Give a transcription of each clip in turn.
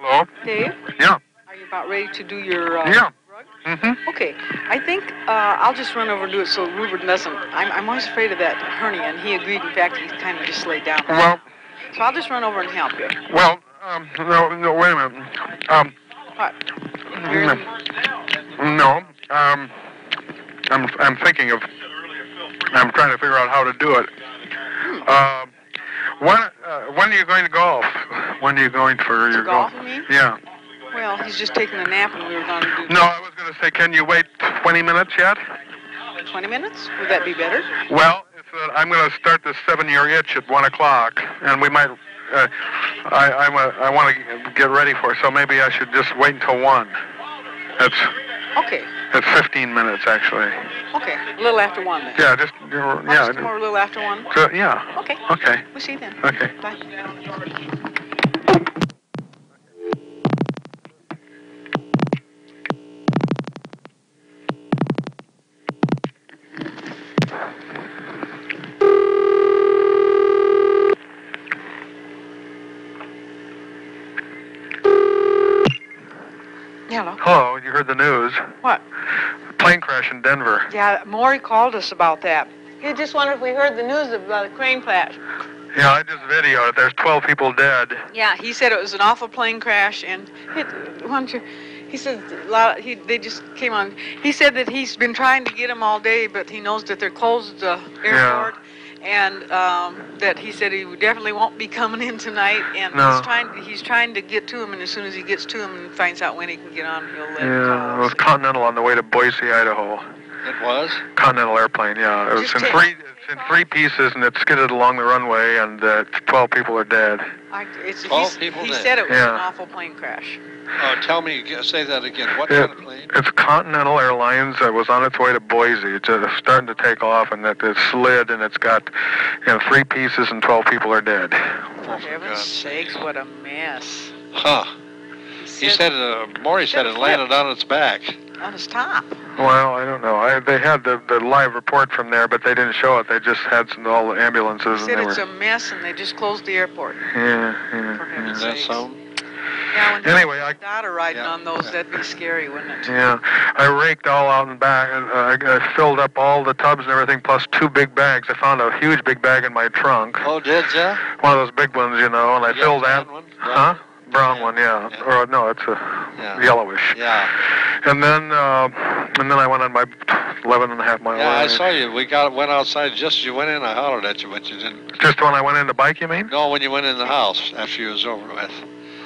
Hello? Dave, Yeah. are you about ready to do your? Uh, Yeah. rug? Mm-hmm. Okay, I think uh, I'll just run over and do it so Rupert doesn't. I'm, I'm always afraid of that hernia, and he agreed. In fact, he kind of just laid down. Well, So I'll just run over and help you. well, um, no, no, wait a minute. Um, What? Mm. no, um, I'm, I'm thinking of, I'm trying to figure out how to do it. Um, when, uh, when are you going to golf? When are you going for your golf, you? Yeah. Well, he's just taking a nap, and we were going to do No, I was going to say, can you wait 20 minutes yet? 20 minutes. Would that be better? Well, uh, I'm going to start this seven-year itch at one o'clock, and we might. Uh, I I'm a, I want to get ready for, it, so maybe I should just wait until one. That's Okay. That's 15 minutes actually. Okay. A little after one then. Yeah, just you I'll yeah, just come over a little after one. so, yeah. Okay. Okay. We'll see you then. Okay. Bye. Hello. Hello. You heard the news? What? Plane crash in Denver. Yeah, Maury called us about that. He just wondered if we heard the news about uh, the crane crash. Yeah, I just videoed it. There's 12 people dead. Yeah, he said it was an awful plane crash, and it, why don't you, he said a lot. He they just came on. He said that he's been trying to get them all day, but he knows that they're closed the airport, and um, that he said he definitely won't be coming in tonight. And No. he's trying he's trying to get to him, and as soon as he gets to him and finds out when he can get on, he'll let him Yeah, it was Continental on the way to Boise, Idaho. It was? Continental airplane. Yeah, it was Just in three. It's in three pieces, and it skidded along the runway, and uh, 12 people are dead. I, it's, Twelve people he dead. said it was Yeah. an awful plane crash. Oh, tell me, g- say that again. What Yeah. kind of plane? It's Continental Airlines that was on its way to Boise. It's uh, starting to take off, and that it slid, and it's got you know, three pieces, and 12 people are dead. Oh, For for heaven's God's sakes, what a mess. Huh. He said, uh, Maury said it landed on its back. On his top. Well, I don't know. I, they had the, the live report from there, but they didn't show it. They just had some, all the ambulances, He and said they it's were. a mess, and they just closed the airport. Yeah, yeah, For yeah. heaven's Is that sakes. so? Yeah, when Anyway, I daughter riding Yeah. on those, Yeah. that'd be scary, wouldn't it? Yeah, I raked all out and back, and uh, I, I filled up all the tubs and everything, plus two big bags. I found a huge big bag in my trunk, Oh, did ya? one of those big ones, you know, and I Yeah, filled that. one? Huh? Brown one, yeah. Yeah. Or no, it's a Yeah. yellowish. Yeah. And then, uh, and then I went on my 11 and a half mile Yeah, I saw you. We got went outside just as you went in. I hollered at you, but you didn't. Just when I went in to bike, you mean? No, when you went in the house after you was over with.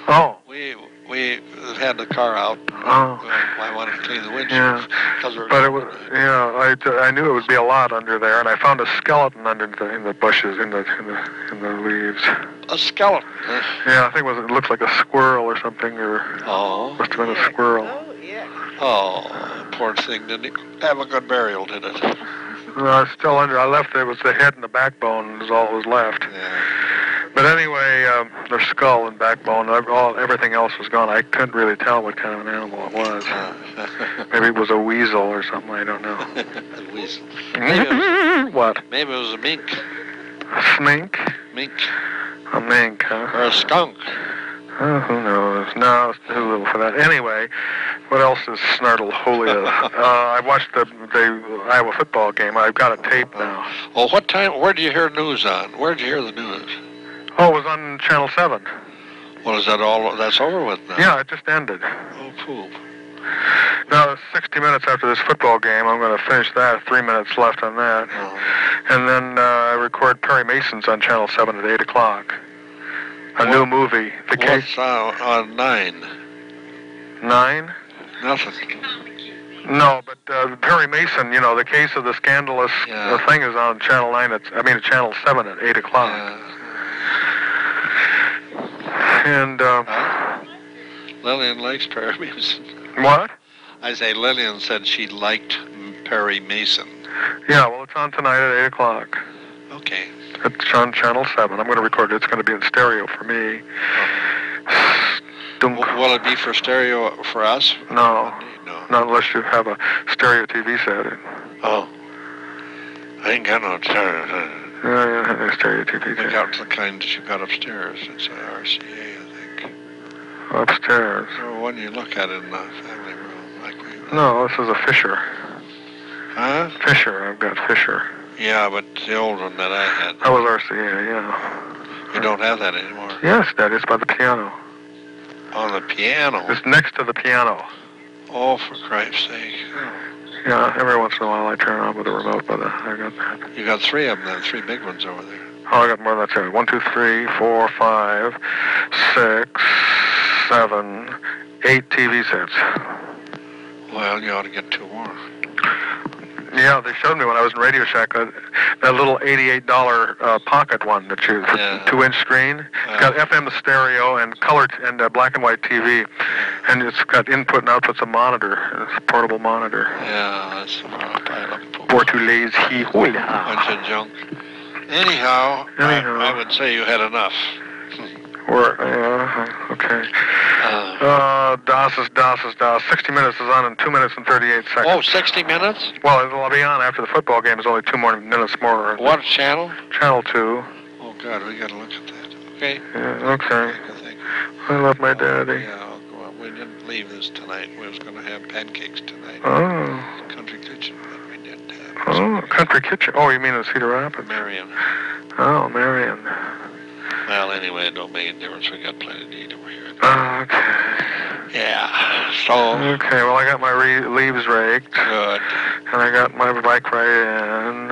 Oh, We we had the car out. oh. I wanted to clean the Yeah. windshield because we're. But it was, yeah, I, I knew it would be a lot under there, and I found a skeleton under the, in the bushes, in the, in the, in the leaves. a skeleton. huh? Yeah, I think it was, it looked like a squirrel or something, or Oh. must have been a squirrel. Oh, yeah. Oh, poor thing didn't have a good burial, did it? No, it's still under. I left it was the head and the backbone was all that was left. Yeah. But anyway, um, their skull and backbone, all everything else was gone. I couldn't really tell what kind of an animal it was. Uh, Maybe it was a weasel or something. I don't know. a weasel. Maybe was, what? maybe it was a mink. A snake? Mink. A mink, huh? Or a skunk. Oh, who knows? No, it's too little for that. Anyway, what else is Snartle Holia? uh, I watched the the Iowa football game. I've got a tape now. Well, what time? Where do you hear news on? Where did you hear the news? Oh, it was on Channel 7. Well, is that all? That's over with now. Yeah, it just ended. Oh, poop. Now, 60 minutes after this football game, I'm going to finish that. Three minutes left on that. Oh. And then uh, I record Perry Mason's on Channel 7 at 8 o'clock. A new movie. The case What's on, on nine? 9? Nothing. No, but uh, Perry Mason, you know, the case of the scandalous Yeah. uh, thing is on Channel 9. At, I mean, Channel 7 at 8 o'clock. Yeah. And, uh, Huh? Lillian likes Perry Mason. what? I say Lillian said she liked Perry Mason. Yeah, well, it's on tonight at 8 o'clock. Okay. It's on Channel 7. I'm going to record it. It's going to be in stereo for me. W- will it be for stereo for us? No, No. not unless you have a stereo TV set. Oh. I ain't got no stereo. Yeah, yeah, have a stereo TV I got the kind that you got upstairs. It's a RCA, I think. upstairs. Or when you look at in the family room, like we. No, this is a Fisher. Huh? Fisher, I've got Fisher. Yeah, but the old one that I had, That was RCA, yeah. you don't have that anymore. Yes, Daddy, it's by the piano. On the piano. It's next to the piano. Oh, for Christ's sake. Yeah, every once in a while I turn on with the remote, but uh, I got that. You got three of them then, three big ones over there. Oh, I got more than that too. One, two, three, four, five, six, seven, eight TV sets. Well, you ought to get two more. Yeah, they showed me when I was in Radio Shack uh, that little $88 uh, pocket one that you, Yeah. two-inch screen. It's got FM stereo and color t- and uh, black and white TV, and it's got input and outputs a monitor. It's a portable monitor. Yeah, that's a pile of poop. Four two he Bunch of junk. Anyhow, Anyhow. I, I would say you had enough. Or uh, okay. Uh, Uh, DOS is DOS is DOS. 60 minutes is on in two minutes and 38 seconds. oh, 60 minutes? Well, it'll be on after the football game. It's only two more minutes more. What channel? Channel two. Oh, God, we got to look at that. Okay. Yeah, okay. I. I love my daddy. Yeah, I'll go on. we didn't leave this tonight. We was going to have pancakes tonight. Oh. Country kitchen, but we didn't have. Oh, country kitchen. Oh, you mean in Cedar Rapids? Marion. Oh, Marion. Well, anyway, it don't make a difference. We got plenty to eat over here. Oh, okay. Yeah. So Okay, well, I got my re- leaves raked, good. and I got my bike right in,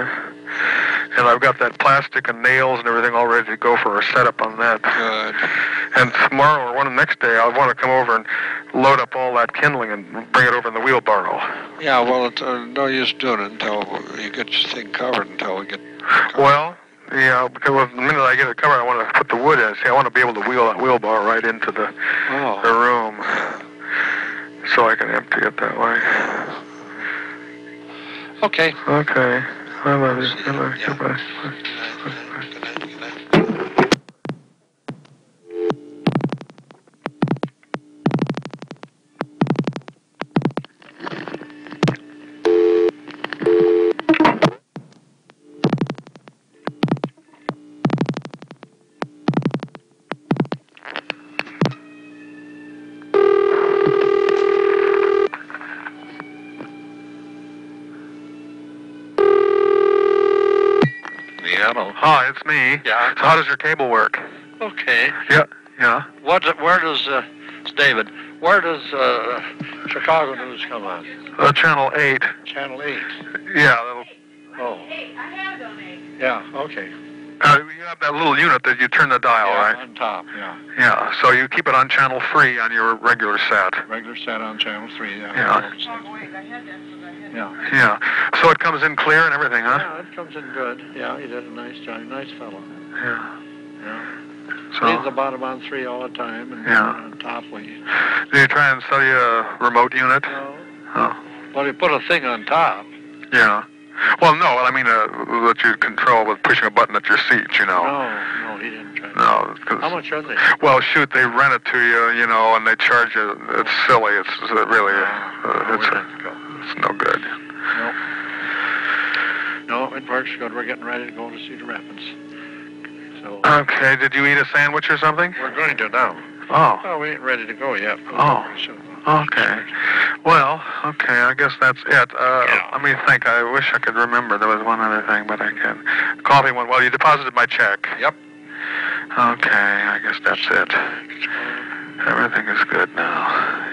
and I've got that plastic and nails and everything all ready to go for a setup on that. Good. And tomorrow or one of the next day, I want to come over and load up all that kindling and bring it over in the wheelbarrow. Yeah. Well, it's uh, no use doing it until you get your thing covered. Until we get. Well, yeah, because the minute I get it covered, I want to put the wood in. See, I want to be able to wheel that wheelbarrow right into the, oh. the Oh. room so I can empty it that way. Okay. Okay. I love you. Good night. Yeah. Goodbye. Good night. Good Hi, it's me. Yeah. So how does your cable work? Okay. Yeah. Yeah. What? Where does uh, it's David? Where does uh, Chicago news come on? Uh, channel 8. Channel eight. Yeah. That'll, Oh. Yeah. Okay. Uh, you have that little unit that you turn the dial, yeah, right? On top. Yeah. Yeah. So you keep it on channel 3 on your regular set. Regular set on channel three. Yeah. Yeah. Yeah. Yeah. So it comes in clear and everything, huh? Yeah, it comes in good. Yeah, he did a nice job. Nice fellow. Yeah. Yeah. So Leaves the bottom on three all the time, and Yeah. on top we. do you try and sell you a remote unit? No. Oh. Well, he put a thing on top. Yeah. Well, no, I mean uh, that you control with pushing a button at your seat, you know. No, no, he didn't try. No, 'cause- How much are they? Well, shoot, they rent it to you, you know, and they charge you. It's silly. It's really, uh, it's, we didn't go. it's no good. No. No, it works good. We're getting ready to go to Cedar Rapids. So Okay, did you eat a sandwich or something? we're going to now. Oh, Oh, we ain't ready to go yet. Oh. Okay. Well, okay, I guess that's it. Uh, Yeah. Let me think. I wish I could remember. There was one other thing, but I can't. Coffee one. Well, you deposited my check. Yep. Okay, I guess that's it. Everything is good now.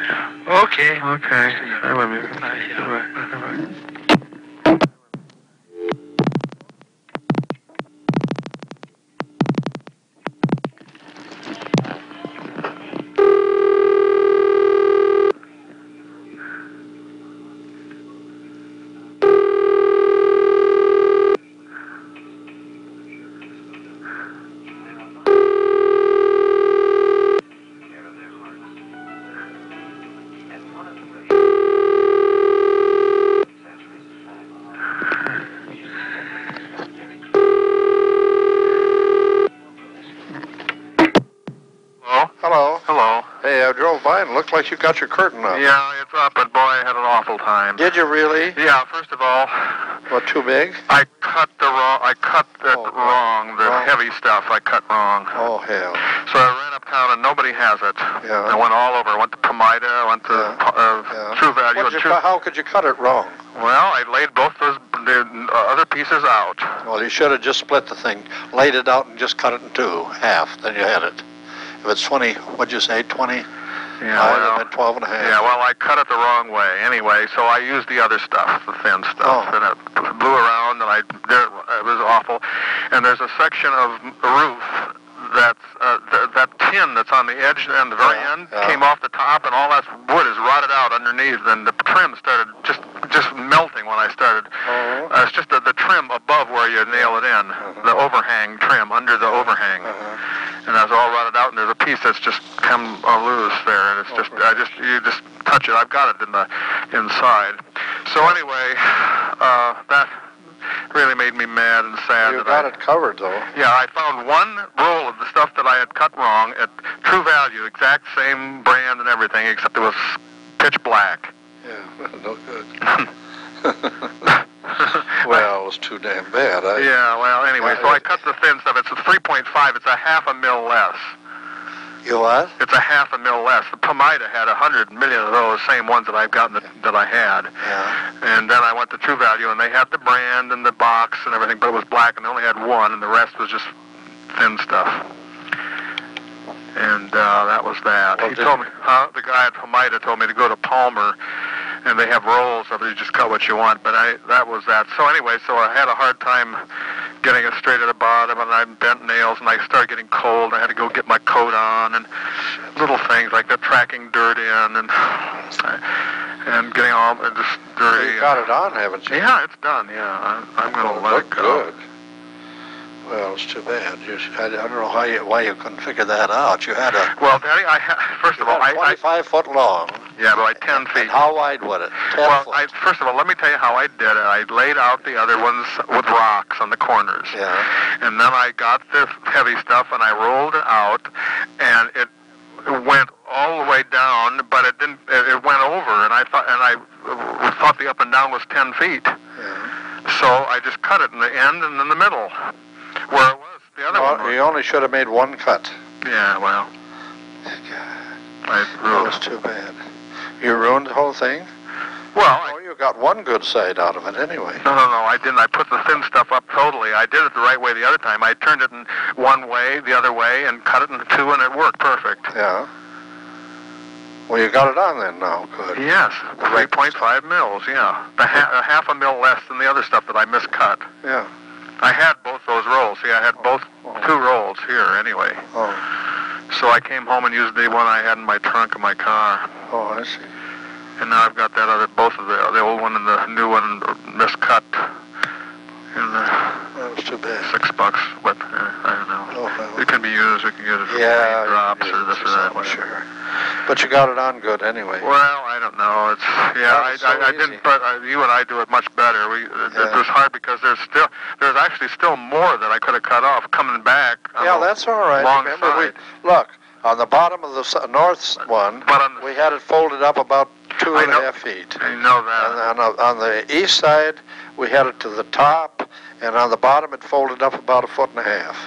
Yeah. Okay. Okay, I love you. Bye, yeah. Goodbye. Like you got your curtain up. Yeah, it's up, but boy, I had an awful time. Did you really? Yeah, first of all, What, too big? I cut the wrong. I cut it Oh, wrong. The wrong. heavy stuff I cut wrong. Oh, hell. So I ran uptown and nobody has it. Yeah. I went all over. I went to Pamida. I went to Yeah. uh, Yeah. True Value. What did you, True- cu- how could you cut it wrong? well, I laid both those the uh, other pieces out. Well, you should have just split the thing, laid it out, and just cut it in two, half. Then you had it. If it's 20, what'd you say, 20? Yeah. I well, have 12 and a half. Yeah, well, I cut it the wrong way anyway, so I used the other stuff, the thin stuff, Oh. and it blew around, and I there, it was awful. And there's a section of roof that's uh, th- that tin that's on the edge and the very Yeah, end yeah. came off the top, and all that wood is rotted out underneath, and the trim started just just melting when I started. Oh. Uh, it's just the, the trim above where you nail it in, the overhang trim under the overhang Uh-huh. And that's all rotted out, and there's a piece that's just come loose there, and it's just, I just, you just touch it. I've got it in the inside. So anyway, uh, that really made me mad and sad. You got I, it covered, though. Yeah, I found one roll of the stuff that I had cut wrong at True Value, exact same brand and everything, except it was pitch black. Yeah, no good. well, it was too damn bad. I, yeah, well, anyway, Yeah, so I cut the thin stuff. It's a 3.5. It's a half a mil less. You what? It's a half a mil less. The Pamida had a hundred million of those same ones that I've gotten that, that I had. Yeah. And then I went to True Value, and they had the brand and the box and everything, but it was black, and they only had one, and the rest was just thin stuff. And uh, that was that. Well, he told me, huh? The guy at Pamida told me to go to Palmer, and they have rolls of it. You just cut what you want. But I that was that. So anyway, so I had a hard time getting it straight at the bottom, and I bent nails, and I started getting cold. I had to go get my coat on, and little things like that, tracking dirt in, and and getting all just dirty. You got it on, haven't you? Yeah, it's done. Yeah, I, I'm gonna let it go. good. Well, it's too bad. You, I, I don't know how you, why you couldn't figure that out. You had a Well, Daddy, I first of all, I, I 25 foot long. yeah, but like ten feet. And how wide was it? 10 Well. I, first of all, let me tell you how I did it. I laid out the other ones with rocks on the corners. yeah. And then I got the heavy stuff and I rolled it out, and it went all the way down, but it didn't. It it went over, and I thought, and I thought the up and down was ten feet. yeah. So I just cut it in the end and in the middle, where it was. The other one. Well, Was, you only should have made one cut. yeah, well, I That was too bad. You ruined the whole thing? Well, oh, I, Oh, you got one good side out of it anyway. No, no, no, I didn't. I put the thin stuff up totally. I did it the right way the other time. I turned it in one way, the other way, and cut it in two, and it worked perfect. Yeah. Well, you got it on then now. Good. Yes, 3.5 mils, yeah. The ha- a half a mil less than the other stuff that I miscut. Yeah. I had both those rolls. See, I had both oh. two rolls here anyway. Oh, So I came home and used the one I had in my trunk of my car. oh, I see. And now I've got that other, both of the, the old one and the new one miscut. And uh, That was too bad. six bucks, but uh, I don't know. Oh. It can be used. We can use it for Yeah. drops or this or that. Whatever. Sure. But you got it on good anyway. Well, I don't know. It's yeah. I, so I, I didn't. But uh, you and I do it much better. We Yeah. it was hard because there's still there's actually still more that I could have cut off coming back. yeah, the that's all right. long Remember, side. we look on the bottom of the north one. But on the, We had it folded up about two I and a half feet. I know And that. on on the east side, we had it to the top, and on the bottom, it folded up about a foot and a half.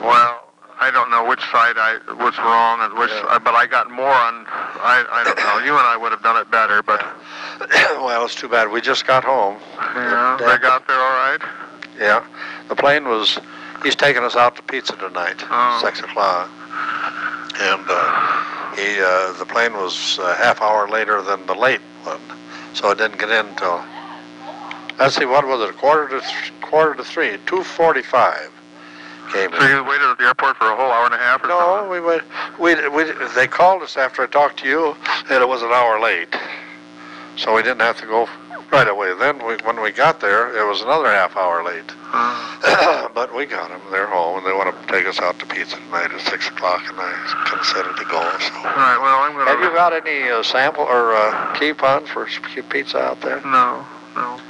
Well, I don't know which side I was wrong and which, Yeah. but I got more on. I I don't know. You and I would have done it better, but well, it's too bad. We just got home. yeah, The- they got there all right. Yeah, the plane was. He's taking us out to pizza tonight, Oh. six o'clock, and uh, he uh, the plane was a half hour later than the late one, so it didn't get in till. Let's see, what was it? Quarter to th- quarter to three, two forty-five. Came So in. you waited at the airport for a whole hour and a half or No, something? we went. We, we they called us after I talked to you, and it was an hour late, so we didn't have to go right away. Then we, when we got there, it was another half hour late. Uh, but we got them. They're home, and they want to take us out to pizza tonight at six o'clock, and I consented to go. all So. right. Well, I'm gonna. Have you got any uh, sample or uh, coupons for pizza out there? No, no,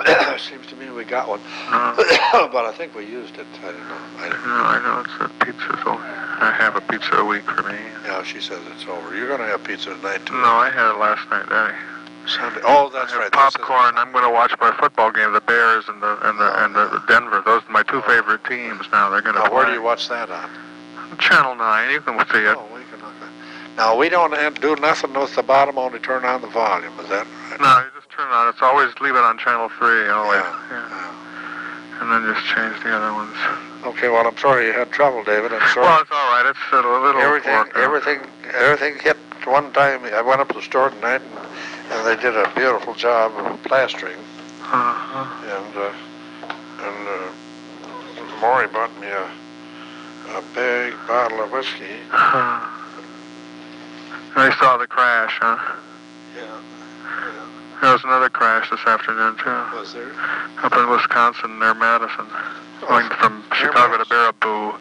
Seems to me we got one, no. Mm. but I think we used it. I don't know. I don't, No, I know it's a pizza. So I have a pizza a week for me. yeah, she says it's over. You're gonna have pizza tonight too. No, I had it last night, Daddy. Sunday. Oh, that's right. popcorn. I'm going to watch my football game, the Bears and the and the and the Denver. Those are my two favorite teams. Now they're going to Now, play. where do you watch that on? Channel Nine. You can see it. Oh, we can look at- Now, we don't do nothing with the bottom, only turn on the volume. Is that right? No, you just turn it on. It's always leave it on Channel Three. Always. Yeah, Yeah. And then just change the other ones. Okay, well, I'm sorry you had trouble, David. I'm sorry. Well, it's all right. It's a little everything, everything, everything hit one time. I went up to the store tonight, and, and they did a beautiful job of plastering. Uh-huh. And uh, and uh, Maury bought me a a big bottle of whiskey. Uh, I saw the crash, huh? Yeah. There was another crash this afternoon too, Was there? up in Wisconsin near Madison, going from Chicago to Baraboo.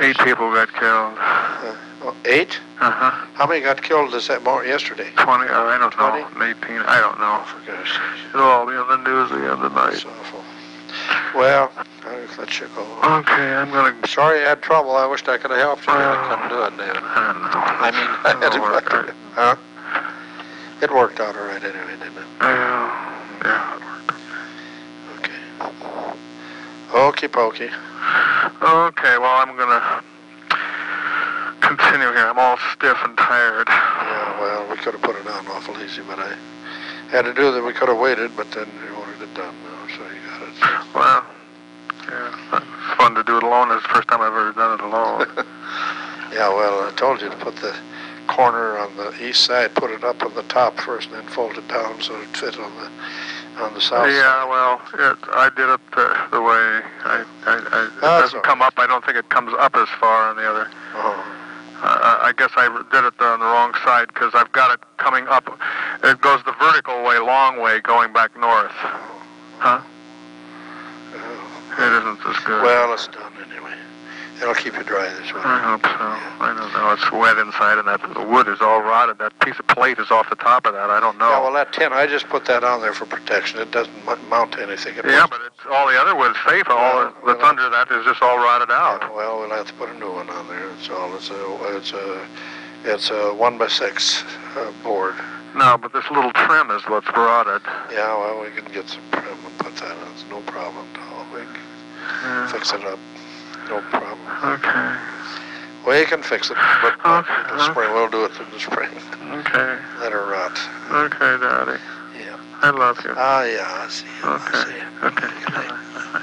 Eight people got killed. Uh, oh, eight? Uh huh. How many got killed this more yesterday? Twenty. Oh, I don't know. Eighteen. I don't know. For gosh It'll all be on the news the other night. it's awful. Well, I'll let you go. Okay, I'm gonna. Sorry you had trouble. I wished I could have helped you. I couldn't do it, David. I don't know. I mean, I had to It'll work out. Huh? It worked out all right anyway, didn't it? Oh, yeah. Yeah. Okay. Okey pokey. Okay. Well, I'm gonna continue here. I'm all stiff and tired. Yeah, well, we could have put it on awful easy, but I had to do that. We could have waited, but then you wanted it done now, so you got it. Well, yeah, it's fun to do it alone. It's the first time I've ever done it alone. yeah, well, I told you to put the corner on the east side, put it up on the top first, and then fold it down so it fit on the on the south side. yeah, well, it, I did it the, the way I, I, I it That's doesn't come up. I don't think it comes up as far on the other. Oh, Uh, I guess I did it on the wrong side because I've got it coming up. It goes the vertical way, long way, going back north. Huh? oh. It isn't as good. Well, it's done. It'll keep you dry this way. I hope so. I don't know. It's wet inside, and that the wood is all rotted. That piece of plate is off the top of that. I don't know. Yeah, well, that tin, I just put that on there for protection. It doesn't mount to anything. It Yeah, but it's all the other wood's safe. All that's well, under that is just all rotted out. Yeah, well, we'll have to put a new one on there. It's all. It's a. It's a. It's a one by six uh, board. No, but this little trim is what's rotted. Yeah, well, we can get some trim and put that on. It's no problem at all. We can Yeah. fix it up. No problem. Okay. Well, you can fix it, but Okay. in the spring we'll do it in the spring. Okay. Let her rot. Okay, Daddy. Yeah. I love you. Ah, yeah. I see. you. I Okay. see. you. Okay. Good night. Hello.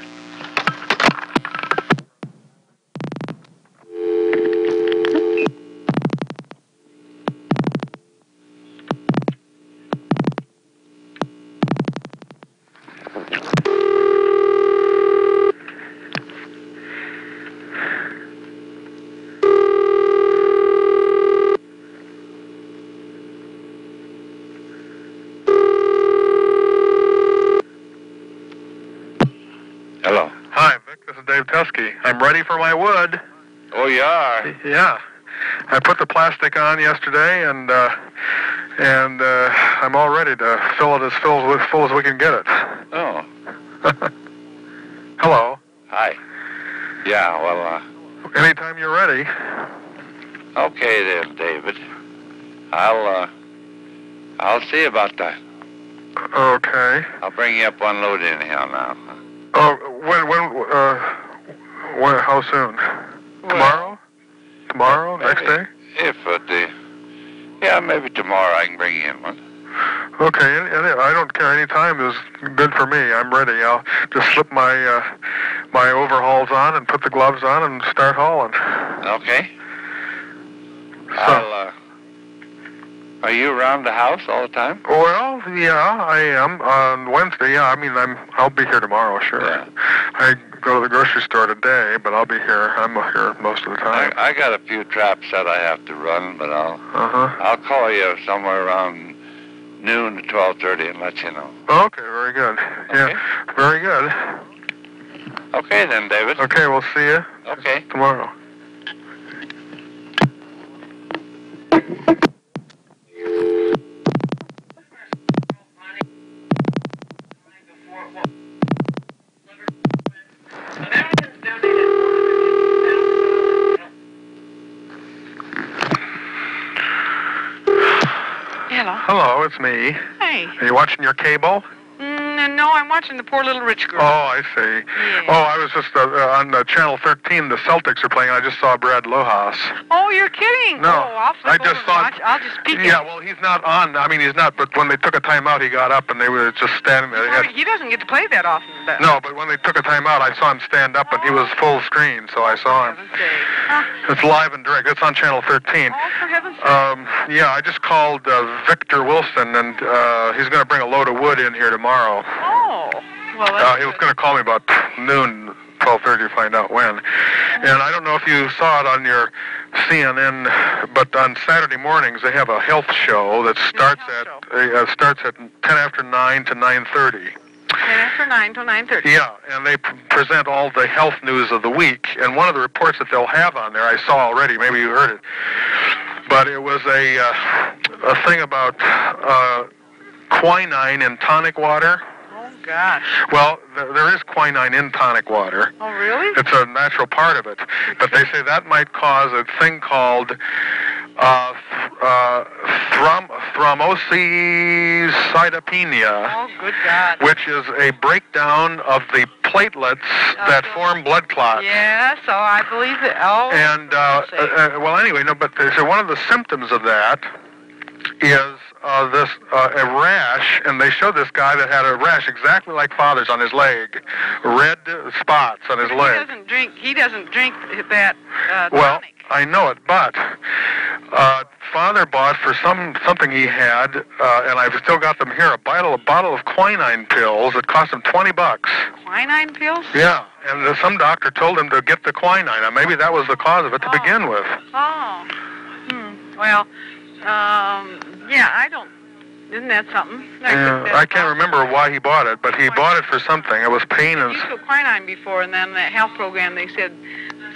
I'm ready for my wood. Oh, you are? Yeah. I put the plastic on yesterday, and uh, and uh, I'm all ready to fill it as full as, full as we can get it. Oh, Hello. hi. Yeah, well, Uh, Anytime you're ready. okay then, David. I'll, uh, I'll see about that. Okay. I'll bring you up one load anyhow now. Oh, when when uh, when? How soon? Tomorrow? Tomorrow? Next day? If uh, the, yeah, maybe tomorrow I can bring you in one. Okay. I don't care. Any time is good for me. I'm ready. I'll just slip my uh, my overalls on and put the gloves on and start hauling. Okay. So, I'll, uh, are you around the house all the time? well, yeah, I am on Wednesday. Yeah, I mean, I'm I'll be here tomorrow. Sure. Yeah. I go to the grocery store today, but I'll be here. I'm here most of the time. I got a few traps that I have to run, but I'll, Uh huh. I'll call you somewhere around noon to twelve thirty and let you know. Okay. Very good. Yeah. Very good. Okay then, David. Okay. We'll see you Okay. tomorrow. Hello. It's me. Hey. Are you watching your cable? No, I'm watching the poor little rich girl. Oh, I see. Yeah. Oh, I was just uh, uh, on uh, channel 13. The Celtics are playing. I just saw Brad Lohaus. Oh, you're kidding. No, Oh, I'll flip I just saw- watch. I'll just peek Yeah, at well, he's not on. I mean, he's not. But when they took a timeout, he got up and they were just standing there. Had, He doesn't get to play that often. But no, but when they took a timeout, I saw him stand up and he was full screen, so I saw him. For heaven's sake. Huh? It's live and direct. It's on channel 13. Oh, for heaven's sake. Um, yeah, I just called uh, Victor Wilson, and uh, he's going to bring a load of wood in here tomorrow. Oh. Well, Uh, he was going to call me about noon, 12:30 to find out when. And I don't know if you saw it on your CNN, but on Saturday mornings they have a health show that starts at uh, starts at 10 after 9 to 9:30. 10 after 9 till 9.30. Yeah, and they p- present all the health news of the week. And one of the reports that they'll have on there, I saw already. Maybe you heard it, but it was a uh, a thing about uh, quinine in tonic water. Gosh. Well, th- there is quinine in tonic water. Oh, really? It's a natural part of it, but they say that might cause a thing called uh, th- uh, throm- thrombocytopenia Oh, good God. which is a breakdown of the platelets that Okay. form blood clots. Yeah, so I believe it. Oh, And uh, uh, uh, well, anyway, no, but they say one of the symptoms of that is uh, this uh, a rash, and they showed this guy that had a rash exactly like Father's on his leg, red spots on his leg. He doesn't drink. He doesn't drink that uh, Well, tonic. I know it, but uh, father bought for some something he had, uh, and I've still got them here. A bottle, a bottle of quinine pills that cost him twenty bucks. Quinine pills? Yeah, and some doctor told him to get the quinine. Maybe that was the cause of it to Oh. begin with. Oh. Hmm. Well, um, yeah, I don't. Isn't that something? Like Yeah, I can't remember why he bought it, but he bought it for something. It was pain and He took quinine before, and then the health program they said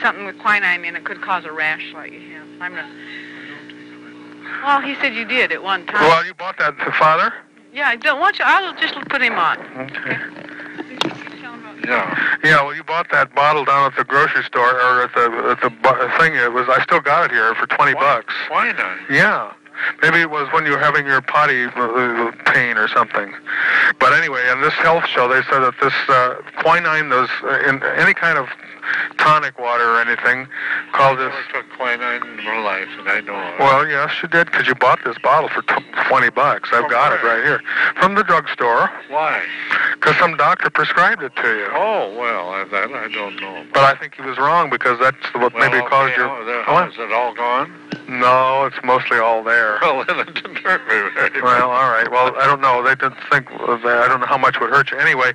something with quinine in it could cause a rash like you have. I'm not. Well, he said you did at one time. well, you bought that to father. yeah, I don't want you. I'll just put him on. Okay. Yeah. Yeah, well, you bought that bottle down at the grocery store or at the at the thing. It was. I still got it here for twenty bucks. Why not? Yeah. Maybe it was when you were having your potty uh, pain or something. But anyway, in this health show, they said that this uh, quinine, those uh, in any kind of tonic water or anything, called I this. never took quinine in my life, and I know of. Well, yes, you did, because you bought this bottle for tw 20 bucks. I've got it right here. From the drugstore, Why? because some doctor prescribed it to you. Oh, well, I, that I don't know. But I think he was wrong, because that's what well, maybe caused your... oh, What? Is it all gone? No, it's mostly all there. Well, then it didn't hurt me very Well, all right. Well, I don't know. They didn't think of that. I don't know how much would hurt you. Anyway,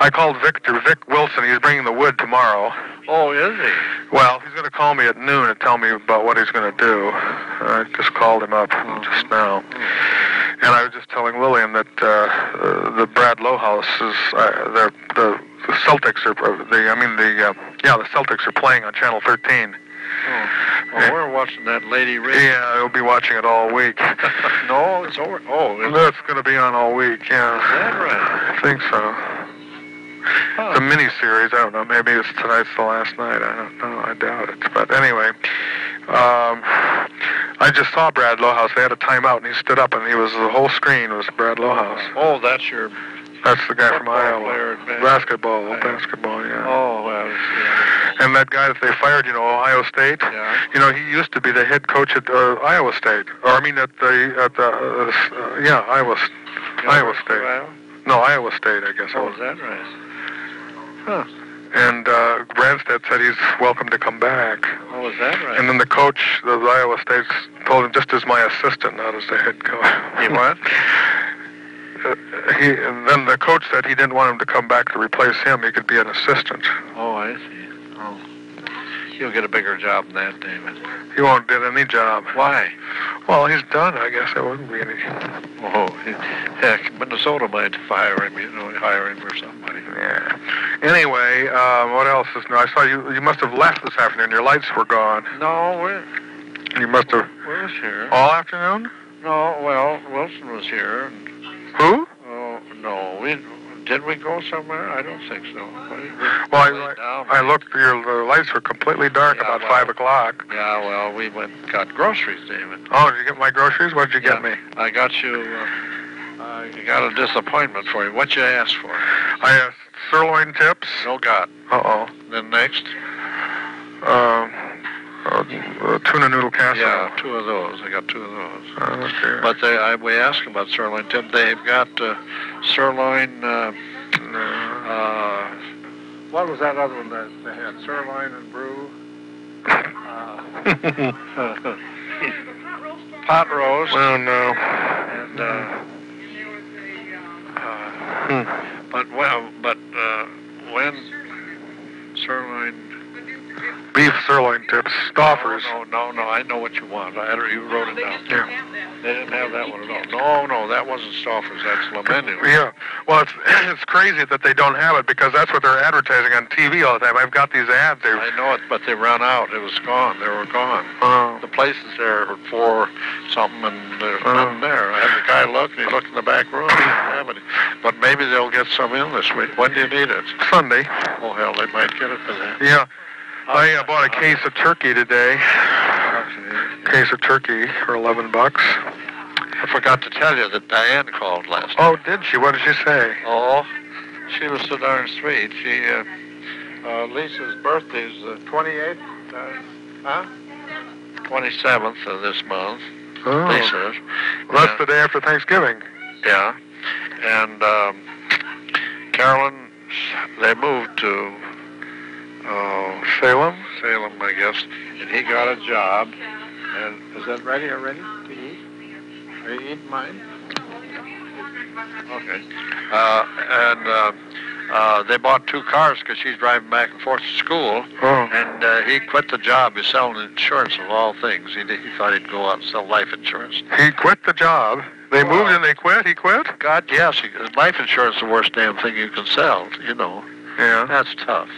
I called Victor, Vic Wilson. He's bringing the wood tomorrow. Oh, is he? Well, he's going to call me at noon and tell me about what he's going to do. I just called him up just now. And I was just telling Lillian that uh, uh, the Brad Lohaus is uh, the the the Celtics are the I mean the uh, yeah the Celtics are playing on Channel 13. Oh. Well, we're watching that lady race. Yeah, I'll be watching it all week. no, it's over. Oh, is That's going to be on all week. Yeah, that right? I think so. Huh. It's a mini series. I don't know. Maybe it's tonight's the last night. I don't know. I doubt it. But anyway, um, I just saw Brad Lohaus. They had a timeout, and he stood up, and he was the whole screen was Brad Lohaus. Oh, that's your. That's the guy from Iowa. player in bas- Basketball, Iowa. basketball, yeah. Oh, well, yeah. And that guy that they fired, you know, Ohio State. yeah. You know, he used to be the head coach at uh, Iowa State, or I mean, at the at the uh, uh, yeah Iowa S- Iowa State. Iowa? No, Iowa State, I guess. Oh, was. is that right? Huh. And uh, Branstad said he's welcome to come back. Oh, is that right? And then the coach of Iowa State told him just as my assistant, not as the head coach. He what? Uh, he, and then the coach said he didn't want him to come back to replace him. He could be an assistant. Oh, I see. Oh. he'll get a bigger job than that, David. He won't get any job. Why? Well, he's done. I guess there wouldn't be any. Oh, heck, Minnesota might fire him, you know, hire him or somebody. Yeah. Anyway, um, what else is new? I saw you. You must have left this afternoon. Your lights were gone. No, we're, You must have we're here. all afternoon. No, well, Wilson was here. And, Who? oh, no, we did we go somewhere? I don't think so. We- we Well, laid down. I, I looked. Your the lights were completely dark Yeah, about well- five o'clock. Yeah, well, we went got groceries, David. Oh, did you get my groceries? What did you get me? I got you I got a disappointment for you. What you asked for? I asked sirloin tips. No God. Uh oh. Then next? Um, uh, tuna noodle casserole. Yeah, two of those. I got two of those. Okay. But they, I, we asked about sirloin tip. They've got uh, sirloin. Uh, No. uh, what was that other one that they had? Sirloin and brew. Uh, pot roast oh no. and. Uh, uh, Hmm. but well, but uh, when sirloin. Beef sirloin tips. Stouffer's. No, no, no, no. I know what you want. I had, you wrote it down. Yeah. They didn't have that one at all. No, no, that wasn't Stouffer's. That's Le Menu. Yeah. Well, it's it's crazy that they don't have it because that's what they're advertising on TV all the time. I've got these ads. They. I know it, but they ran out. It was gone. They were gone. Oh. The place is there for something, and there's Oh. nothing there. I had the guy look, and he looked in the back room. He didn't have any. But maybe they'll get some in this week. When do you need it? Sunday. Oh hell, they might get it for that. Yeah. I uh, bought a case of turkey today. Case of turkey for 11 bucks. I forgot to tell you that Diane called last. Oh, did she? What did she say? Oh, she was so darn sweet. She, uh, uh, Lisa's birthday's the 28th, uh, huh? 27th of this month, Oh. Lisa's. Well, that's the day after Thanksgiving. Yeah. And um, Carolyn, they moved to oh, Salem? Salem, I guess, and he got a job. And is that ready already to eat? Are you eating mine? Okay. Uh, and uh, uh, they bought two cars because she's driving back and forth to school. Oh. And uh, he quit the job. He's selling insurance of all things. He, he thought he'd go out and sell life insurance. He quit the job. They Well- moved and they quit? He quit? God, yes, he, life insurance is the worst damn thing you can sell. You know, Yeah. that's tough.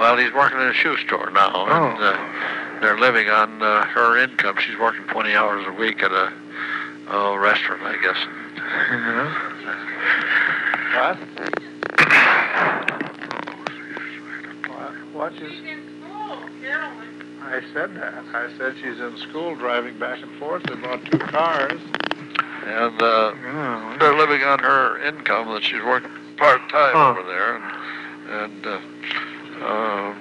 Well, he's working in a shoe store now, and Oh. uh, they're living on uh, her income. She's working 20 hours a week at a uh, restaurant, I guess. Yeah. What? What? What is? I said that. I said she's in school driving back and forth. They bought two cars. And uh, Oh. they're living on her income that she's working part time Huh. over there. And, and uh, uh,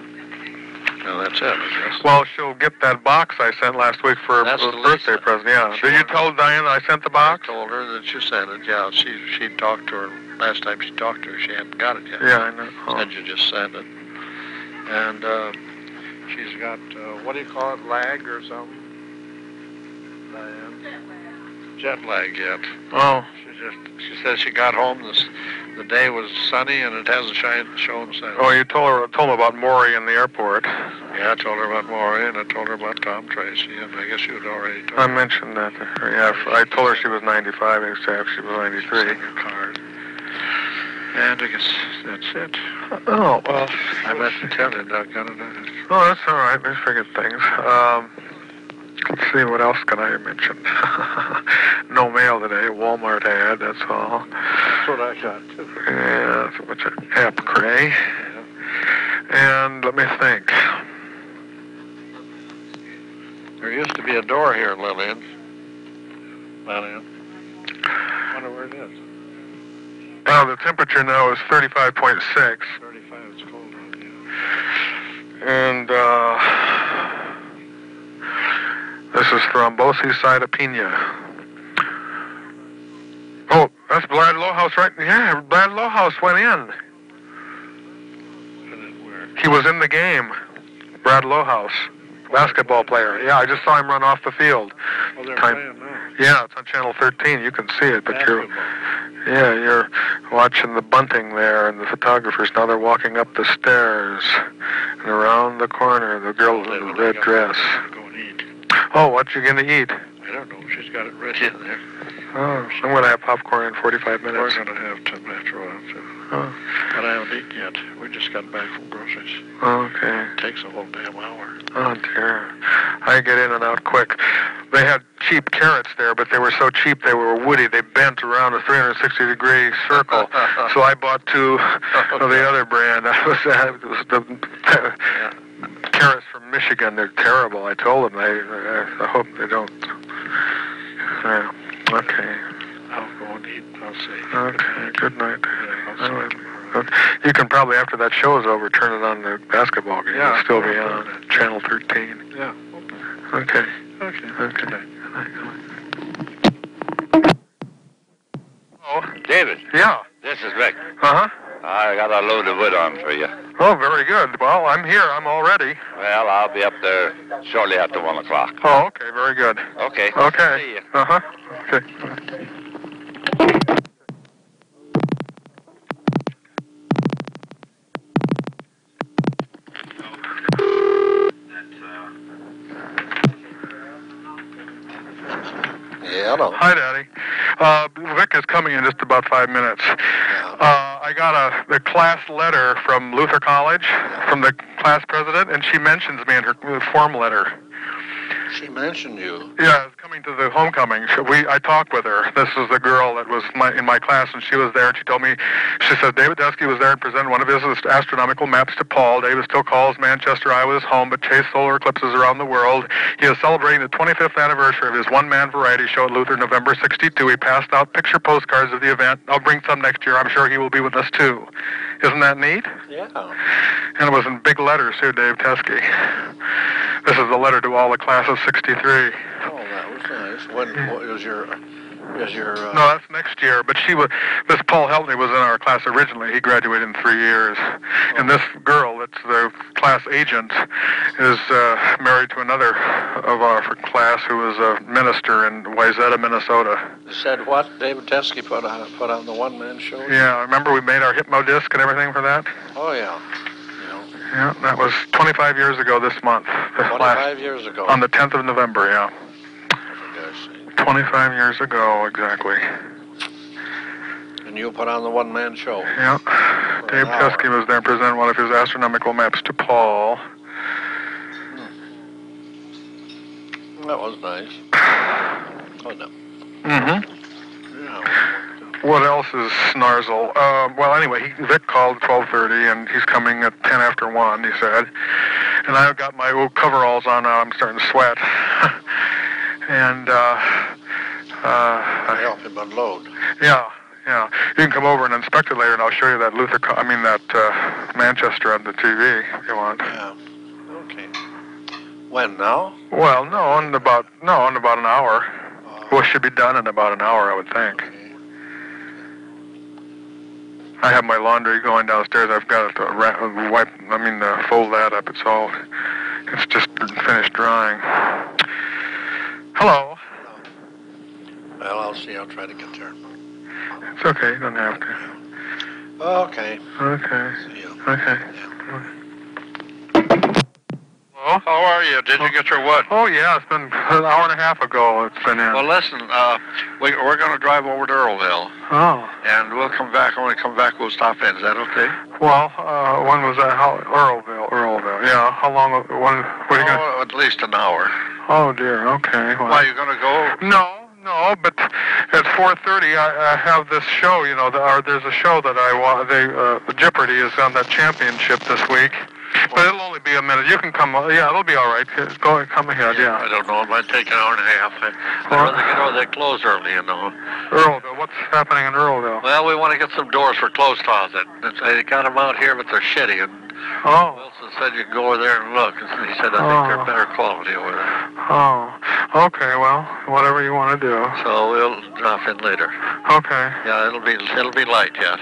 well, that's it, Well, she'll get that box I sent last week for That's a Lisa. birthday present. Yeah. She Did you wanted- tell Diane I sent the box? I told her that you sent it. Yeah, she she talked to her last time she talked to her. She hadn't got it yet. Yeah, I know. Oh. Said you just sent it. And uh, she's got uh, what do you call it, lag or something? Diane? Jet lag. Jet lag yet. Oh. She just she says she got home this the day was sunny and it hasn't shine, shown since. Oh, you told her told him about Maury in the airport. Yeah, I told her about Maury and I told her about Tom Tracy and I guess you had already told I her. mentioned that to her. Yeah, I told her she was 95 except she was 93. Sent her card. And I guess that's it. Oh, well. I meant to tell you, doggone it. Oh, that's all right. I forget things. Um, let's see, what else can I mention? no mail today. Walmart ad, that's all. That's what I got too. Yeah, that's a bunch of app cray. And let me think. There used to be a door here, Lillian. Lillian. I wonder where it is. Well, the temperature now is 35.6. 35, it's cold out here. And, uh, this is thrombosis cytopenia. Oh, that's Brad Lohaus right? Yeah, Brad Lohaus went in. He was in the game. Brad Lohaus, basketball player. Yeah, I just saw him run off the field. Oh, Time-. Yeah, it's on channel 13. You can see it, but you're yeah, you're watching the bunting there and the photographers. Now they're walking up the stairs and around the corner. The girl in the red dress. To Go and eat. Oh, what you gonna eat? I don't know. She's got it ready in there. Oh, I'm gonna have popcorn in 45 minutes. We're to have some after a while, too. Oh, But I haven't eaten yet. We just got back from groceries. Oh, okay. It takes a whole damn hour. Oh dear. I get in and out quick. They had cheap carrots there, but they were so cheap they were woody. They bent around a 360 degree circle. so I bought two of the other brand. I was, it was the Yeah. Carrots from Michigan. They're terrible. I told them. I, I, I hope they don't. Yeah. Okay. Uh, I'll go and eat. I'll see. Okay, good night. Yeah, I'll All see. right. You can probably, after that show is over, turn it on the basketball game. Yeah. It'll still be on channel 13. Yeah. Okay. Okay. Okay. Good night. Oh, David, yeah. this is Rick. Uh huh. I got a load of wood on for you. Oh, very good. Well, I'm here. I'm all ready. Well, I'll be up there shortly after one o'clock. Oh, okay. Very good. Okay. Okay. See you. Uh huh. Okay. Yeah, no. Hi, Daddy. Uh, Vic is coming in just about five minutes. Uh, I got a, a class letter from Luther College from the class president, and she mentions me in her form letter. She mentioned you. Yeah, coming to the homecoming. We I talked with her. This is the girl that was my, in my class, and she was there. And she told me, she said David Teske was there and presented one of his astronomical maps to Paul. David still calls Manchester, Iowa his home, but chased solar eclipses around the world. He is celebrating the 25th anniversary of his one-man variety show at Luther, November '62. He passed out picture postcards of the event. I'll bring some next year. I'm sure he will be with us too. Isn't that neat? Yeah. And it was in big letters too, Dave Teske. This is the letter to all the class of '63. Oh, that was nice. When what was your is your uh, No, that's next year. But she was. This Paul Heltney was in our class originally. He graduated in three years. And this girl, that's the class agent, is uh, married to another of our class who was a minister in Wayzata, Minnesota. said what? David Teske put on put on the one man show. Yeah, remember we made our hypno disc and everything for that? Oh yeah. Yeah, that was 25 years ago this month. The last, 25 years ago. on the 10th of November. Yeah, for God's sake. 25 years ago exactly. And you put on the one man show. Yeah. Dave. Teske was there presenting one of his astronomical maps to Paul. That was nice. Oh no. Mm-hmm. Yeah. What else is Snarzel? Uh, well, anyway, he, Vic called 12:30, and he's coming at 10 after one. He said, and I've got my old coveralls on now. I'm starting to sweat, and uh, uh, I help him unload. yeah, yeah. You can come over and inspect it later, and I'll show you that Luther. I mean that uh, Manchester on the TV if you want. Yeah. Okay. When now? Well, no, in about no, in about an hour. Uh, Well, it should be done in about an hour, I would think. okay. I have my laundry going downstairs. I've got to ra- wipe. I mean, uh, fold that up. It's all. It's just finished drying. Hello. Well, I'll see. I'll try to get there. It's okay. You don't have to. Okay. Okay. See you. Okay. Hello? How are you? Did you get your what? Oh yeah, it's been an hour and a half ago. It's been in. Well, listen, uh, we, we're going to drive over to Earlville, oh. and we'll come back. When we come back, we'll stop in. Is that okay? Well, uh, when was that? How, Earlville. Earlville. Yeah. How long? When? What are you gonna? Oh, at least an hour. Oh dear. Okay. Well. Why, you going to go? No, no, but at 4:30 I, I have this show. You know, the, or there's a show that I want. They uh, Jeopardy is on that championship this week, but it'll only be a minute. You can come. uh, Yeah, it'll be all right. Go, come ahead. I Yeah. I don't know. It might take an hour and a half. I'd rather get over there close early, you know. Earlville. What's happening in Earlville? Well, we want to get some doors for clothes closet. They got them out here, but they're shitty. And Oh, Wilson said you can go over there and look. And he said, I think Oh. they're better quality over there. oh. Okay. Well, whatever you want to do. So we'll drop in later. Okay. Yeah, it'll be it'll be light yet.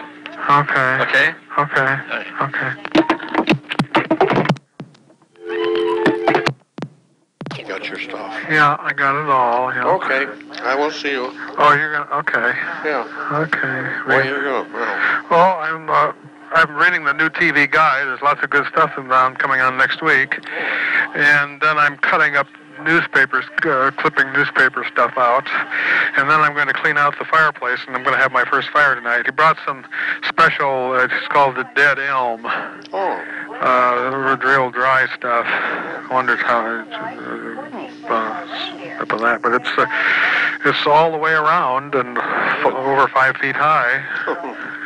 Okay. Okay? Okay. Hey. Okay. You got your stuff. Yeah, I got it all. Yeah. Okay. I will see you. Oh, you're gonna. Okay. Yeah. Okay. Where you going? Well, Well, I'm uh, I'm reading the new TV guide. There's lots of good stuff in- on coming on next week, and then I'm cutting up newspapers, uh, clipping newspaper stuff out, and then I'm going to clean out the fireplace, and I'm going to have my first fire tonight. He brought some special. Uh, it's called the Dead Elm. oh, Uh, real dry stuff. I wondered how it's uh, uh, up on that, but it's uh, it's all the way around and f- over five feet high.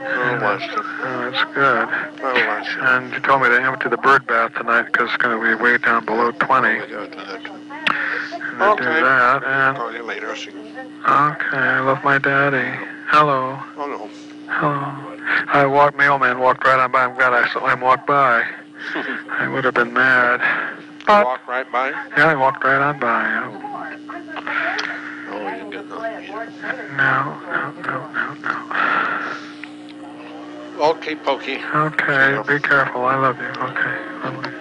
Little Western. Oh, that's good. Little Western. And you told me to empty the bird bath tonight because it's going to be way down below 20. We gotta do that. And I do Okay. that. And Call you later. See. okay, I love my daddy. Hello. Oh no. Hello. I walked. Mailman walked right on by. I'm glad I saw him walk by. I would have been mad. But Walk right by. yeah, I walked right on by. yeah. Oh, you didn't get nothing. No, no, no, no, no. Okay, Pokey. Okay, be careful. I love you. Okay. I love you.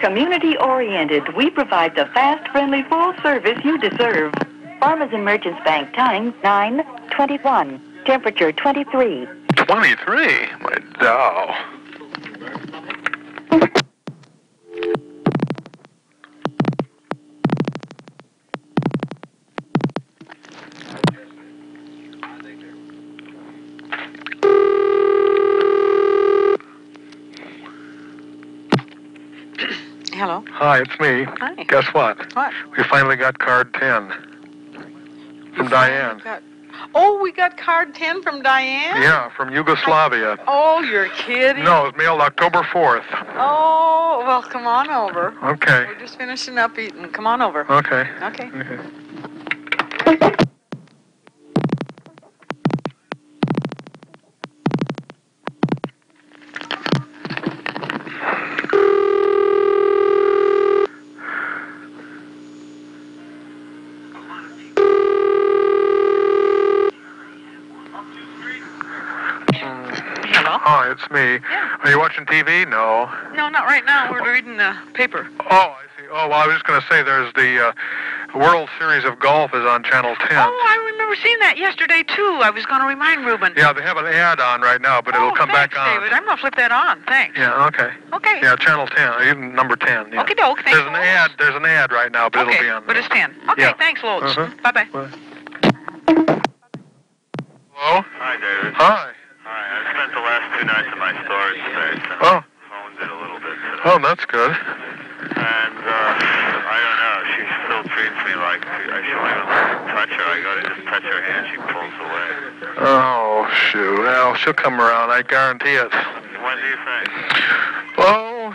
Community oriented, we provide the fast, friendly, full service you deserve. Farmers and Merchants Bank, time 921, temperature 23. 23? My doll. Hello. Hi, it's me. Hi. Guess what? What? We finally got card 10 from Diane. Got- oh, we got card 10 from Diane? Yeah, from Yugoslavia. Oh, you're kidding. No, it was mailed October 4th. Oh, well, come on over. Okay. We're just finishing up eating. Come on over. Okay. Okay. Okay. Hi, it's me. Are you watching TV? No. No, not right now. We're reading the paper. Oh, I see. Oh, well, I was just going to say there's the uh, World Series of Golf is on Channel 10. Oh, I remember seeing that yesterday, too. I was going to remind Ruben. Yeah, they have an ad on right now, but it'll oh, come thanks, back on. David. I'm going to flip that on. Thanks. Yeah, okay. Okay. Yeah, Channel 10, uh, even number 10. Yeah. Okay, doke. Thanks There's an ad. There's an ad right now, but okay, it'll be on. but it's 10. Okay, Yeah. thanks loads. Uh-huh. Bye-bye. Hello. Hi, David. Hi. Hi. I spent the last two nights in my storage space and Oh. phoned it a little bit today. Oh, that's good. And uh, I don't know. She still treats me like I shouldn't even touch her. I go to just touch her hand, she pulls away. Oh shoot. Well, she'll come around. I guarantee it. When do you think? Oh,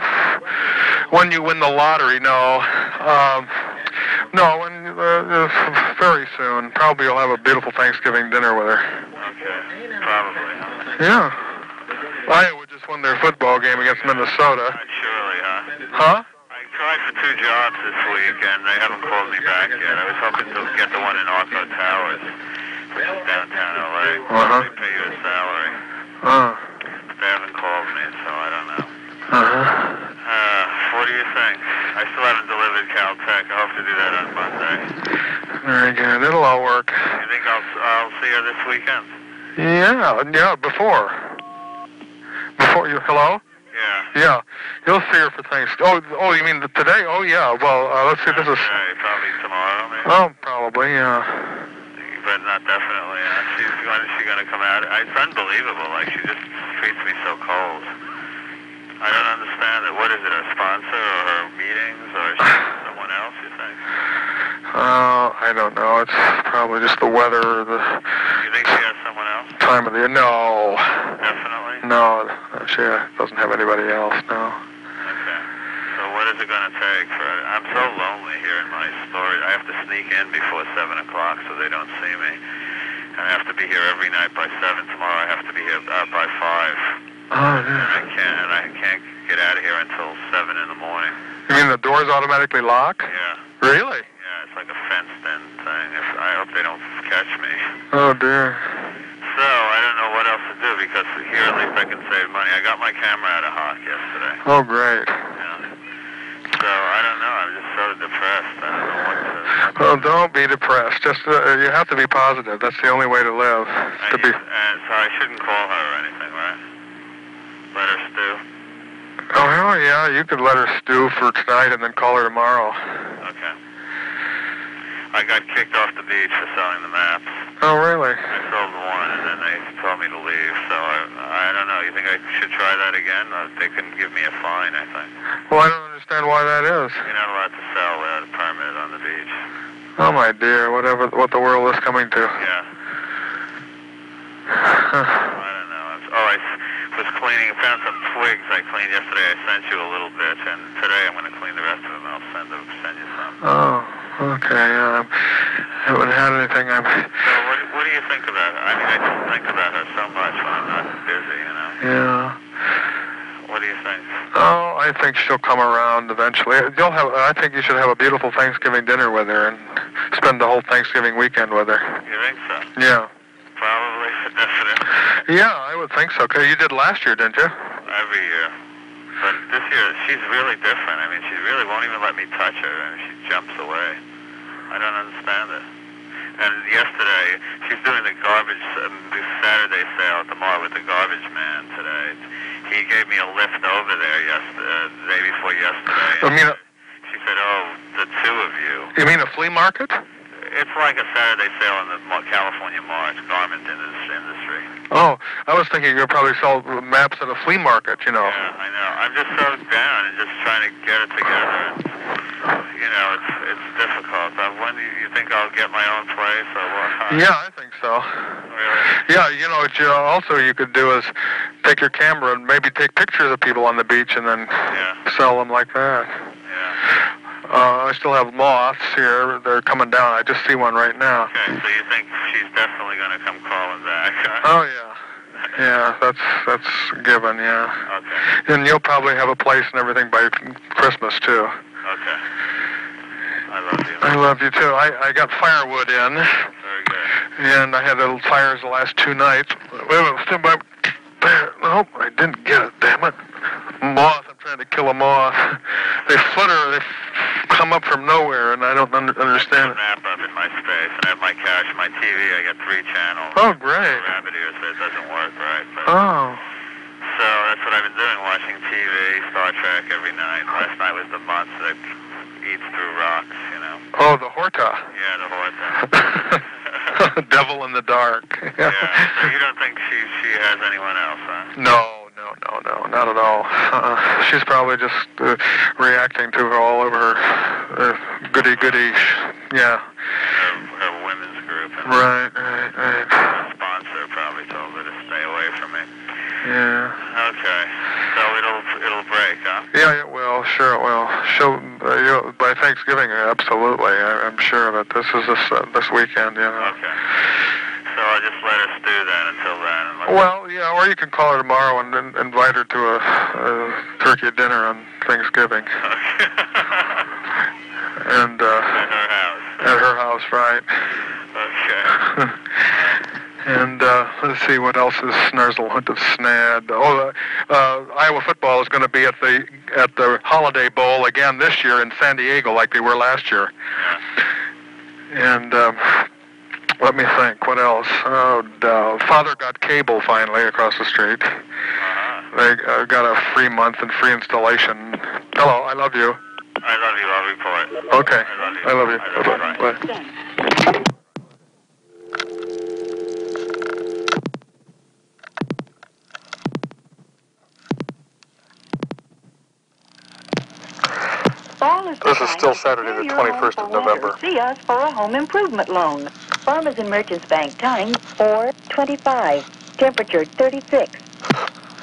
when you win the lottery, no. Um, no, when uh, uh, very soon. Probably you'll have a beautiful Thanksgiving dinner with her. Okay. Probably. Yeah. Iowa just won their football game against Minnesota. Not surely, huh? Huh? I tried for two jobs this week, and they haven't called me back yet. I was hoping to get the one in Arco Towers, which is downtown LA. Uh-huh. They pay you a salary. Uh. But they haven't called me, so I don't know. Uh-huh. Uh, what do you think? I still haven't delivered Caltech. I hope to do that on Monday. Very good. It'll all work. You think I'll I'll see her this weekend? Yeah. Yeah. Before. Before you. Hello. Yeah. Yeah. You'll see her for things. Oh. Oh. You mean the- today? Oh yeah. Well, uh, let's see. This is. Okay, probably tomorrow, maybe. Oh, probably. Yeah. But not definitely. Uh, she's when is she gonna come out? It's unbelievable. Like she just treats me so cold. I don't understand it. What is it? A sponsor or her meetings or someone else? You think? Uh, I don't know. It's probably just the weather, or the You think she has someone else? time of the year. No. Definitely. No. She doesn't have anybody else. No. Okay. So what is it gonna take for? I'm so lonely here in my storage. I have to sneak in before seven o'clock so they don't see me. And I have to be here every night by seven. Tomorrow I have to be here uh, by five. Oh, And I can't. And I can't get out of here until seven in the morning. You mean the doors automatically lock? Yeah. Really? Yeah. It's like a fenced-in thing. If, I hope they don't catch me. Oh dear. So I don't know what else to do because here at least I can save money. I got my camera out of hock yesterday. Oh great. Yeah. So I don't know. I'm just so depressed. I don't know what to. Well, don't be depressed. Just uh, you have to be positive. That's the only way to live. And, To be. and so I shouldn't call her or anything, right? Let her stew. Oh hell yeah, you could let her stew for tonight and then call her tomorrow. Okay. I got kicked off the beach for selling the maps. Oh, really? I sold one, and then they told me to leave. So I, I don't know. You think I should try that again? Uh, they can give me a fine. I think Well, I don't understand why that is. you're not allowed to sell without a permit on the beach. Oh, my dear, whatever, what the world is coming to. Yeah. I don't know. Oh, I was cleaning. Found some twigs I cleaned yesterday. I sent you a little bit, and today I'm going to clean the rest of them. I'll send them, send you some. Oh, okay. Um, I haven't had anything. I'm. So what, what do you think about her? I mean, I just think about her so much when I'm not busy, you know. Yeah. What do you think? Oh, I think she'll come around eventually. You'll have. I think you should have a beautiful Thanksgiving dinner with her and spend the whole Thanksgiving weekend with her. You think so? Yeah. Probably, definitely. Yeah, I would think so. 'Cause you did last year, didn't you? Every year. But this year, she's really different. I mean, she really won't even let me touch her, and she jumps away. I don't understand it. And yesterday, she's doing the garbage, um, the Saturday sale at the mall with the garbage man today. He gave me a lift over there yesterday, uh, the day before yesterday. I mean, uh, she said, "Oh, the two of you." You mean a flea market? It's like a Saturday sale in the California Mart garment industry. Oh, I was thinking you'd probably sell maps at a flea market. You know. Yeah, I know. I'm just so down and just trying to get it together. You know, it's it's difficult. Uh, when do you, you think I'll get my own place or what? Huh? Yeah, I think so. Really? Yeah, you know what you also you could do is take your camera and maybe take pictures of people on the beach and then Yeah. sell them like that. Yeah. Uh, I still have moths here. They're coming down. I just see one right now. Okay, so you think she's definitely going to come crawling back? Huh? Oh yeah, yeah. That's that's given. Yeah. Okay. And you'll probably have a place and everything by Christmas too. Okay. I love you. I love you too. I I got firewood in, Very good. and I had little fires the last two nights. Wait a minute, stand by. Nope, I didn't get it. Damn it. Mm-hmm. Moth. I'm trying to kill a moth. They flutter. They come up from nowhere, and I don't under, understand it. Map up in my space, and I have my cache, my TV. I got three channels. Oh, great. Rabbit ears, so it doesn't work right. But, Oh. So that's what I've been doing, watching TV, Star Trek every night. Last night was the month that eats through rocks, you know. Oh, the Horta. Yeah, the Horta. Devil in the dark. yeah. So you don't think she she has anyone else, huh? No, no, no, no, not at all. Uh, she's probably just uh, reacting to all of her uh, goody goody. Yeah. Her, her women's group and Right, right, right. her sponsor probably told her to stay away from me. Yeah. Okay. So it'll it'll break, huh? Yeah, it will. Sure, it will. She'll uh, you by Thanksgiving. Absolutely, I, I'm sure of it. This is this uh, this weekend. You know. Okay. So I'll just let her stew then until then. Well, yeah, or you can call her tomorrow and, and invite her to a, a turkey dinner on Thanksgiving, Okay. and uh, At her house. at her house, right? Okay. and uh, let's see what else is Snarzelhunt have snared. Oh, uh, uh, Iowa football is going to be at the at the Holiday Bowl again this year in San Diego, like they were last year. And um, let me think, what else? Oh, uh, Father got cable finally across the street. Uh-huh. They uh, got a free month and free installation. Hello, I love you. I love you. I'll report. Okay, I love you. I love you. I love you. Bye-bye. Bye. This is still Saturday, the to clear your 21st of. November. See us for a home improvement loan. Farmers and Merchants Bank time 425. Temperature 36.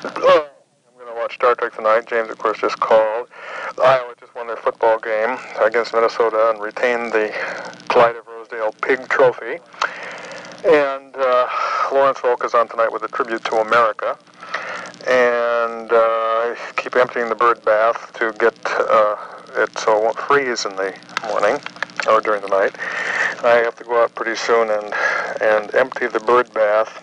Oh, I'm going to watch Star Trek tonight. James, of course, just called. Iowa just won their football game against Minnesota and retained the Floyd of Rosedale Pig Trophy. And uh, Lawrence Welk is on tonight with a tribute to America. And uh, I keep emptying the bird bath to get uh, it so it won't freeze in the morning or during the night. I have to go out pretty soon and and empty the bird bath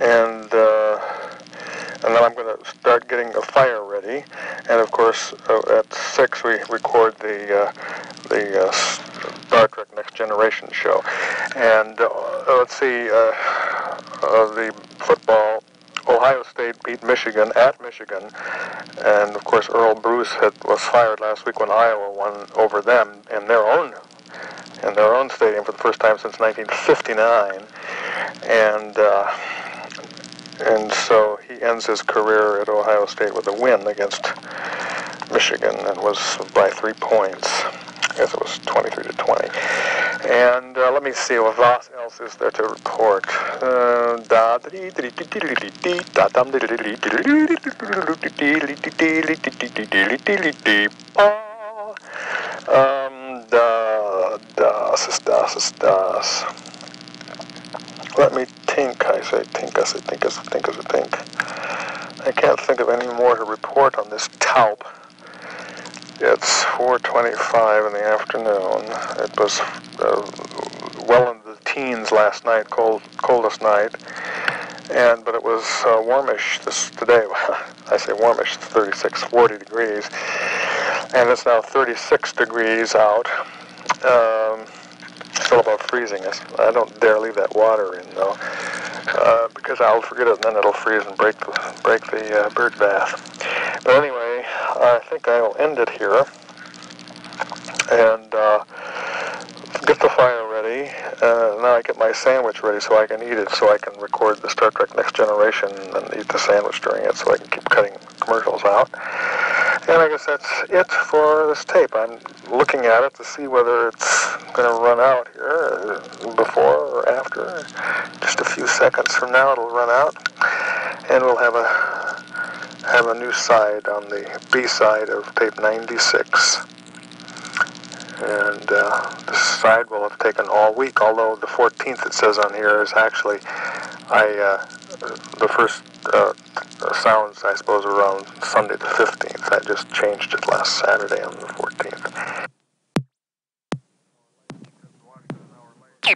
and uh, and then I'm going to start getting the fire ready. And of course, uh, at six we record the uh, the uh, Star Trek Next Generation show. And uh, let's see, uh, the football. Ohio State beat Michigan. At Michigan, and of course Earle Bruce had, was fired last week when Iowa won over them in their own in their own stadium for the first time since 1959, and. Uh, and so he ends his career at Ohio State with a win against Michigan and was by three points. I guess it was 23 to 20. And uh, let me see what else is there to report. Uh, um. Let me think, I say, think, I say, think, I say, think, I say, think. I can't think of any more to report on this taup. It's 4.25 in the afternoon. It was uh, well in the teens last night, cold, coldest night. And, but it was uh, warmish this today. I say warmish, 36, 40 degrees. And it's now 36 degrees out. Um, still about freezing. I don't dare leave that water in though, uh, because I'll forget it and then it'll freeze and break the break the uh, bird bath. But anyway, I think I'll end it here and uh, get the fire ready. Uh, now I get my sandwich ready so I can eat it, so I can record the Star Trek Next Generation and eat the sandwich during it, so I can keep cutting commercials out. And I guess that's it for this tape. I'm looking at it to see whether it's going to run out here uh, before or after. Just a few seconds from now, it'll run out, and we'll have a have a new side on the B side of tape 96. And uh, this side will have taken all week, although the 14th it says on here is actually I uh, the first uh, sounds, I suppose, around Sunday the 15th. I just changed it last Saturday on the 14th.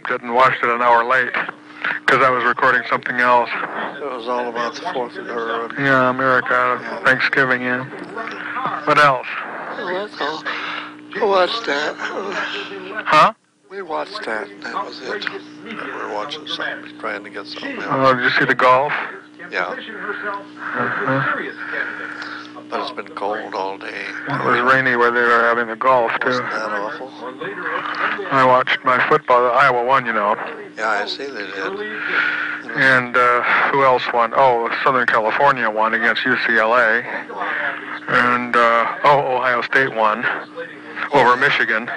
Didn't watch it an hour late because I was recording something else. It was all about the Fourth of or Yeah, America, Thanksgiving, yeah. What else? Oh, that's all. I watched that. Huh? We watched that. That was it. We were watching something, trying to get something else. Oh, did you see the golf? Yeah, Uh-huh. but it's been cold all day. It was rainy where they were having the golf, too. Wasn't that awful? I watched my football. The Iowa won, you know. Yeah, I see they did. And uh, who else won? Oh, Southern California won against UCLA. And, uh, oh, Ohio State won over Michigan.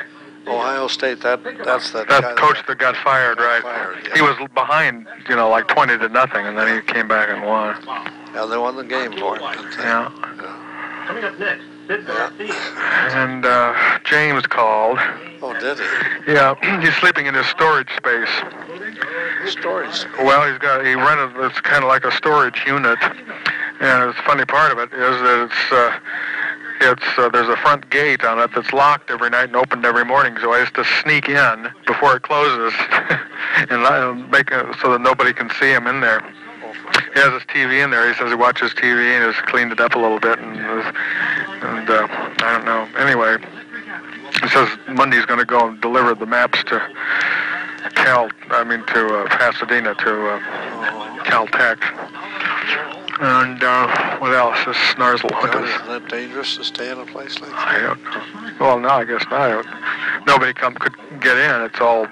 Ohio State, that that's that That coach that got fired, right? fired, yeah. He was behind, you know, like 20 to nothing, and then he came back and won. Yeah, they won the game for him. didn't? Yeah. Coming up next, Yeah. And uh, James called. Oh, did he? Yeah, he's sleeping in his storage space. Stories. Well, he's got he rented. It's kind of like a storage unit, and the funny part of it is that it's uh, it's uh, there's a front gate on it that's locked every night and opened every morning. So I used to sneak in before it closes, and make it so that nobody can see him in there. He has his TV in there. He says he watches TV and has cleaned it up a little bit, and was- and uh, I don't know. Anyway, he says Monday's going to go and deliver the maps to Cal. I mean to uh, Pasadena to uh, Caltech. And uh, what else? This God, is? isn't that dangerous to stay in a place like that? I don't know. Well, no, I guess not. Nobody come could get in. It's all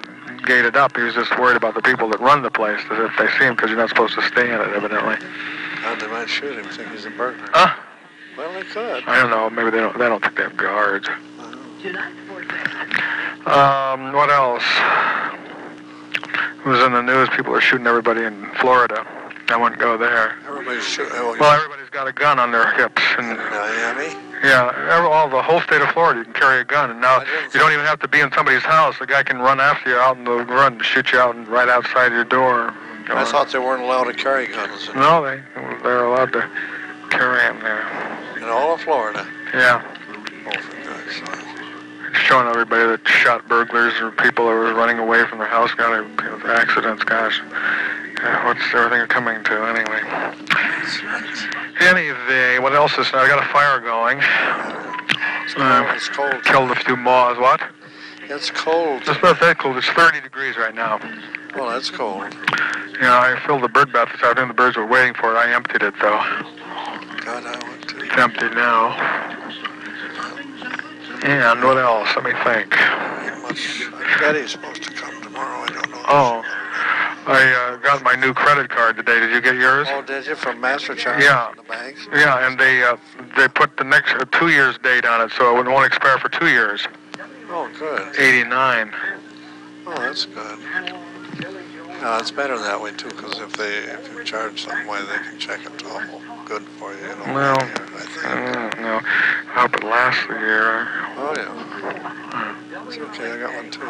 gated up. He was just worried about the people that run the place, that if they see him, because you're not supposed to stay in it, evidently. God, they might shoot him, think he's a burglar. Huh? Well, they could. I don't know. Maybe they don't. They don't think they have guards. Um, what else? It was in the news. People are shooting everybody in Florida. I wouldn't go there. Everybody's shooting. Oh, Well, everybody's got a gun on their hips, and Miami? yeah, all the whole state of Florida, you can carry a gun, and now you don't even have to be in somebody's house. The guy can run after you out in the run, and shoot you out and right outside your door. I thought they weren't allowed to carry guns in, No, they they're allowed to carry them there. in all of Florida. Yeah, Oh, for God's sake. Showing everybody that shot burglars or people that were running away from their house got accidents. Gosh, God, what's everything coming to anyway? Anyway, what else is? Now? I got a fire going. It's cold. Um, it's cold. Killed a few moths. What? It's cold. It's not that cold. It's 30 degrees right now. Well, that's cold. Yeah, I filled the bird bath this afternoon. The birds were waiting for it. I emptied it though. It's empty now. And what else? Let me think. Betty's supposed to come tomorrow. I don't know. Oh. I uh, got my new credit card today. Did you get yours? Oh, did you from MasterCard? Yeah. The banks. Yeah, and they uh, they put the next uh, two years date on it, so it won't expire for two years. Oh, good. 89. Oh, that's good. No, it's better that way too, because if they if you charge some way, they can check it all good for you. you know, Well, I think. Mm, no, I hope it lasts the year. Oh yeah. It's okay. I got one too.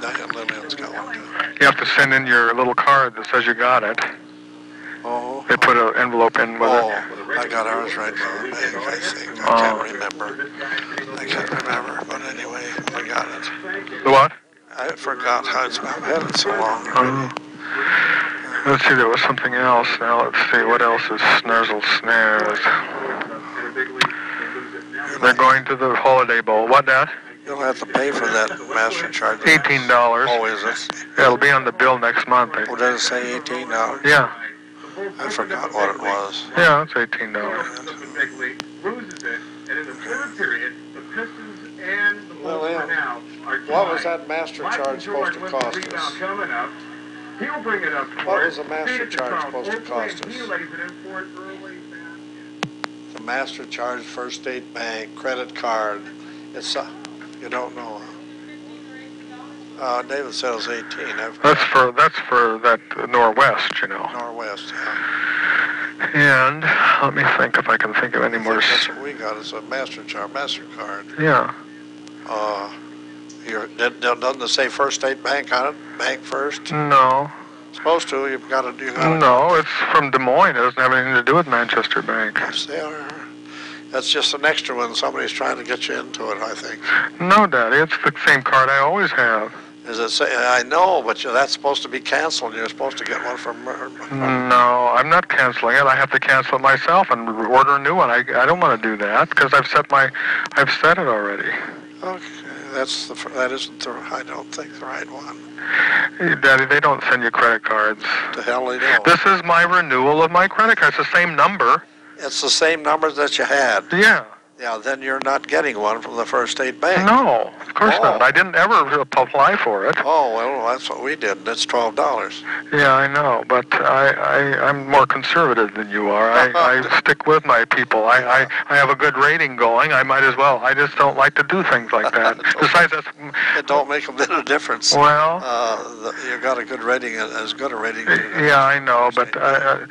Diane Lillian's got one too. You have to send in your little card that says you got it. Oh. They put an envelope in with Oh, it. I got ours right from the bank. I think. I Oh. can't remember. I can't remember, but anyway, I got it. The what? I forgot how it's. I've had it so long. Oh. Let's see, there was something else. Now let's see, what else is Snurzel Snares? They're going to the Holiday Bowl. What, Dad? You'll have to pay for that master charge. $18. Oh, is it? It'll be on the bill next month. I- Oh, does it say eighteen dollars? Yeah, I forgot what it was. yeah, it's $18. Loses it, and in the period, the Pistons and the oh, Well, Bulls yeah. are now are What was that master charge supposed to Jordan with the cost us? Coming up. He'll bring it up for What was the master Feed it to charge Charles supposed to Oakley, cost and He us? The master charge, First State Bank, credit card. It's, uh, you don't know. Uh, David said it was eighteen. I That's for, that's for that Norwest, you know. Norwest, yeah. And let me think if I can think of any more. That's what we got, is a master charge, MasterCard. Yeah. Uh, you're, doesn't it say First State Bank on it? Bank first? No, Supposed to, you've got to, do to. no, it's from Des Moines. It doesn't have anything to do with Manchester Bank. Yes, they are. That's just an extra one. Somebody's trying to get you into it, I think. No, Daddy, it's the same card I always have. Is it say, I know, but you, that's supposed to be canceled. You're supposed to get one from, Mer- uh, No, I'm not canceling it. I have to cancel it myself and order a new one. I, I don't want to do that because I've set my, I've set it already. Okay, that's the, that isn't the, I don't think the right one. Hey, Daddy, they don't send you credit cards. The hell they don't. This is my renewal of my credit card. It's the same number. It's the same numbers that you had. Yeah. Yeah, then you're not getting one from the First State Bank. No, of course Oh. not. I didn't ever apply for it. Oh, well, that's what we did. That's twelve dollars. Yeah, I know, but I, I I'm more conservative than you are. I, I stick with my people. I, I I have a good rating going. I might as well. I just don't like to do things like that. Besides, that's It don't make a bit of difference. well. Uh, the, you got a good rating, as good a rating. as- Yeah, I know, but I, I,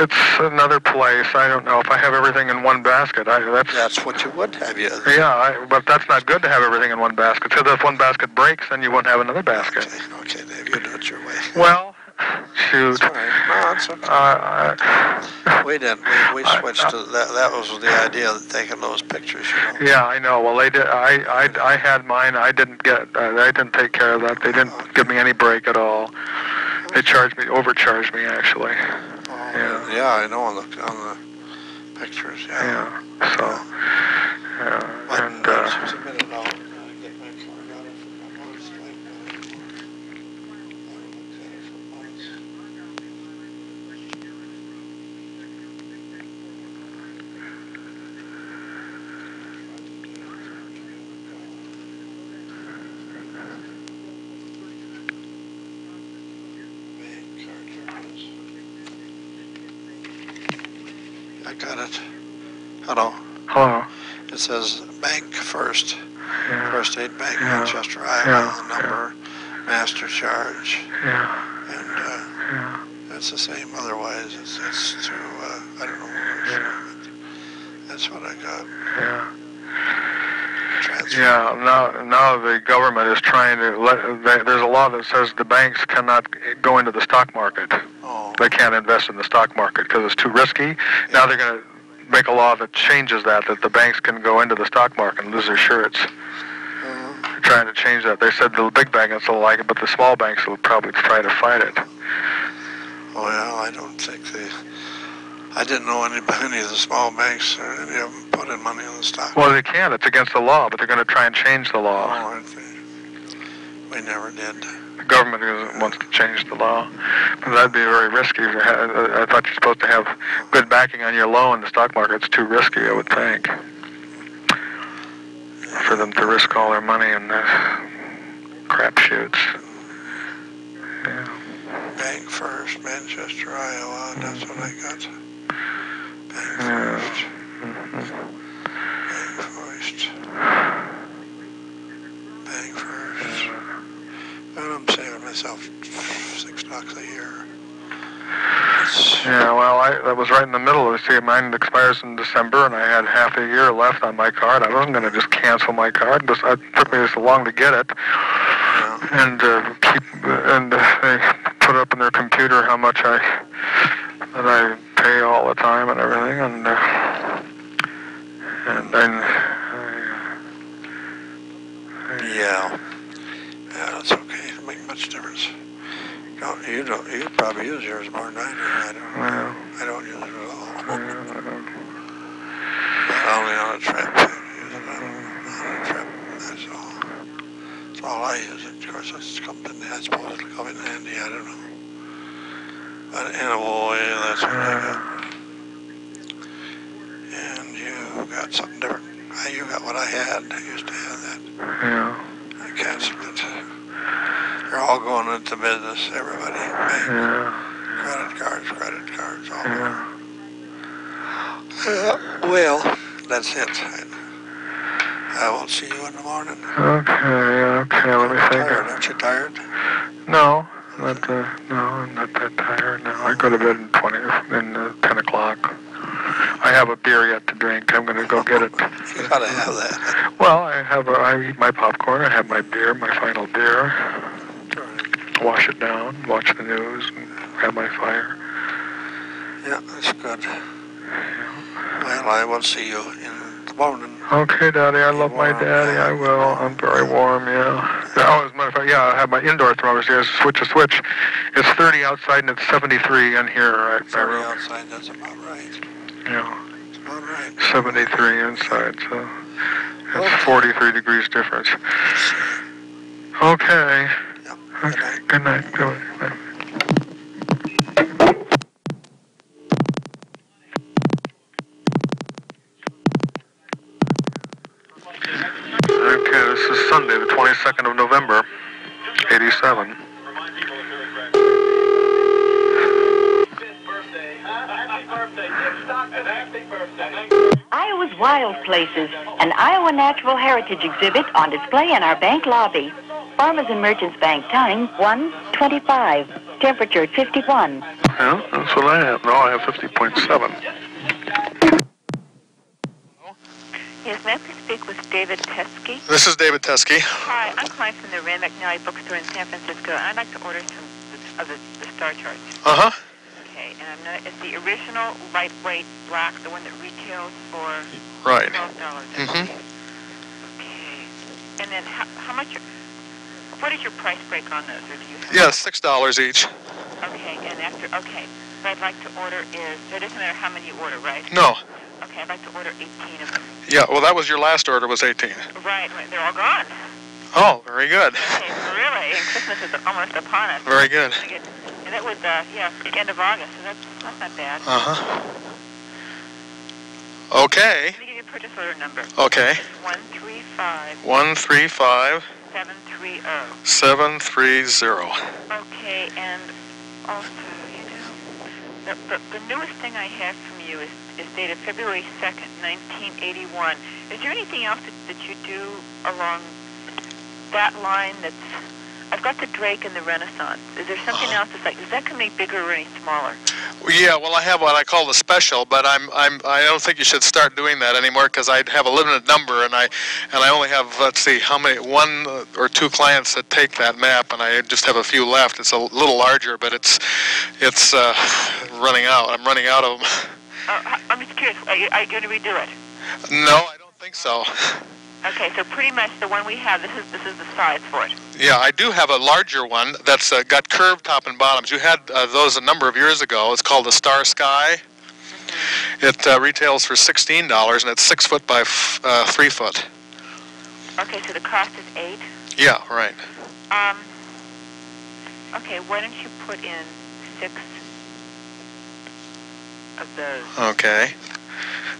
it's another place. I don't know if I have everything in one basket. I, that's That's what you would have. You. yeah, I, but that's not good to have everything in one basket. Because if one basket breaks, then you won't have another basket. Okay, okay, Dave, you do it your way. Well, shoot. Right. No, it's okay. Uh, I, We didn't. We, we I- switched to that. That was the idea of taking those pictures. You know. yeah, I know. Well, they did. I, I, I had mine. I didn't get. Uh, I didn't take care of that. They didn't give me any break at all. They charged me, overcharged me actually. Oh, Yeah. yeah, I know on the on the pictures. Yeah. Yeah. So, yeah, and uh, uh, just a minute, I'll get my card out of my mom's life. I haven't looked at it for months. Bank card, here it is. I got it. Hello. hello. It says Bank First, Yeah. First State Bank, Yeah. Manchester, Iowa, Yeah. the number, master charge, Yeah. and uh, Yeah. it's the same otherwise. It's, it's through, uh, I don't know Yeah. from. That's what I got. Yeah. Transfer. Yeah, now now the government is trying to let. they- There's a law that says the banks cannot go into the stock market. Oh, They can't invest in the stock market because it's too risky. Now they're going to make a law that changes that, that the banks can go into the stock market and lose their shirts. Mm-hmm. They're trying to change that. They said the big banks will like it, but the small banks will probably try to fight it. Well, I don't think they, I didn't know any, any of the small banks or any of them put in money in the stock. Well, they can. It's against the law, but they're going to try and change the Oh, law. aren't? We never did. Government wants to change the law. But that'd be very risky. If you had, I thought you're supposed to have good backing on your loan. The stock market's too risky, I would think, for them to risk all their money in the crapshoots. Yeah. Bank First, Manchester, Iowa. That's what I got. Bank Yeah. First. Mhm. Bank First. Bank First. And I'm saving myself six bucks a year. It's, Yeah, well, I that was right in the middle. You see, mine expires in December, and I had half a year left on my card. I wasn't going to just cancel my card. This it took me so long to get it, yeah. and uh, keep and uh, they put up in their computer how much I that I pay all the time and everything, and uh, and then I, I, Yeah. Yeah, that's It make much difference. You don't, you don't, you probably use yours more than I do. I don't, well, I don't use it at all. yeah, Only on a trip. I use it on, a trip. That's all. That's all I use it. Of course, it's come in, I suppose it'll come in handy. I don't know. But in a way, that's what I got. And you got something different. You got what I had. I used to have that. yeah, I canceled it. They're all going into business, everybody. Yeah, credit cards, credit cards, all. yeah. Yeah, well, that's it. I, I will see you in the morning. Okay, okay. Let me think. Tired, aren't you tired? No, not uh, no, I'm not that tired. No, I go to bed in twenty in uh, ten o'clock. I have a beer yet to drink. I'm going to go get it. You gotta have that. Well, I have a, I eat my popcorn. I have my beer, my final beer. Wash it down, watch the news, and have my fire. Yeah, that's good. Well, I will see you in the morning. Okay, Daddy. I love my daddy. I will. I'm very warm. Yeah. Oh, as a matter of fact, yeah. I have my indoor thermometer. Yes, switch a switch. It's 30 outside and it's 73 in here. Right, my 30 room. outside, that's about right. Yeah. That's about right. 73 inside, so that's 43 degrees difference. Okay. Okay. Good night. Night. Okay, this is Sunday, the 22nd of November, 87. Iowa's Wild Places, an Iowa Natural Heritage exhibit on display in our bank lobby. Farmers and Merchants Bank time 125. Temperature 51. Yeah, that's what I have. No, I have 50.7. Yes, may I please speak with David Teske? This is David Teske. Hi, I'm calling from the Rand McNally bookstore in San Francisco, and I'd like to order some of the, the Star Charts. Uh-huh. Okay, and I'm not, it's the original lightweight black, the one that retails for Right. twelve dollars. Mm-hmm. Okay, and then how, how much? What is your price break on those, or do you have? Yeah, $6 each. Okay, and after okay, what I'd like to order is so it doesn't matter how many you order, right? No. Okay, I'd like to order 18 of them. Yeah, well, that was your last order was 18. Right, right, they're all gone. Oh, very good. Okay, really, and Christmas is almost upon us. Very good. And that was, uh, yeah, the end of August, so that's, that's not bad. Uh-huh. Okay. Let me give you a purchase order number. Okay. It's 135 One three five seven three zero. Okay, and also, you know, the, the, the newest thing I have from you is, is dated February 2nd, 1981. Is there anything else that, that you do along that line that's... I've got the Drake and the Renaissance. Is there something Uh-huh. else that's like, does that come any bigger or any smaller? Yeah, well, I have what I call the special, but I'm I'm I don't think you should start doing that anymore because I have a limited number, and I and I only have let's see how many one uh, or two clients that take that map, and I just have a few left. It's a little larger, but it's it's uh, running out. I'm running out of them. Uh, I'm just curious, are you, are you going to redo it? No, I don't think so. Okay, so pretty much the one we have, this is this is the size for it. Yeah, I do have a larger one that's uh, got curved top and bottoms. You had uh, those a number of years ago. It's called the Star Sky. It uh, retails for sixteen dollars, and it's six foot by f- uh, three foot. Okay, so the cost is eight. Yeah, right. Um, Okay, why don't you put in six of those? Okay.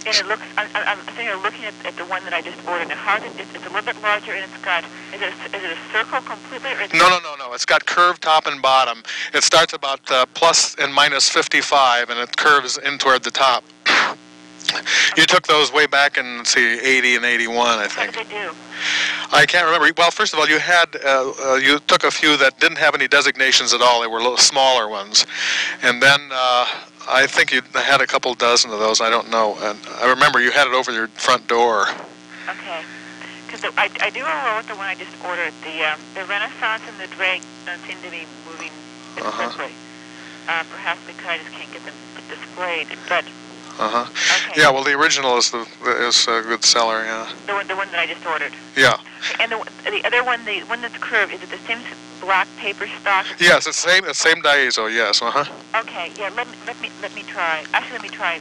And it looks, I'm, I'm I'm thinking of looking at, at the one that I just ordered. Now, how did, it's, it's a little bit larger and it's got, is it, a, is it a circle completely or it No, no, no, no. It's got curved top and bottom. It starts about uh, plus and minus 55, and it curves in toward the top. You took those way back in, let's see, 80 and 81, I think. did they do? I can't remember. Well, first of all, you had uh, uh, you took a few that didn't have any designations at all. They were little smaller ones, and then uh, I think you had a couple dozen of those. I don't know. And I remember you had it over your front door. Okay. Because I, I do with the one I just ordered. The um, the Renaissance and the Drake don't seem to be moving as Uh-huh. quickly. Uh, perhaps because I just can't get them displayed. But Uh huh. okay, Yeah. Well, the original is the is a good seller. Yeah. the one the one that I just ordered. Yeah. And the the other one, the one that's curved, is it the same black paper stock? Yes, it's the same it's same Daiso. Yes. Uh huh. Okay. Yeah. Let me let me let me try. Actually, let me try.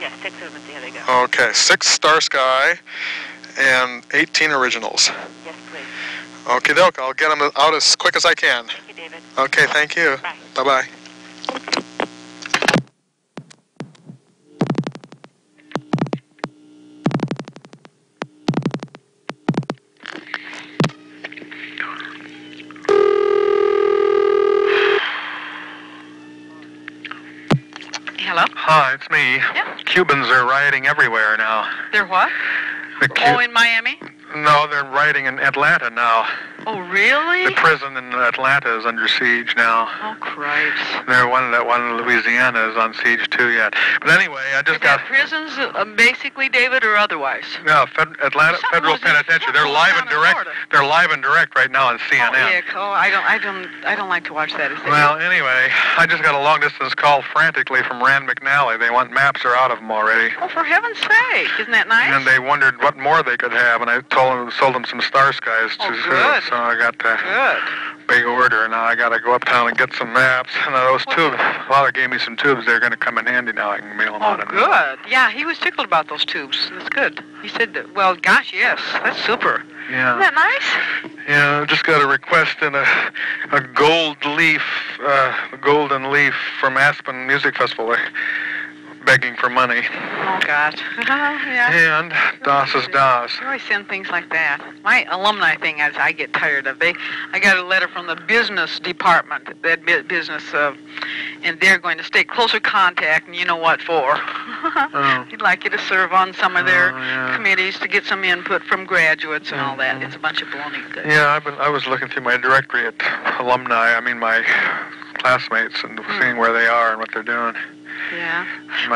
Yeah, six of them and see how they go. Okay. Six Star Sky, and 18 originals. Yes, please. Okay, doke. I'll get them out as quick as I can. Thank you, David. Okay. Thank you. Bye. Bye bye. Hi, it's me. Yeah. Cubans are rioting everywhere now. They're what? The oh, Cu- Oh, in Miami? No, they're rioting in Atlanta now. Oh, really? The prison in Atlanta is under siege now. Oh, cripes. There one that one in Louisiana is on siege too yet. But anyway, I just got prisons, uh, basically, David, or otherwise? no fed, Atlanta Something Federal Penitentiary. They're live and direct. Florida. They're live and direct right now on CNN. Oh, yeah, oh, I don't, I don't, I don't like to watch that. Well, anyway, I just got a long distance call frantically from Rand McNally. They want maps are out of them already. Oh, for heaven's sake! Isn't that nice? And they wondered what more they could have, and I told them, sold them some Star Skies Oh, too. good. So I got the Good. big order. Now I got to go uptown and get some maps. And those What- tubes, Father gave me some tubes. They're going to come in handy now. I can mail them Oh, out. in- good. Yeah, he was tickled about those tubes. That's good. He said, that, well, gosh, yes, that's super. Yeah. Isn't that nice? Yeah. Just got a request in a a gold leaf, uh, a golden leaf from Aspen Music Festival. They're begging for money. Oh, God. yeah. And DOS is DOS. They always send things like that. My alumni thing, as I get tired of, they, I got a letter from the business department, that business, uh, and they're going to stay closer contact, and you know what for. Oh. He'd like you to serve on some of their Oh, yeah. committees to get some input from graduates and all that. It's a bunch of baloney. That- Yeah, I've been. I was looking through my directory at alumni. I mean, my classmates, and Hmm. seeing where they are and what they're doing. Yeah.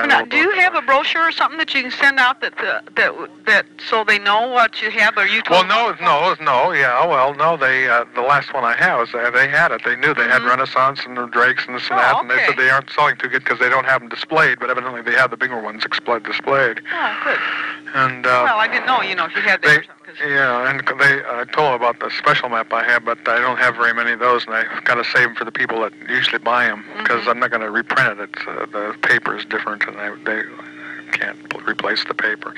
Now, do you have a brochure or something that you can send out that uh, that that so they know what you have, or you Well, no, no, no. Yeah, well, no. They uh, the last one I had was uh, they had it. They knew they had Mhm. Renaissance and the Drakes and this and Oh, that, and they said they aren't selling too good because they don't have them displayed. But evidently they have the bigger ones displayed. Oh, good. And uh, well, I didn't know, you know, if you had they, or something. 'cause- yeah, and they I told them about the special map I have, but I don't have very many of those, and I've got to save them for the people that usually buy them because Mhm. I'm not going to reprint it. It's, uh, the paper is different, and I they can't pl- replace the paper.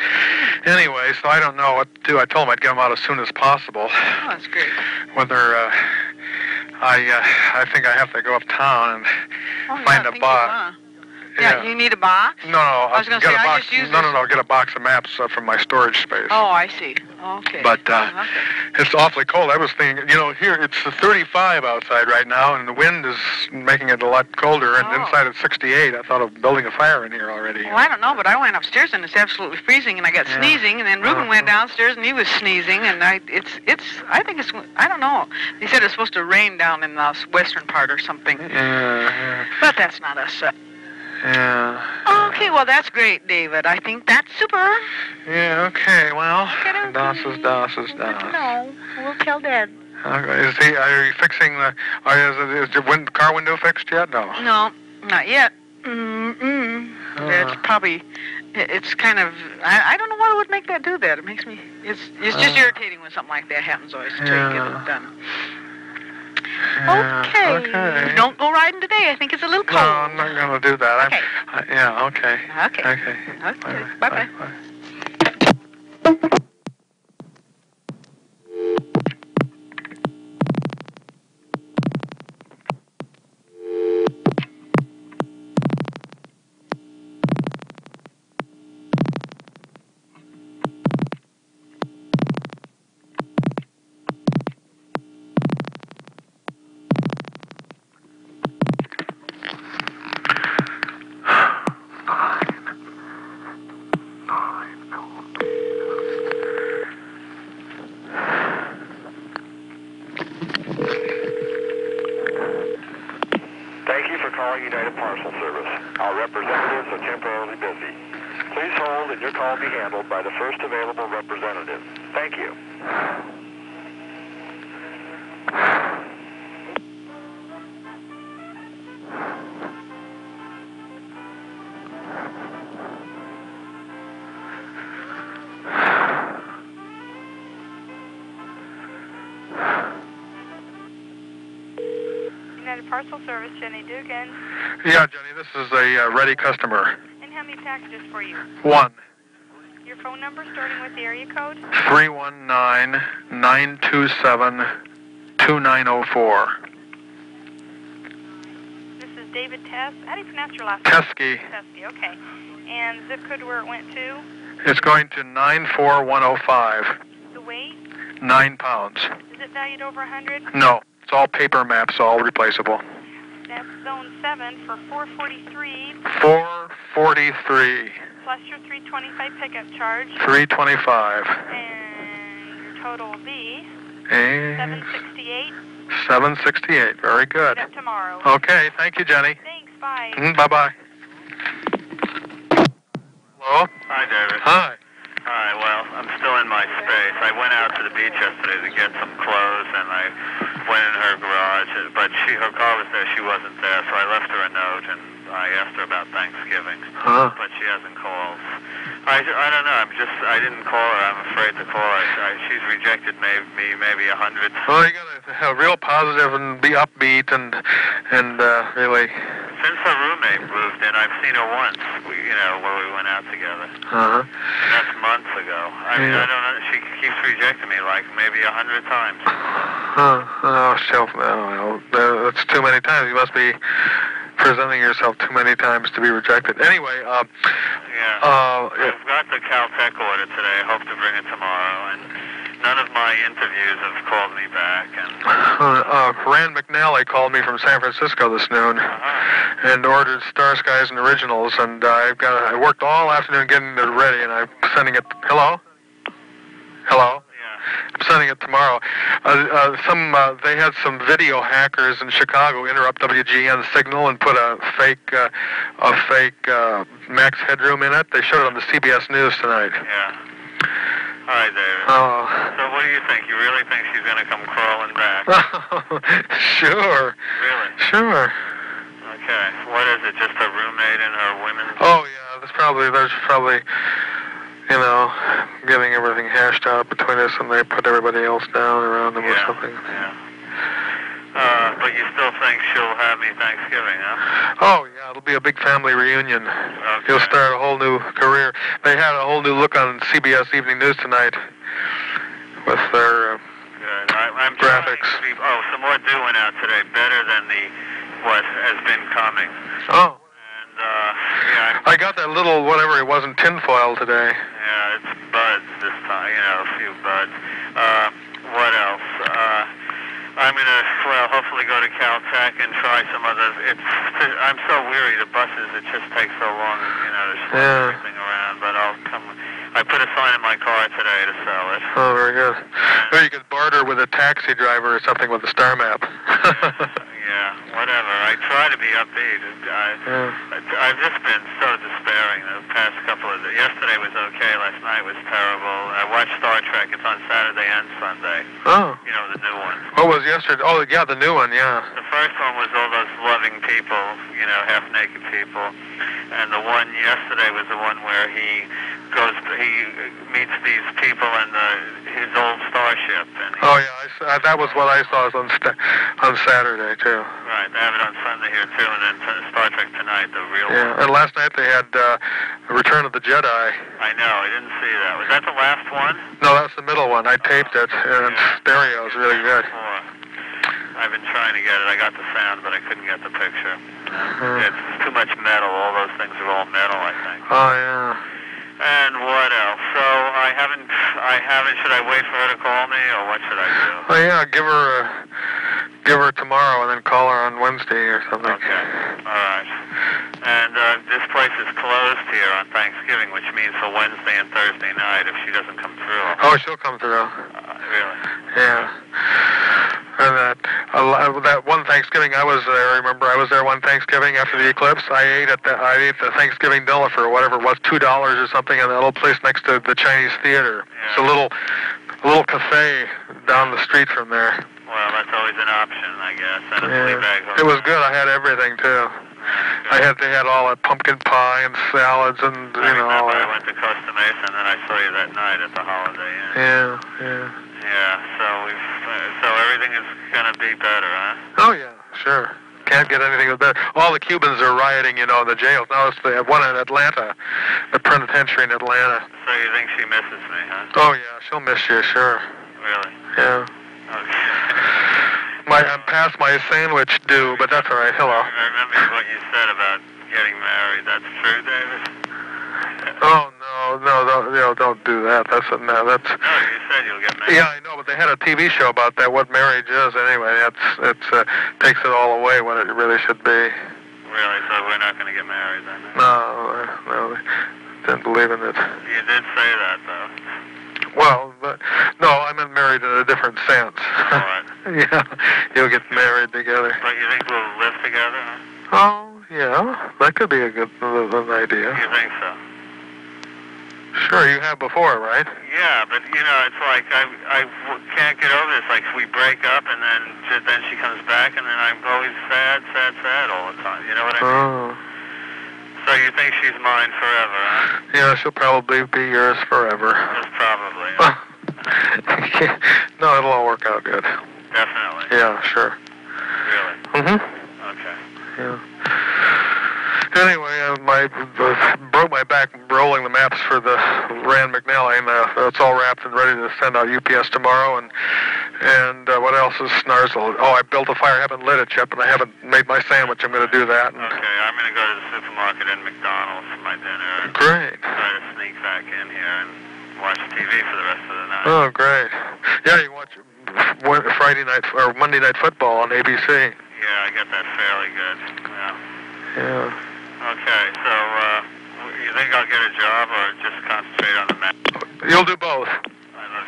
Anyway, so I don't know what to do. I told them I'd get them out as soon as possible. Oh, that's great. Whether uh, I uh, I think I have to go uptown and Oh, yeah, Find I a think you Yeah, you need a box? no, no, I was gonna say, a I box. just use no, no, no, get a box of maps uh, from my storage space. Oh, I see. Okay. But, uh, Oh, okay. It's awfully cold. I was thinking, you know, here it's 35 outside right now, and the wind is making it a lot colder. And Oh. inside it's 68. I thought of building a fire in here already. Well, I don't know, but I went upstairs and it's absolutely freezing, and I got Yeah. sneezing, and then Reuben went Uh-huh. downstairs and he was sneezing, and I, it's, it's, I think it's, I don't know. They said it's supposed to rain down in the western part or something, Yeah, but that's not us. Yeah, yeah. okay, well that's great, David. I think that's super. Yeah, okay. Well, DOS is DOS is DOS. know. We'll tell Dad. Okay, is he? Are you fixing the? Are, is, is the win, car window fixed yet? No. No, not yet. Mm-mm. It's Uh. probably, it's kind of, I, I don't know what would make that do that. It makes me, it's, it's just Uh. irritating when something like that happens always until you get Yeah. it done. Yeah, okay. Okay. Don't go riding today. I think it's a little cold. No. I'm not going to do that. Okay. I, yeah. Okay. Okay. Okay. Okay. Bye-bye. Bye. Parcel Service, Jenny Dugan. Yeah, Jenny, this is a uh, ready customer. And how many packages for you? One Your phone number starting with the area code? three one nine nine two seven two nine zero four. This is David Tess. How do you pronounce your last name? Teskey. Teskey, okay. And zip code where it went to? It's going to nine four one zero five. The weight? Nine pounds. Is it valued over 100? No, it's all paper maps, all replaceable. That's zone 7 for 443 Four forty three, plus your 325 pickup charge. three twenty five, And your total will be and 768 seven sixty eight. Very good. up tomorrow. Okay, thank you, Jenny. Thanks, bye. Mm-hmm, bye bye. Hello. Hi, David. Hi. Hi, well, I'm still in my space. I went out to the beach yesterday to get some clothes, and I went in her garage, but she, her car was there. She wasn't there, so I left her a note, and I asked her about Thanksgiving, Huh. but she hasn't called. I, I don't know. I'm just I didn't call her. I'm afraid to call her. I, she's rejected may, me maybe a hundred. Well, you gotta have real positive and be upbeat and and uh, really. Since her roommate moved in, I've seen her once. We, you know, where we went out together. Uh huh. And that's months ago. I mean, Yeah. I don't know. She keeps rejecting me like maybe a hundred times. Huh. Oh, shelf. No, no, that's too many times. You must be presenting yourself too many times to be rejected. Anyway, uh, Yeah. uh, yeah. I've got the Caltech order today. I hope to bring it tomorrow. And none of my interviews have called me back. And Uh, uh, Rand McNally called me from San Francisco this noon uh-huh. and ordered Star Skies and Originals, and uh, I've got I worked all afternoon getting it ready, and I'm sending it. Hello. Hello. I'm sending it tomorrow. Uh, uh, some uh, they had some video hackers in Chicago interrupt WGN signal and put a fake uh, a fake uh, Max Headroom in it. They showed it on the CBS News tonight. Yeah. All right, David. Oh. So what do you think? You really think she's going to come crawling back? sure. Really? Sure. Okay. What is it? Just a roommate and her women? Oh yeah, there's probably there's probably you know getting everything hashed out between us, and they put everybody else down around them or something. Yeah. Uh, but you still think she'll have me Thanksgiving, huh? Oh yeah, it'll be a big family reunion. Okay. You'll start a whole new career. They had a whole new look on CBS Evening News tonight with their. Uh, Good. I, I'm Graphics. be. Oh, some more dew went out today. Better than the what has been coming. oh, And uh, yeah, I'm, I got that little whatever it was in tinfoil today. It's buds this time. You know, a few buds. Uh, what else? Uh, I'm gonna well, hopefully go to Caltech and try some other. It's. I'm so weary. The buses. It just takes so long. You know, to swing Yeah. everything around. But I'll come. I put a sign in my car today to sell it. Oh, very good. Or you could barter with a taxi driver or something with the star map. Yeah, whatever. I try to be upbeat. I, mm. Yeah. I've just been so despairing the past couple of days. Yesterday was okay. Last night was terrible. I watched Star Trek. It's on Saturday and Sunday. Oh. You know, the new one. Oh, what was yesterday? Oh, yeah, the new one, yeah. The first one was all those loving people, you know, half-naked people. And the one yesterday was the one where he goes, he meets these people in the, his old starship. And he, Oh, yeah, I saw, uh, that was what I saw on on Saturday, too. Right, they have it on Sunday here, too. And then t- Star Trek Tonight, the real one. Yeah, and last night they had uh, Return of the Jedi. I know, I didn't see that. Was that the last one? No, that's the middle one. I taped it, and stereo is really good. I've been trying to get it. I got the sound, but I couldn't get the picture. Uh, It's too much metal. All those things are all metal, I think. oh, yeah. And what else? So I haven't, I haven't, should I wait for her to call me, or what should I do? Oh, yeah, give her a, give her tomorrow and then call her on Wednesday or something. Okay, all right. And uh, this place is closed here on Thanksgiving, which means for Wednesday and Thursday night if she doesn't come through. Oh, she'll come through. Uh, really? Yeah. And that. lo- that one Thanksgiving I was there. Remember, I was there one Thanksgiving after the eclipse. I ate at the I ate the Thanksgiving dinner for whatever it was, two dollars or something, in that little place next to the Chinese theater. It's a little, little cafe down the street from there. Well, that's always an option, I guess. And a flea bag Yeah. It was good. I had everything too. I had they had all that pumpkin pie and salads and you know all I went to Costa Mesa, and then I saw you that night at the Holiday Inn. Yeah, yeah. Yeah, so we've so everything is gonna be better, huh? Oh yeah, sure. Can't get anything better. All the Cubans are rioting, you know, in the jails. Now it's the one in Atlanta, the penitentiary in Atlanta. So you think she misses me, huh? Oh yeah, she'll miss you, sure. Really? Yeah. My I'm past my sandwich due, but that's all right. Hello. I remember what you said about getting married. That's true, David. Oh no, no, don't, you know, don't do that. That's a, no, that's. No, you said you'll get married. Yeah, I know, but they had a TV show about that. What marriage is, anyway. That's it's uh, takes it all away when it really should be. Really? So we're not gonna get married then? No, uh, no, didn't believe in it. You did say that though. Well, but, no, I meant married in a different sense. All right. yeah, you'll get married together. But you think we'll live together? Huh? Oh, yeah, that could be a good an idea. You think so? Sure, you have before, right? Yeah, but you know, it's like I I can't get over this. Like we break up, and then then she comes back, and then I'm always sad, sad, sad all the time. You know what I mean? Oh, So you think she's mine forever? Huh? yeah, she'll probably be yours forever. Just probably. no, it'll all work out good. Definitely. Yeah, sure. Really? Mhm. Okay. Yeah. Anyway, uh, my uh, broke my back rolling the maps for the Rand McNally, and uh, it's all wrapped and ready to send out UPS tomorrow. And and uh, what else is Snarsel? Oh, I built a fire. Haven't lit it yet, but I haven't made my sandwich. I'm going to do that. And Okay, I'm gonna go to the supermarket and McDonald's for my dinner. Great. Try to sneak back in here and watch TV for the rest of the night. Oh, great. Yeah, you watch Friday night or Monday night football on ABC. Yeah, I get that fairly good. Yeah. Yeah. Okay, so uh, you think I'll get a job or just concentrate on the map? You'll do both.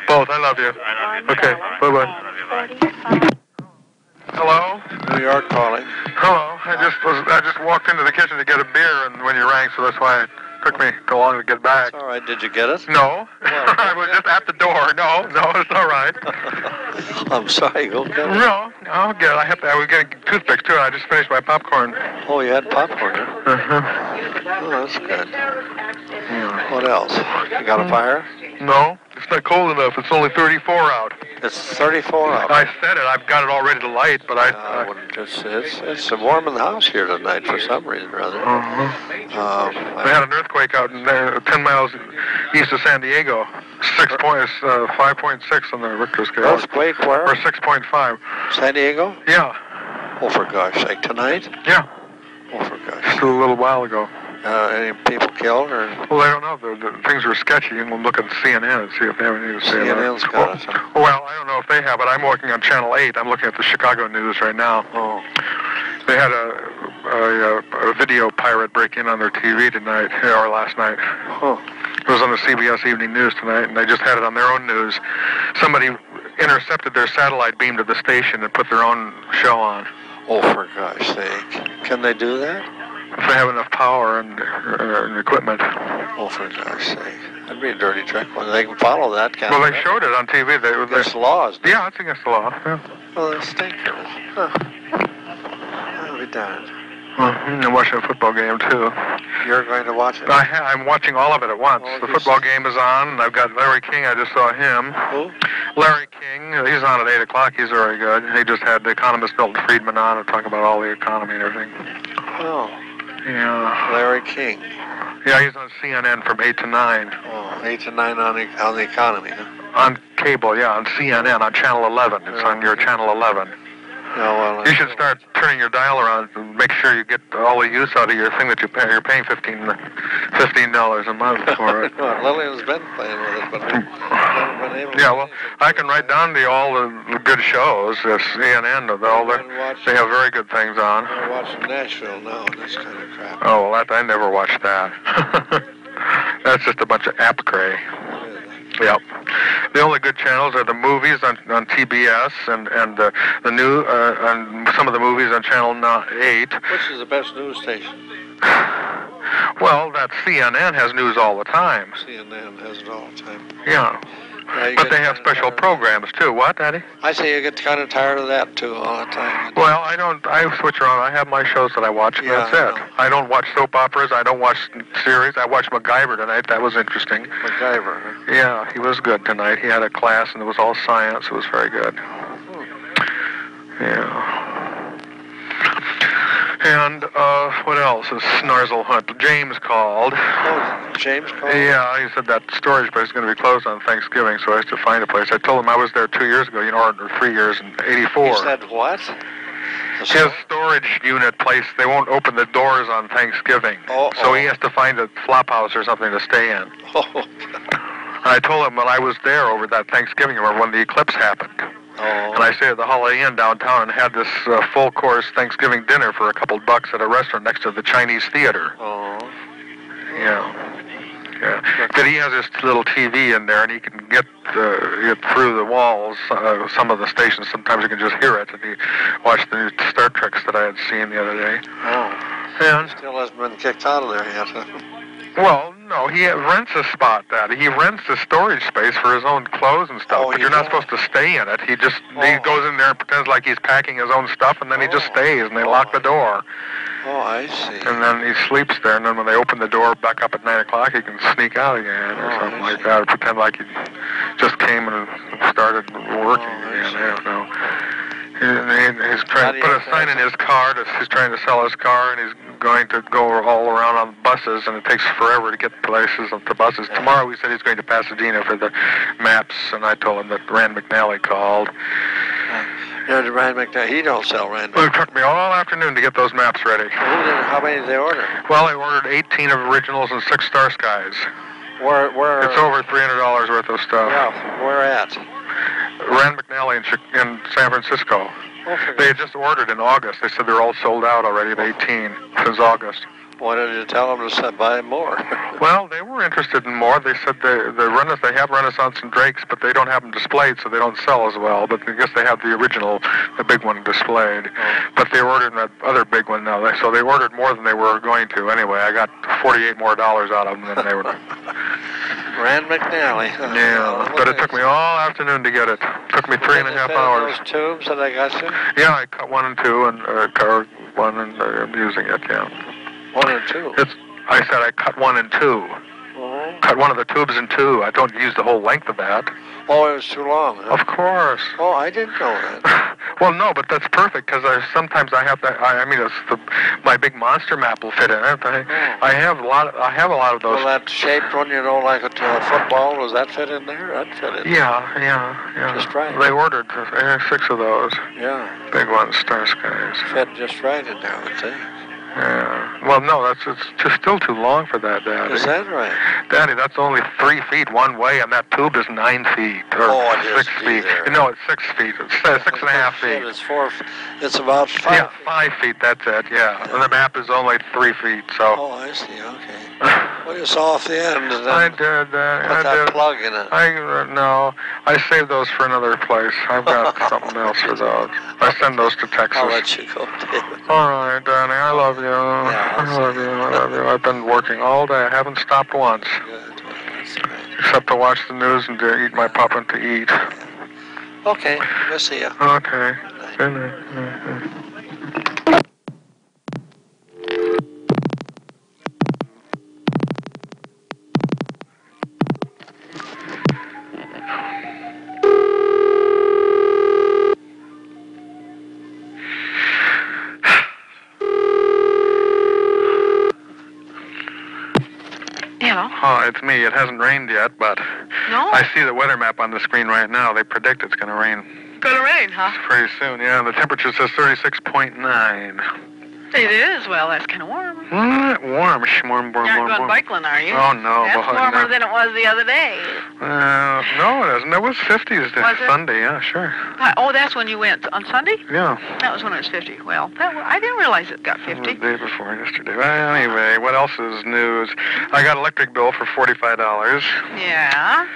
Both. I love you. I love you. Okay. Bye bye. Hello. New York calling. Hello. I just was. I just walked into the kitchen to get a beer, and when you rang, so that's why it took me so long to get back. All right, did you get it? No. I was just at the door. No, no, it's all right. I'm sorry, go get it. No, no, I'll get it. I have to. I was getting toothpicks too. I just finished my popcorn. Oh, you had popcorn, huh? Uh-huh. Oh, that's good. What else? You got a fire? No, it's not cold enough. It's only 34 out. It's 34 out. I said it. I've got it all ready to light, but I. I wouldn't just, it's, it's warm in the house here tonight for some reason or other. Uh-huh. Um, They had an earthquake out in there, 10 miles east of San Diego. Six points, uh, 5.6 on the Richter scale. Earthquake where? Or 6.5. San Diego? Yeah, Oh, for gosh sake, tonight? yeah. Oh, for gosh. Just a little while ago. Uh, any people killed or Well, I don't know. The, the things are sketchy. You can look at CNN and see if they have anything to say CNN's about got it. it. huh? Well, I don't know if they have but I'm working on Channel 8. I'm looking at the Chicago news right now. Oh, They had a, a, a video pirate break in on their TV tonight, or last night. huh. It was on the CBS Evening News tonight, and they just had it on their own news. Somebody intercepted their satellite beam to the station and put their own show on. Oh, for gosh sake. Can they do that? If they have enough power and, uh, and equipment. Oh, for gosh sake. That'd be a dirty trick. Well, they can follow that, can't Well, they? they showed it on TV. They, they, There's laws. yeah, it's against the law. Yeah. Well, they stink of it. Huh. I'll be darned. Mhm, I'm watching a football game too. You're going to watch it? I ha- I'm watching all of it at once. Oh, the football game is on, and I've got Larry King. I just saw him. Who? Larry King, he's on at 8 o'clock. He's very good. He just had the economist Milton Friedman on to talk about all the economy and everything. Oh, Yeah. Larry King. Yeah, he's on CNN from 8 to 9. Oh, 8 to 9 on the, on the economy, huh? On cable, yeah, on CNN, on Channel 11. It's on your Channel 11. Oh, well, You should start turning your dial around and make sure you get all the use out of your thing that you pay. You're paying 15 $15 a month for it. well, Lillian's been playing with it, but I haven't been able to Yeah, well, I can write down the all the good shows. Uh, CNN, the- all the, they have very good things on. I watch Nashville now, and this kind of crap. Oh, well, that I never watched that. That's just a bunch of app cray. Yep. The only good channels are the movies on, on TBS and and the the new uh, and some of the movies on Channel no- Eight. Which is the best news station? Well, that CNN has news all the time. CNN has it all the time. Yeah. Yeah, But they have special programs too. What, Daddy? I say you get kind of tired of that too all the time. Well, I don't. I switch around. I have my shows that I watch, and Yeah, that's I it. I don't watch soap operas. I don't watch series. I watched MacGyver tonight. That was interesting. MacGyver. huh? Yeah, he was good tonight. He had a class, and it was all science. It was very good. Hmm. Yeah. And uh, what else? is snarzel hunt. James called. Oh, James called. Yeah, he said that storage place is going to be closed on Thanksgiving, so I have to find a place. I told him I was there two years ago, you know, or, three years in '84. He said what? His storage unit place, they won't open the doors on Thanksgiving. Oh, so oh. he has to find a flop house or something to stay in. Oh, And I told him when I was there over that Thanksgiving, or when the eclipse happened. Oh. And I stayed at the Holiday Inn downtown and had this uh, full course Thanksgiving dinner for a couple bucks at a restaurant next to the Chinese theater. Oh. Yeah. Yeah. But he has this little TV in there, and he can get uh, get through the walls. Uh, some of the stations, sometimes you can just hear it. And he watched the new Star Treks that I had seen the other day. Oh. And Still hasn't been kicked out of there yet. well, no, he rents a spot. That he rents a storage space for his own clothes and stuff. Oh, but you you're not supposed to stay in it. He just he Oh. goes in there and pretends like he's packing his own stuff, and then he just Oh. stays, and they lock the door. Oh, I see. And then he sleeps there, and then when they open the door back up at 9 o'clock, he can sneak out again or Oh, something like that, or pretend like he just came and started working Oh, I again. see. I don't know. He, he- he's trying to put a sign in his car. To, he's trying to sell his car, and he's going to go all around on buses, and it takes forever to get places on the buses. Tomorrow, he said he's going to Pasadena for the maps, and I told him that Rand McNally called. You know, Rand McNally, he don't sell Rand Well, it took me all afternoon to get those maps ready. How many did they order? Well, I ordered 18 of originals and six Star Skies. Where, where? It's over $300 worth of stuff. Yeah, where at? Rand McNally in, in San Francisco. They had just ordered in August. They said they're all sold out already at 18 since August. Why did you tell them to buy more? Well, they were interested in more. They said the the they have Renaissance and Drakes, but they don't have them displayed, so they don't sell as well. But I guess they have the original, the big one displayed. But they ordered that other big one now. So they ordered more than they were going to. Anyway, I got 48 more dollars out of them than they were. Rand McNally. yeah, but it took me all afternoon to get it. took me three and a they half hours. Those tubes that I got you? Yeah, I cut one and two, and uh, cut one and uh, I'm using it. Yeah, One or two. it's. I said I cut one and two. Oh, Cut one of the tubes in two. I don't use the whole length of that. oh it was too long. Huh? Of course. Oh, I didn't know that. well, no, but that's perfect because I sometimes I have that. I, I mean, it's the my big monster map will fit in it. I, I have a lot. Of, I have a lot of those. Well, that shaped one, you know, like a, a football, does that fit in there? That fit in. yeah, yeah, yeah. Just right. They ordered uh, six of those Yeah, big ones, Star Skies. fit just right in there, would say. Yeah. Well, no, that's it's just still too long for that, Daddy. Is that right? Daddy, that's only three feet one way, and that tube is nine feet or Oh, it is six feet. No, it's six feet. It's uh, six and a half feet. It's four. It's about five. Yeah, five feet. That's it. Yeah, and the map is only three feet. So. Oh, I see. Okay. Well, you saw off the end and I did. Uh, put I that did. plug in it. I uh, no. I saved those for another place. I've got something else for those. I send those to Texas. I'll let you go, David. All right, Danny. I love you. I love you. I love you. I've been working all day. I haven't stopped once, Good. Well, that's great. except to watch the news and to eat my pop and to eat. Okay. We'll see you. Okay. Good night. Hello. Oh, it's me. It hasn't rained yet, but No. I see the weather map on the screen right now. They predict it's going to rain Gonna rain, huh? pretty soon. Yeah, the temperature says 36.9. It is. Well, that's kind of warm. Mm, warm, shmorm, warm, You're not warm, going warm. biking, are you? Oh no, That's but warmer no. than it was the other day. Uh, no, it isn't. It was 50s this Was it? Sunday. Yeah, sure. Uh, Oh, that's when you went on Sunday. Yeah. That was when it was 50. Well, that I didn't realize it got fifty. The 50. day before yesterday. Well, anyway, what else is news? I got electric bill for forty-five dollars, Yeah.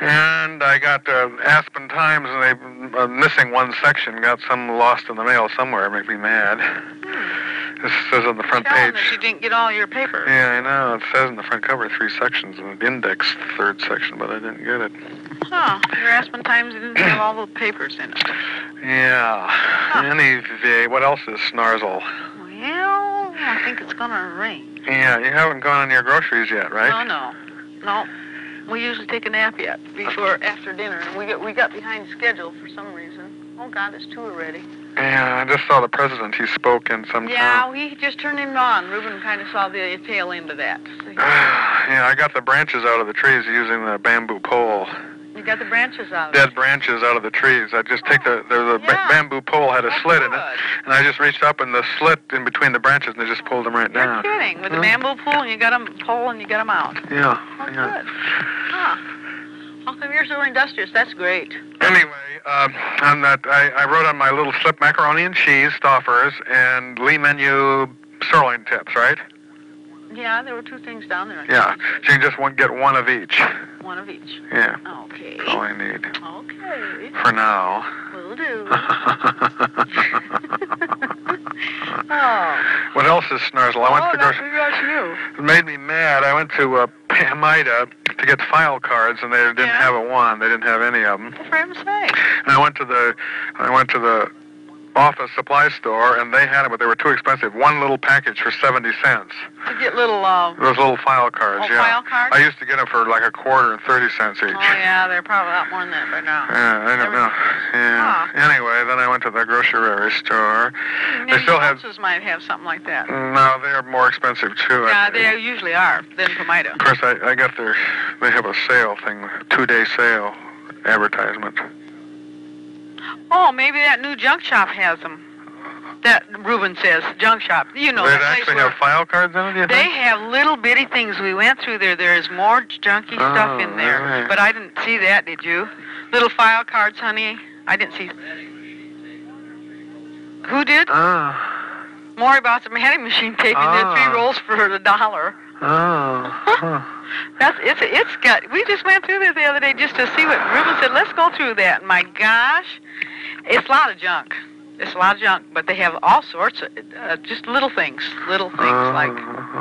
And I got uh, Aspen Times, and they uh, missing one section. Got some lost in the mail somewhere. Make me mad. This says on the front Tell page. that you didn't get all your paper. Yeah, I know. It says in the front cover three sections, and the index third section, but I didn't get it. Huh. Your Aspen Times didn't have all the papers in it. Yeah. Anyway, what else is Snarzle? Well, I think it's gonna rain. Yeah, you haven't gone on your groceries yet, right? No, no, no. We usually take a nap yet before after dinner, and we got we got behind schedule for some reason. Oh God, it's two already. Yeah, I just saw the president. He spoke in some Yeah, town. we just turned him on. Reuben kind of saw the tail end of that. So yeah, I got the branches out of the trees using the bamboo pole. You got the branches out. Dead branches out of the trees. I just take the there's a ba- bamboo pole had a slit in it, and I just reached up and the slit in between the branches and I just pulled them right. You're down. kidding. With the bamboo pole, and you got them pole, and you got them out. Yeah, Oh, yeah. good. Huh. How come you're so industrious? That's great. Anyway, um, on that, I, I wrote on my little slip macaroni and cheese, Stouffer's, and Le Menu sirloin tips, right? Yeah, there were two things down there. Yeah. So you just want, get one of each. One of each. Yeah. Okay. That's all I need Okay. for now. Will do. oh. What else is Snarzle? I went oh, to grocery. that's you. It made me mad. I went to uh, Pamida to get file cards, and they didn't have a one. They didn't have any of them. For heaven's sake. And I went to the, I went to the office supply store, and they had them, but they were too expensive. One little package for seventy cents. To get little, um, Those little file cards. Oh, yeah. file cards? I used to get them for like a quarter and thirty cents each. oh yeah, they're probably a lot more than that by now. Yeah, I don't know. Yeah. Anyway, then I went to the grocery store. They still have. Might have something like that. No, they're more expensive too. Yeah, they usually are than Pamida. Of course, I, I got their. They have a sale thing, two day sale advertisement. Oh, maybe that new junk shop has them. That Ruben says junk shop. You know they actually have file cards in it. You they think? have little bitty things. We went through there. There is more junky stuff Oh, in there, really? but I didn't see that. Did you? Little file cards, honey. I didn't see. Who did? Oh. More about the machine taping. They're Ah. three rolls for the dollar. Oh. That's it's it's got. We just went through there the other day just to see what Ruben said. Let's go through that. My gosh, it's a lot of junk. It's a lot of junk, but they have all sorts of uh, just little things, little things like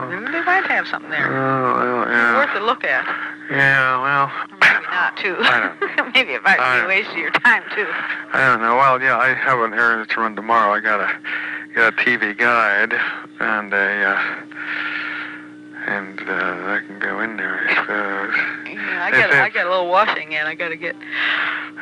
maybe they might have something there. Oh, well, yeah. Worth a look at. Yeah, well, Maybe not too. I maybe it might I be a waste of your time too. I don't know. Well, yeah, I have an errand to run tomorrow. I got a got a TV guide and a uh, and uh, I can go in there. I suppose. Yeah, I got I got a little washing in. I got to get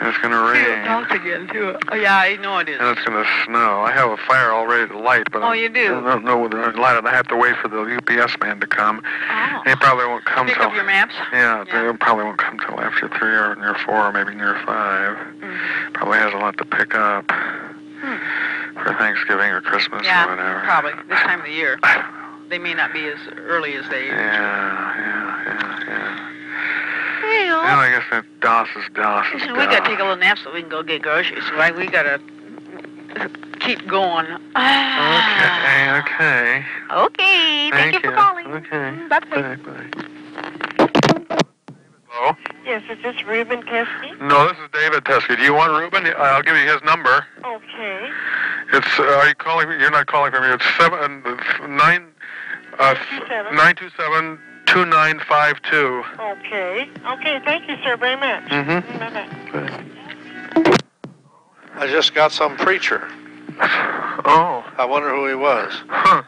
It's gonna rain. out again too. Oh yeah, I know it is. And it's gonna snow. I have a fire all ready to light, but Oh, I you do? I don't know whether I light it. I have to wait for the UPS man to come. Oh. He probably won't come Pick till. up your maps. Yeah, they probably won't come till after three or near four, or maybe near 5 Mm-hmm. Probably has a lot to pick up for Thanksgiving or Christmas Hmm. Yeah, or whatever. probably this time of the year. They may not be as early as they. Yeah, yeah, yeah, yeah. Well, Well, I guess that DOS is DOS is Listen, DOS. we gotta take a little nap so we can go get groceries. Right? We gotta keep going. Okay, okay. Okay. Thank, you for calling. Okay. Bye bye. Bye. Hello? Yes, is this Ruben Teske? No, this is David Teske. Do you want Ruben? I'll give you his number. Okay. It's uh, are you calling? me? You're not calling from here. It's seven nine uh, nine two seven two nine five two. Okay. Okay, thank you, sir, very much. Mm-hmm. Bye-bye. I just got some preacher. Oh. I wonder who he was. Huh.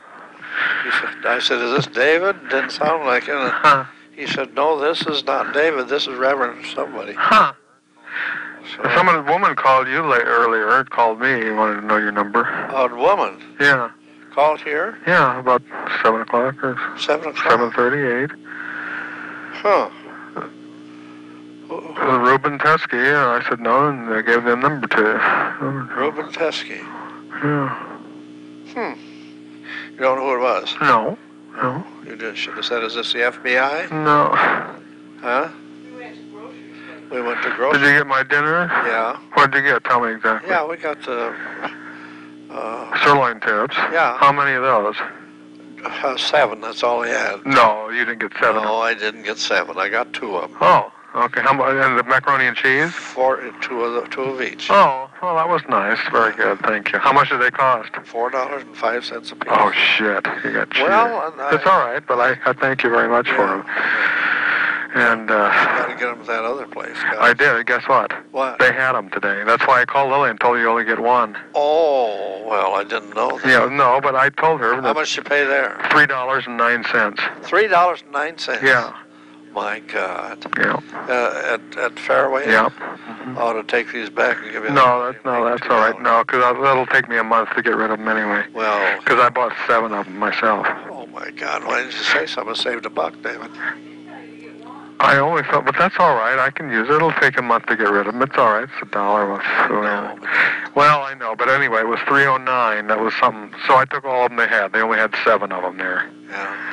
He said, I said, is this David? Didn't sound like it. Huh. He said, no, this is not David. This is Reverend somebody. Huh. Someone, woman called you late earlier. Called me. Wanted to know your number. A woman Yeah. Called here. Yeah, about seven o'clock or Seven o'clock. seven thirty-eight. Huh. Uh, Ruben Teske. Yeah, I said no, and they gave the number to you. Ruben Teske. Yeah. Hmm. You don't know who it was? No. No. You did, should have said, is this the FBI? No. Huh? We went to grocery. Did you get my dinner? Yeah. What did you get? Tell me exactly. Yeah, we got the uh, Sirloin tips. Yeah. How many of those? uh, seven. That's all he had. No, you didn't get seven. No, I didn't get seven. I got two of them. Oh. Okay. How much? And the macaroni and cheese? Four, two of the, two of each. Oh, well, that was nice. Very good. Thank you. How much did they cost? Four dollars and five cents a piece. Oh shit! You got cheated. Well, I- it's all right, but I, I thank you very much for them. And uh, Got to get them to that other place. guys. I did. Guess what? What? They had them today. That's why I called Lily and told her you only get one. Oh, well, I didn't know that. Yeah, no, but I told her How much you pay there? three dollars and nine cents. Three dollars and nine cents. Yeah, My God. yeah, Uh, at at Fairway. yeah. I ought to take these back and give you. No, that, no, that's all right. No, because that'll take me a month to get rid of them anyway. Well, Because I bought seven of them myself. oh my God! Why didn't you say something? I saved a buck, David. I only thought, but that's all right. I can use it. It'll take a month to get rid of them. It's all right. It's a dollar. Well, No, Well, I know, but anyway, it was 309. That was something. So I took all of them they had. They only had seven of them there. yeah.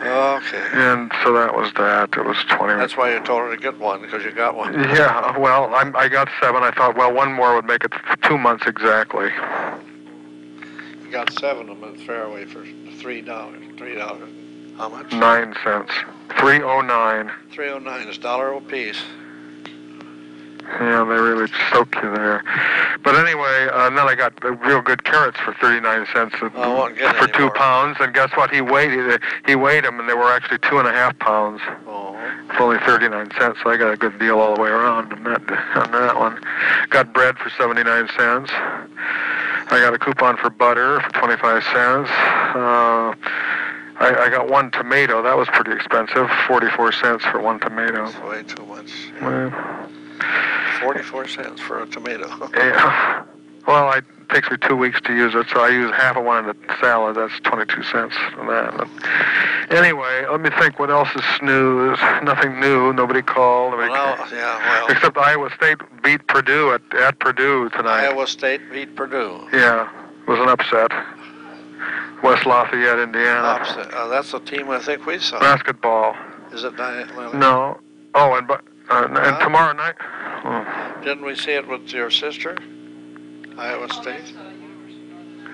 Okay. And so that was that. It was 20. That's why you told her to get one because you got one. Yeah, well, I'm, I got seven. I thought, well, one more would make it two months exactly. You got seven of them at Fairway for three dollars. Three dollars. How much? Nine cents. 309. Three oh nine. It's a dollar a piece. Yeah, they really soak you there. But anyway, uh, and then I got real good carrots for 39 cents a- I won't get for two more. pounds. And guess what? He weighed it. He weighed them, and they were actually two and a half pounds. Oh. It's only 39 cents, so I got a good deal all the way around on that, on that one. Got bread for 79 cents. I got a coupon for butter for 25 cents. Uh, I, I got one tomato. That was pretty expensive. 44 cents for one tomato. That's way too much. Well, Forty-four cents for a tomato. yeah. Well, it takes me two weeks to use it, so I use half of one in the salad. That's 22 cents for that. But anyway, let me think. What else is snooze? Nothing new. Nobody called. I Well, yeah. Well, Except Iowa State beat Purdue at, at Purdue tonight. Iowa State beat Purdue. Yeah, it was an upset. West Lafayette, Indiana. Upset. Uh, that's the team I think we saw. Basketball. Is it Di- Lily? No. Oh, and but uh, and Huh? tomorrow night. Oh, Didn't we see it with your sister? Iowa State.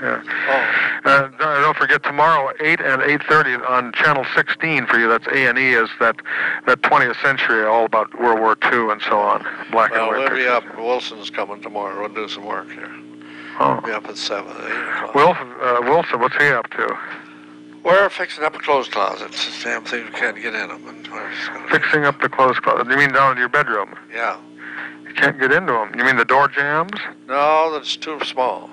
yeah. Oh, Uh, don't don't forget tomorrow, eight and eight thirty on channel sixteen for you. That's A and E. Is that that 20th century, all about World War II and so on. Black well, and white. we'll be pictures. up. Wilson's coming tomorrow. We'll do some work here. Oh. Be up at seven, eight o'clock. Wilson, uh, Wilson, what's he up to? We're fixing up a clothes closet. It's damn thing we can't get in them, and we're just gonna. Fixing up the clothes closet. You mean down in your bedroom? Yeah. You can't get into them. You mean the door jams? No, that's too small.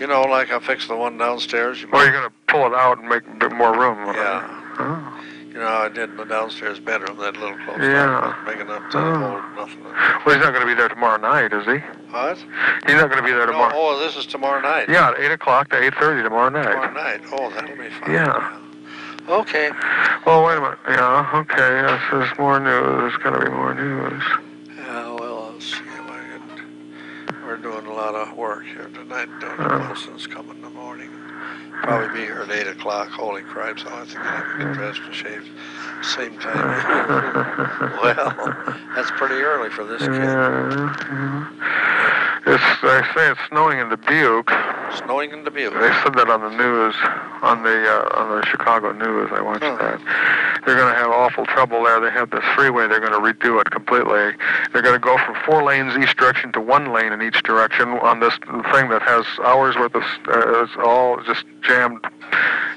You know, like I fixed the one downstairs. You Or you're gonna pull it out and make a bit more room? Yeah. Oh. You know, I did in the downstairs bedroom, that little clothes Yeah. closet, big enough to Oh. hold nothing. Well, he's not gonna be there tomorrow night, is he? What? He's not gonna be there No, tomorrow. oh, this is tomorrow night. Yeah, at eight o'clock to eight thirty tomorrow night. Tomorrow night. Oh, that'll be fun. Yeah. Okay. Well, wait a minute. Yeah, okay. This is more news. There's gonna be more news. Yeah, well, I'll see if I can. We're doing a lot of work here tonight. Doing Uh. Wilson's coming in the morning. Probably be here at 8 o'clock. Holy crap! So I'll have to get up and get dressed and shaved. Same time. well, that's pretty early for this kid. Yeah. It's, they say it's snowing in Dubuque. Snowing in Dubuque. They said that on the news, on the uh, on the Chicago news. I watched Huh. that. They're going to have awful trouble there. They have this freeway. They're going to redo it completely. They're going to go from four lanes each direction to one lane in each direction on this thing that has hours worth of uh, it's all just jammed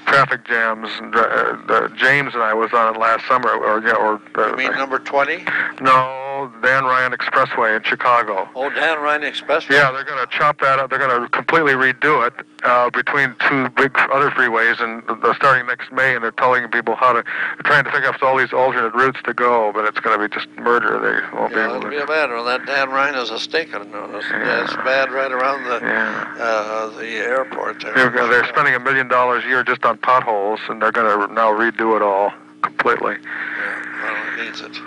traffic jams. And, uh, uh, James and I was on it last summer, or yeah, or uh, You mean number 20? no, Dan Ryan Expressway in Chicago. Oh, Dan Ryan Expressway. Yeah, they're going to chop that up. They're going to completely redo it uh, between two big other freeways, and uh, starting next May. And they're telling people how to, they're trying to figure out all these alternate routes to go, but it's going to be just murder. They won't Yeah, be able to. be a bad one. That Dan Ryan is a stinker. No, that's, that's bad right around the Yeah. uh, the airport there. They're, they're spending a million dollars a year just on potholes, and they're going to now redo it all completely. Yeah, well, it needs it.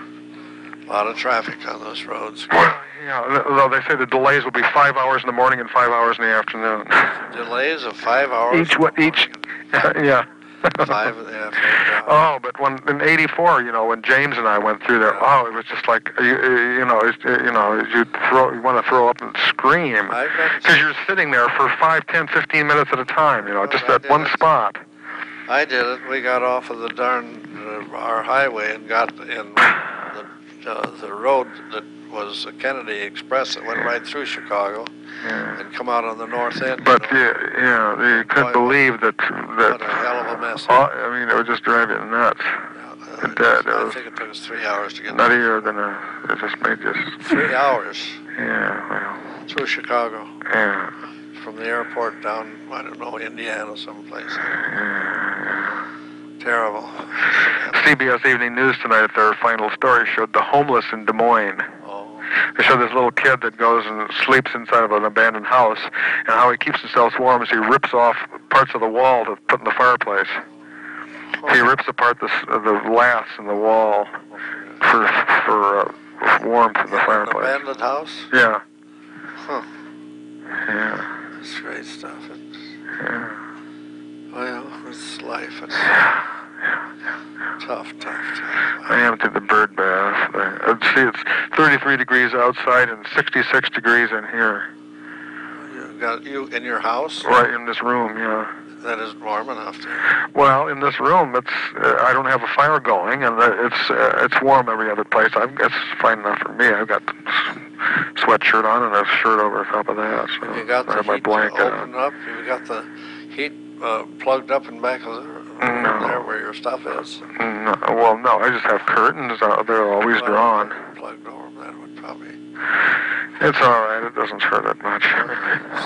A lot of traffic on those roads. Well, yeah, though they say the delays will be five hours in the morning and five hours in the afternoon. Delays of five hours. Each wa- each, yeah. Five afternoon. Oh, but when in '84, you know, when James and I went through there, oh, it was just like you, you know, it's, you know, you throw, you want to throw up and scream because you're sitting there for five, ten, fifteen minutes at a time, you know, Well, just I at one it. spot. I did it. We got off of the darn uh, our highway and got in the uh, the road that was a Kennedy Express that went right through Chicago Yeah. and come out on the north end. But yeah, yeah, you couldn't believe that What a that. hell of a mess. Oh, I mean, it would just drive you nuts. Uh, It did. It I was think it took us three hours to get nuttier than a. It just made you. three hours Yeah. Well. through Chicago Yeah. from the airport down I don't know Indiana someplace. yeah. Terrible. CBS Evening News tonight, their final story showed the homeless in Des Moines. Oh, They show this little kid that goes and sleeps inside of an abandoned house, and how he keeps himself warm is he rips off parts of the wall to put in the fireplace. He rips apart the the laths in the wall for for uh, warmth in the an fireplace. abandoned house. Yeah, Huh. yeah, It's great stuff. It's, yeah. well, it's life. It's tough, tough, tough. I emptied the bird bath. I, see, it's 33 degrees outside and 66 degrees in here, You got you in your house. right in this room. Yeah. That isn't warm enough to. Well, in this room, it's uh, I don't have a fire going, and uh, it's uh, it's warm every other place. I've, it's fine enough for me. I've got the sweatshirt on and a shirt over top of that. So You got the my heat blanket opened on. up. You got the heat uh, plugged up in back of the, No. there where your stuff is. No, well, no, I just have curtains. Uh, they're always Well, drawn. Plugged over. That would probably. It's all right. It doesn't hurt that much.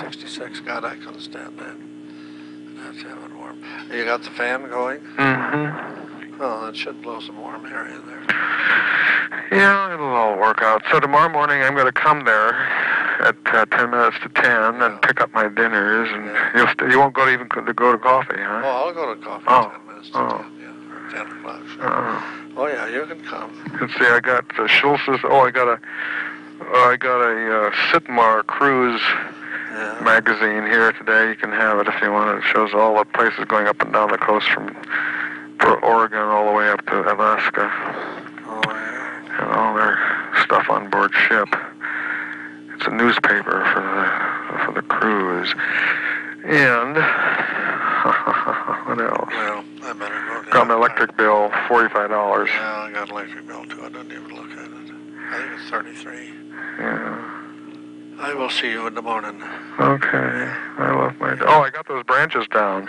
66. God, I couldn't stand that. I'd have to have it warm. You got the fan going? Mm-hmm. Oh, that should blow some warm air in there. Yeah, it'll all work out. So tomorrow morning I'm going to come there at uh, 10 minutes to 10 and pick up my dinners, and you'll st- you won't go to even co- to go to coffee, huh? Oh. I'll go to coffee Oh. 10 minutes to Oh. 10, yeah, or 10 o'clock. Sure. Uh, Oh, yeah, you can come. let's see, I got the Schultz's. Oh, I got a. Uh, I got a uh, Sitmar cruise Yeah. magazine here today. You can have it if you want. It shows all the places going up and down the coast from Pro- Oregon all the way up to Alaska. Oh, yeah. and all their stuff on board ship. It's a newspaper for the for the cruise. And what else? Well, I better go. Got my electric bill, forty-five dollars. Yeah, I got electric bill too. I didn't even look at it. I think it's 33. Yeah. I will see you in the morning. Okay. I love my. Oh, I got those branches down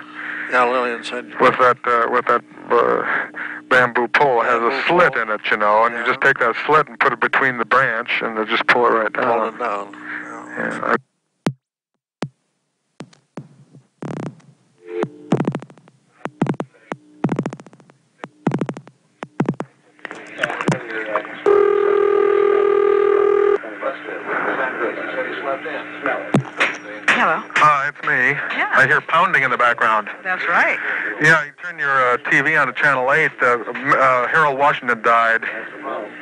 Yeah, Lillian said. with that uh, with that uh, bamboo pole. It has a slit pole. in it, you know, and Yeah. you just take that slit and put it between the branch, and they just pull it right down. Hold it down. Yeah. Yeah, Hello. Hi, it's me. Yeah. I hear pounding in the background. That's right. Yeah, you turn your uh, TV on to Channel 8. Uh, uh, Harold Washington died,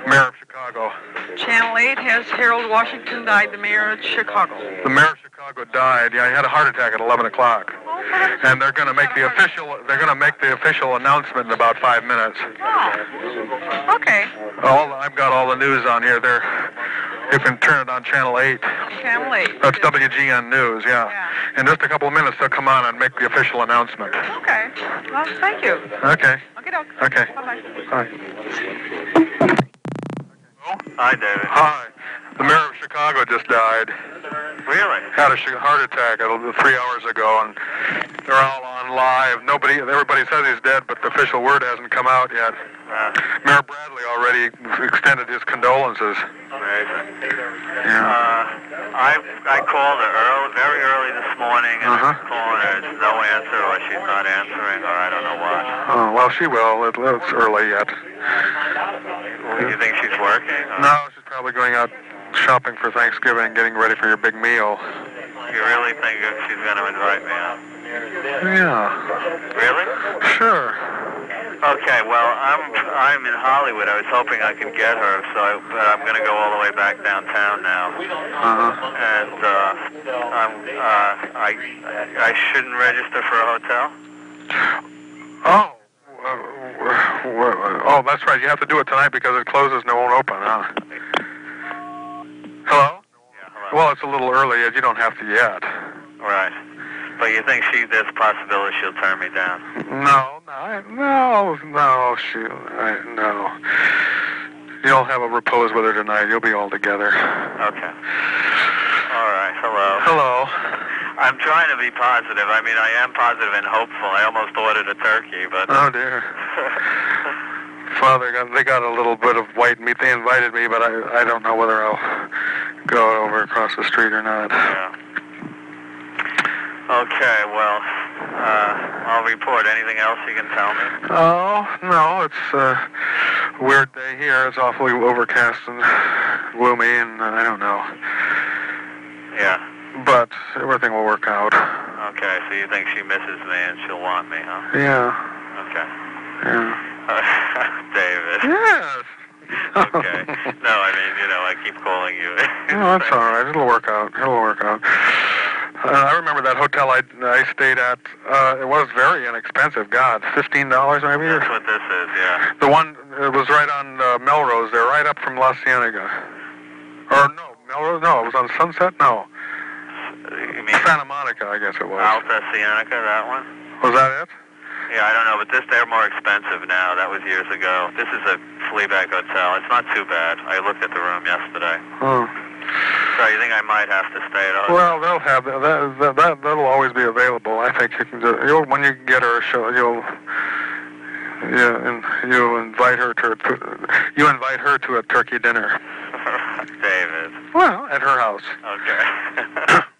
mayor of Chicago. Channel 8 has Harold Washington died, the mayor of Chicago. The mayor of Chicago died. Yeah, he had a heart attack at 11 o'clock. And they're going to make the official. They're going to make the official announcement in about five minutes. Oh. Okay. All I've got all the news on here. There, you can turn it on Channel 8. Channel 8. That's WGN News. Yeah. Yeah. In just a couple of minutes, they'll come on and make the official announcement. Okay. Well, thank you. Okay. Okay, doke. Okay. Bye-bye. Bye. Hi, David. Hi. The mayor of Chicago just died. Really? Had a heart attack three hours ago, and they're all on live. Nobody, everybody says he's dead, but the official word hasn't come out yet. Uh, Mayor Bradley already extended his condolences. amazing. Yeah. Uh, I I called her early, very early this morning, and Uh-huh. Calling her. There's no answer, or she's not answering, or I don't know what. Oh well, she will. It, it's early yet. Do you think she's working? Or No, she's probably going out shopping for Thanksgiving, getting ready for your big meal. You really think she's going to invite me out? Yeah. Really? Sure. Okay. Well, I'm I'm in Hollywood. I was hoping I could get her, so I, but I'm going to go all the way back downtown now. Uh-huh. And uh, I'm uh, I I shouldn't register for a hotel. Oh. Uh, oh, that's right. You have to do it tonight because it closes and it won't open, huh? Hello? Yeah. Hello. Well, it's a little early. You don't have to yet. Right. But you think she there's a possibility she'll turn me down? No, no. I, no, no, shoot, I, no. You'll have a repose with her tonight. You'll be all together. Okay. All right. Hello. Hello. I'm trying to be positive. I mean, I am positive and hopeful. I almost ordered a turkey, but. Oh dear. Father, got, they got a little bit of white meat. They invited me, but I, I don't know whether I'll go over across the street or not. Yeah. Okay. Well, uh, I'll report. Anything else you can tell me? Oh no, it's a weird day here. It's awfully overcast and gloomy, and uh, I don't know. Yeah. But everything will work out. Okay. So you think she misses me and she'll want me, huh? Yeah. Okay. Yeah. David. Yes. okay. No, I mean, you know, I keep calling you. No, that's all right. It'll work out. It'll work out. Uh, I remember that hotel I, I stayed at. Uh, it was very inexpensive. God, fifteen dollars maybe. That's what this is, yeah. The one it was right on uh, Melrose. There, right up from La Cienega. Or no, Melrose. No, it was on Sunset. No, You mean Santa Monica, I guess it was. Alta Cienega, that one? Was that it? Yeah, I don't know, but this they're more expensive now. That was years ago. This is a Fleabag hotel. It's not too bad. I looked at the room yesterday. Oh. So you think I might have to stay at a Well, they'll have that. That, that, that that'll always be available. I think you can. Do, you'll when you get her a show, you'll. Yeah, and you invite her to, to you invite her to a turkey dinner. David. Well, at her house, Okay.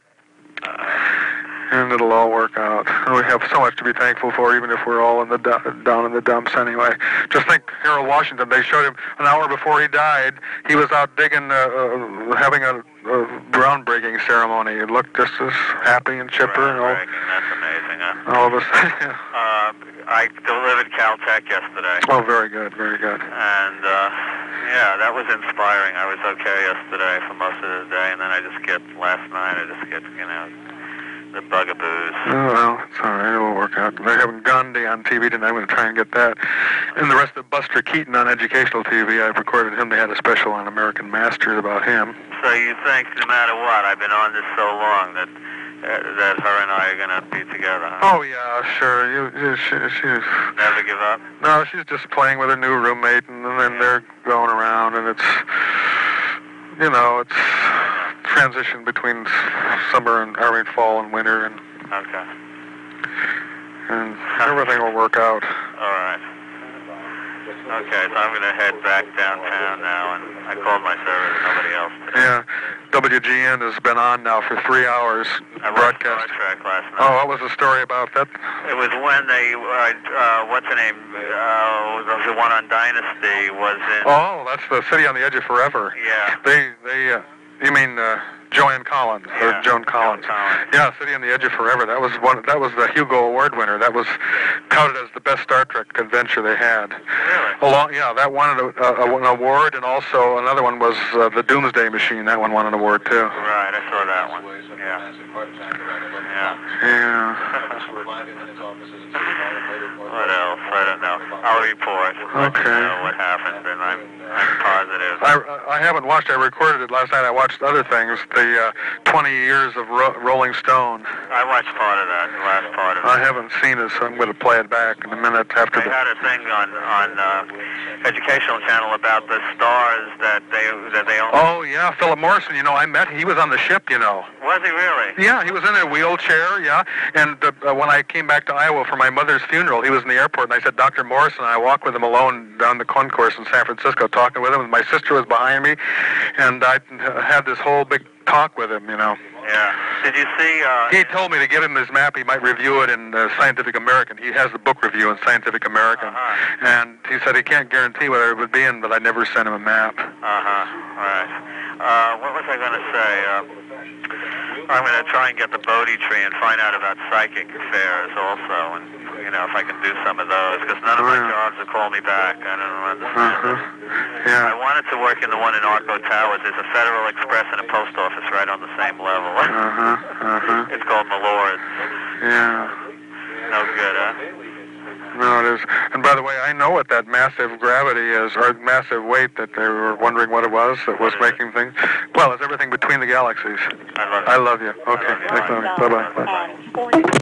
and it'll all work out. And we have so much to be thankful for, even if we're all in the down in the dumps anyway. Just think, Harold Washington. They showed him an hour before he died. He was out digging, uh, uh, having a groundbreaking ceremony. He looked just as happy and chipper, and all, That's amazing, huh? all of us. Uh, I delivered Caltech yesterday. oh, very good, very good. And uh, yeah, that was inspiring. I was okay yesterday for most of the day, and then I just get last night. I just get you know the bugaboos. Oh, well, it's all right. It'll work out. They're having Gandhi on TV tonight. I'm going to try and get that. And the rest of Buster Keaton on educational TV. I've recorded him. They had a special on American Masters about him. So you think no matter what, I've been on this so long that uh, that her and I are gonna be together? Huh? Oh yeah, sure. You, you she, she's Never give up. no, she's just playing with her new roommate, and then they're going around, and it's you know, it's transition between summer and I mean fall and winter, and Okay. and everything will work out. All right. Okay, so I'm gonna head back downtown now, and I called my service. Nobody else. Yeah, WGN has been on now for three hours I watched Star broadcast. Trek last night. Oh, what was the story about that? It was when they, uh, uh, what's the name? Uh, the one on Dynasty was in. Oh, that's the City on the Edge of Forever. Yeah. They, they, uh, you mean uh, Joanne Collins Yeah, or Joan Collins? Collins. Yeah, City on the Edge of Forever. That was one. That was the Hugo Award winner. That was touted as the best Star Trek adventure they had. Really? Along, yeah, that won an, uh, an award, and also another one was uh, the Doomsday Machine. That one won an award too. Right, I saw that one. Yeah. Yeah. Yeah. What else? I don't know. I'll report. Okay. know what happened, and I'm, I'm positive. I, I haven't watched. I recorded it last night. I watched other things. The uh, 20 years of Ro- Rolling Stone. I watched part of that, the last part of it. I haven't seen it, so I'm going to play it back in a minute after They the. had a thing on on uh, educational channel about the stars that they that they own. Oh yeah, Philip Morrison. You know, I met. He was on the ship. You know. Was he really? Yeah, he was in a wheelchair. Yeah, and uh, uh, when I came back to Iowa for my mother's funeral, he was in the airport, and I said, "Dr. Morrison." I walked with him alone down the concourse in San Francisco, talking with him. And my sister was behind me, and I had this whole big talk with him. You know. Yeah. Did you see? Uh, He told me to give him his map. He might review it in uh, Scientific American. He has the book review in Scientific American, Uh-huh. and he said he can't guarantee whether it would be in, but I never sent him a map. Uh huh. Right. Uh, what was I going to say? Uh, I'm going to try and get the Bodhi tree and find out about psychic affairs also, and know if I can do some of those because none of my jobs will call me back. I don't understand. Uh-huh. I wanted to work in the one in Arco Towers. There's a Federal Express and a post office right on the same level. Uh-huh. Uh-huh. it's called Malord. Yeah. No good, huh? No, it is. And by the way, I know what that massive gravity is, or massive weight that they were wondering what it was that was What is making things. Well, it's everything between the galaxies. I love I you. love you. Okay. love you. Thanks, Bye bye. Bye.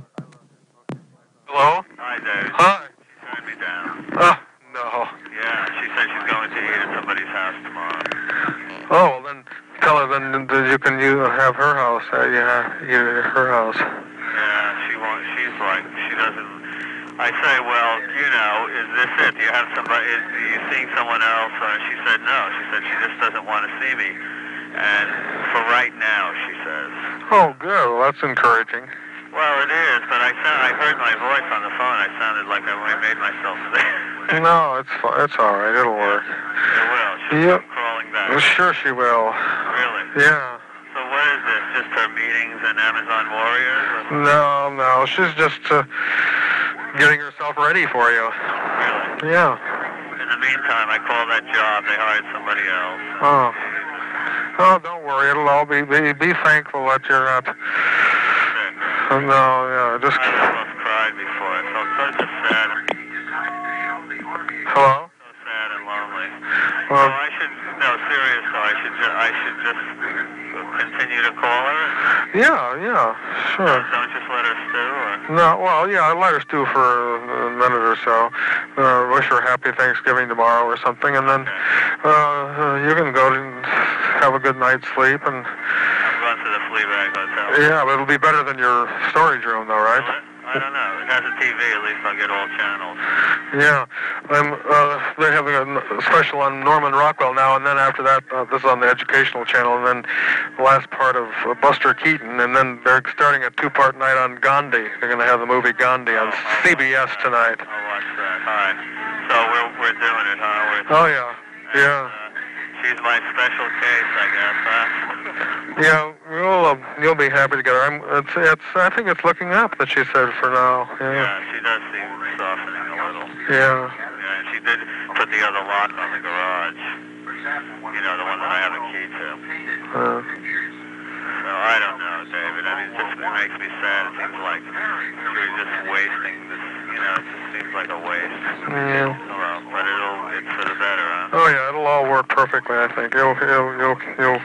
Hello. Hi, Dave. Hi. She turned me down. Oh, no. Yeah, she said she's going to eat at somebody's house tomorrow. Oh, well then tell her then that you can you have her house. Uh, yeah, eat at her house. Yeah, she won't. She's like, she doesn't. I say, well, you know, is this it? Do you have somebody? Is, are you seeing someone else? Or she said no. She said she just doesn't want to see me. And for right now, she says. Oh, good. Well, that's encouraging. Well, it is, but I sound, I heard my voice on the phone. I sounded like I made myself sick. No, it's it's all right. It'll work. It will. She'll Yep. crawling back. Well, sure she will. Really? Yeah. So what is this? Just her meetings and Amazon Warriors? No, no. She's just uh, getting herself ready for you. Really? Yeah. In the meantime, I called that job. They hired somebody else. Oh. Oh, don't worry. It'll all be be, be thankful that you're not. No, yeah. Just. I almost cried before. I felt so just sad. Hello. So sad and lonely. Well, so I should. No, serious though. I should. Ju- I should just continue to call her. yeah, yeah. Sure. Don't just let her stew. Or No, well, yeah, I'd let her stew for a minute or so. Uh, wish her happy Thanksgiving tomorrow or something, and then uh, uh, you can go and have a good night's sleep. And I'm going to the Fleabag Hotel. yeah, but it'll be better than your storage room, though, right? I don't know. It has a TV. At least I'll get all channels. Yeah, I'm, uh, they're having a special on Norman Rockwell now, and then after that, uh, this is on the Educational Channel, and then the last part of uh, Buster Keaton, and then they're starting a two-part night on Gandhi. They're going to have the movie Gandhi on CBS tonight. I'll watch that. All right. So we're we're doing it, huh? We're, Oh yeah, yeah. She's my special case, I guess, huh? Yeah, you'll uh, you'll be happy to get her. I'm, it's it's I think it's looking up that she said for now. Yeah, Yeah, she does seem softening a little. yeah. Yeah, and she did put the other lock on the garage. You know, the one that I have a key to. Uh, So I don't know, David. I mean, it just it makes me sad. It seems like you're just wasting this. You know, it just seems like a waste. yeah. But it'll it's for the better, huh? Oh yeah, it'll all work perfectly. I think you'll you'll you'll you'll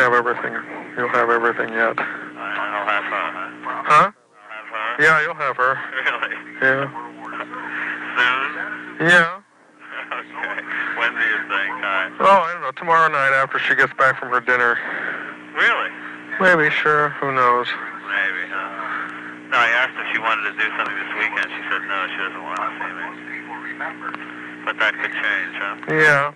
have everything. You'll have everything yet. I'll have her. Huh? Huh? Have her. Yeah, you'll have her. Really? Yeah. Soon? Yeah. Okay. When do you think? I Oh, I don't know. Tomorrow night after she gets back from her dinner. really? Maybe. Sure. Who knows? Maybe, huh? No, I asked if she wanted to do something this weekend. She said no, she doesn't want to see me. But that could change, huh? Yeah.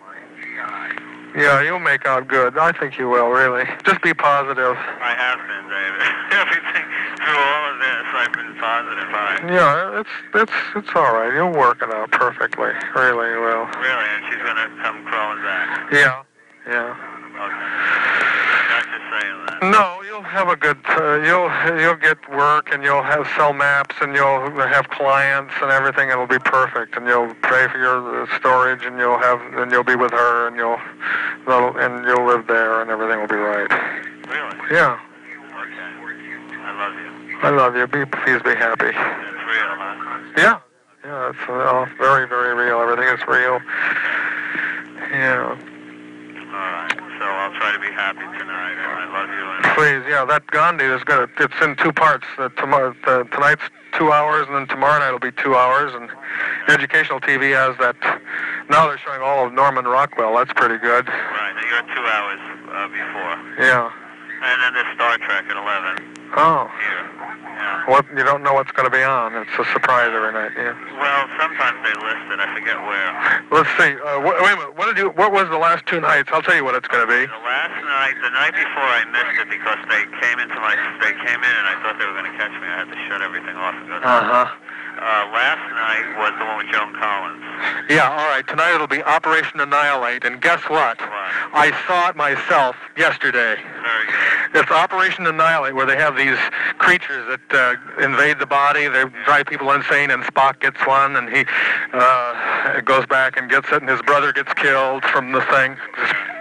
Yeah, you'll make out good. I think you will, really. Just be positive. I have been, David. Everything through all of this, I've been positive. I Yeah, it's it's it's all right. You'll work it out perfectly. Really you will. really, and she's gonna come crawling back. Yeah. Yeah. Okay. Not just that. No, you'll have a good. Uh, you'll you'll get work and you'll have sell maps and you'll have clients and everything. It'll be perfect and you'll pay for your uh, storage and you'll have and you'll be with her and you'll and you'll live there and everything will be right. Really? Yeah. Okay. I love you. I love you. Be please be happy. It's real, huh? Yeah. Yeah. It's uh, very very real. Everything is real. Yeah. All right. So I'll try to be happy tonight, and I love you. And Please, yeah, that Gandhi is gonna. It's in two parts. The, tomorrow, tonight's two hours, and then tomorrow night will be two hours. And educational TV has that. Now they're showing all of Norman Rockwell. That's pretty good. right, you're two hours uh, before, Yeah. and then there's Star Trek at 11 Oh. here. Yeah. What? You don't know what's going to be on. It's a surprise every night. Yeah. Well, sometimes they list it. I forget where. Let's see. Uh, wh- wait a minute. What did you? What was the last two nights? I'll tell you what it's going to be. The last night, the night before, I missed it because they came into my. They came in, and I thought they were going to catch me. I had to shut everything off and go. to huh. Uh, last night was the one with Joan Collins. Yeah. All right. Tonight it'll be Operation Annihilate. And guess what? I saw it myself yesterday. Very good. It's Operation Annihilate, where they have these creatures that uh, invade the body. They drive people insane, and Spock gets one, and he uh, goes back and gets it, and his brother gets killed from the thing.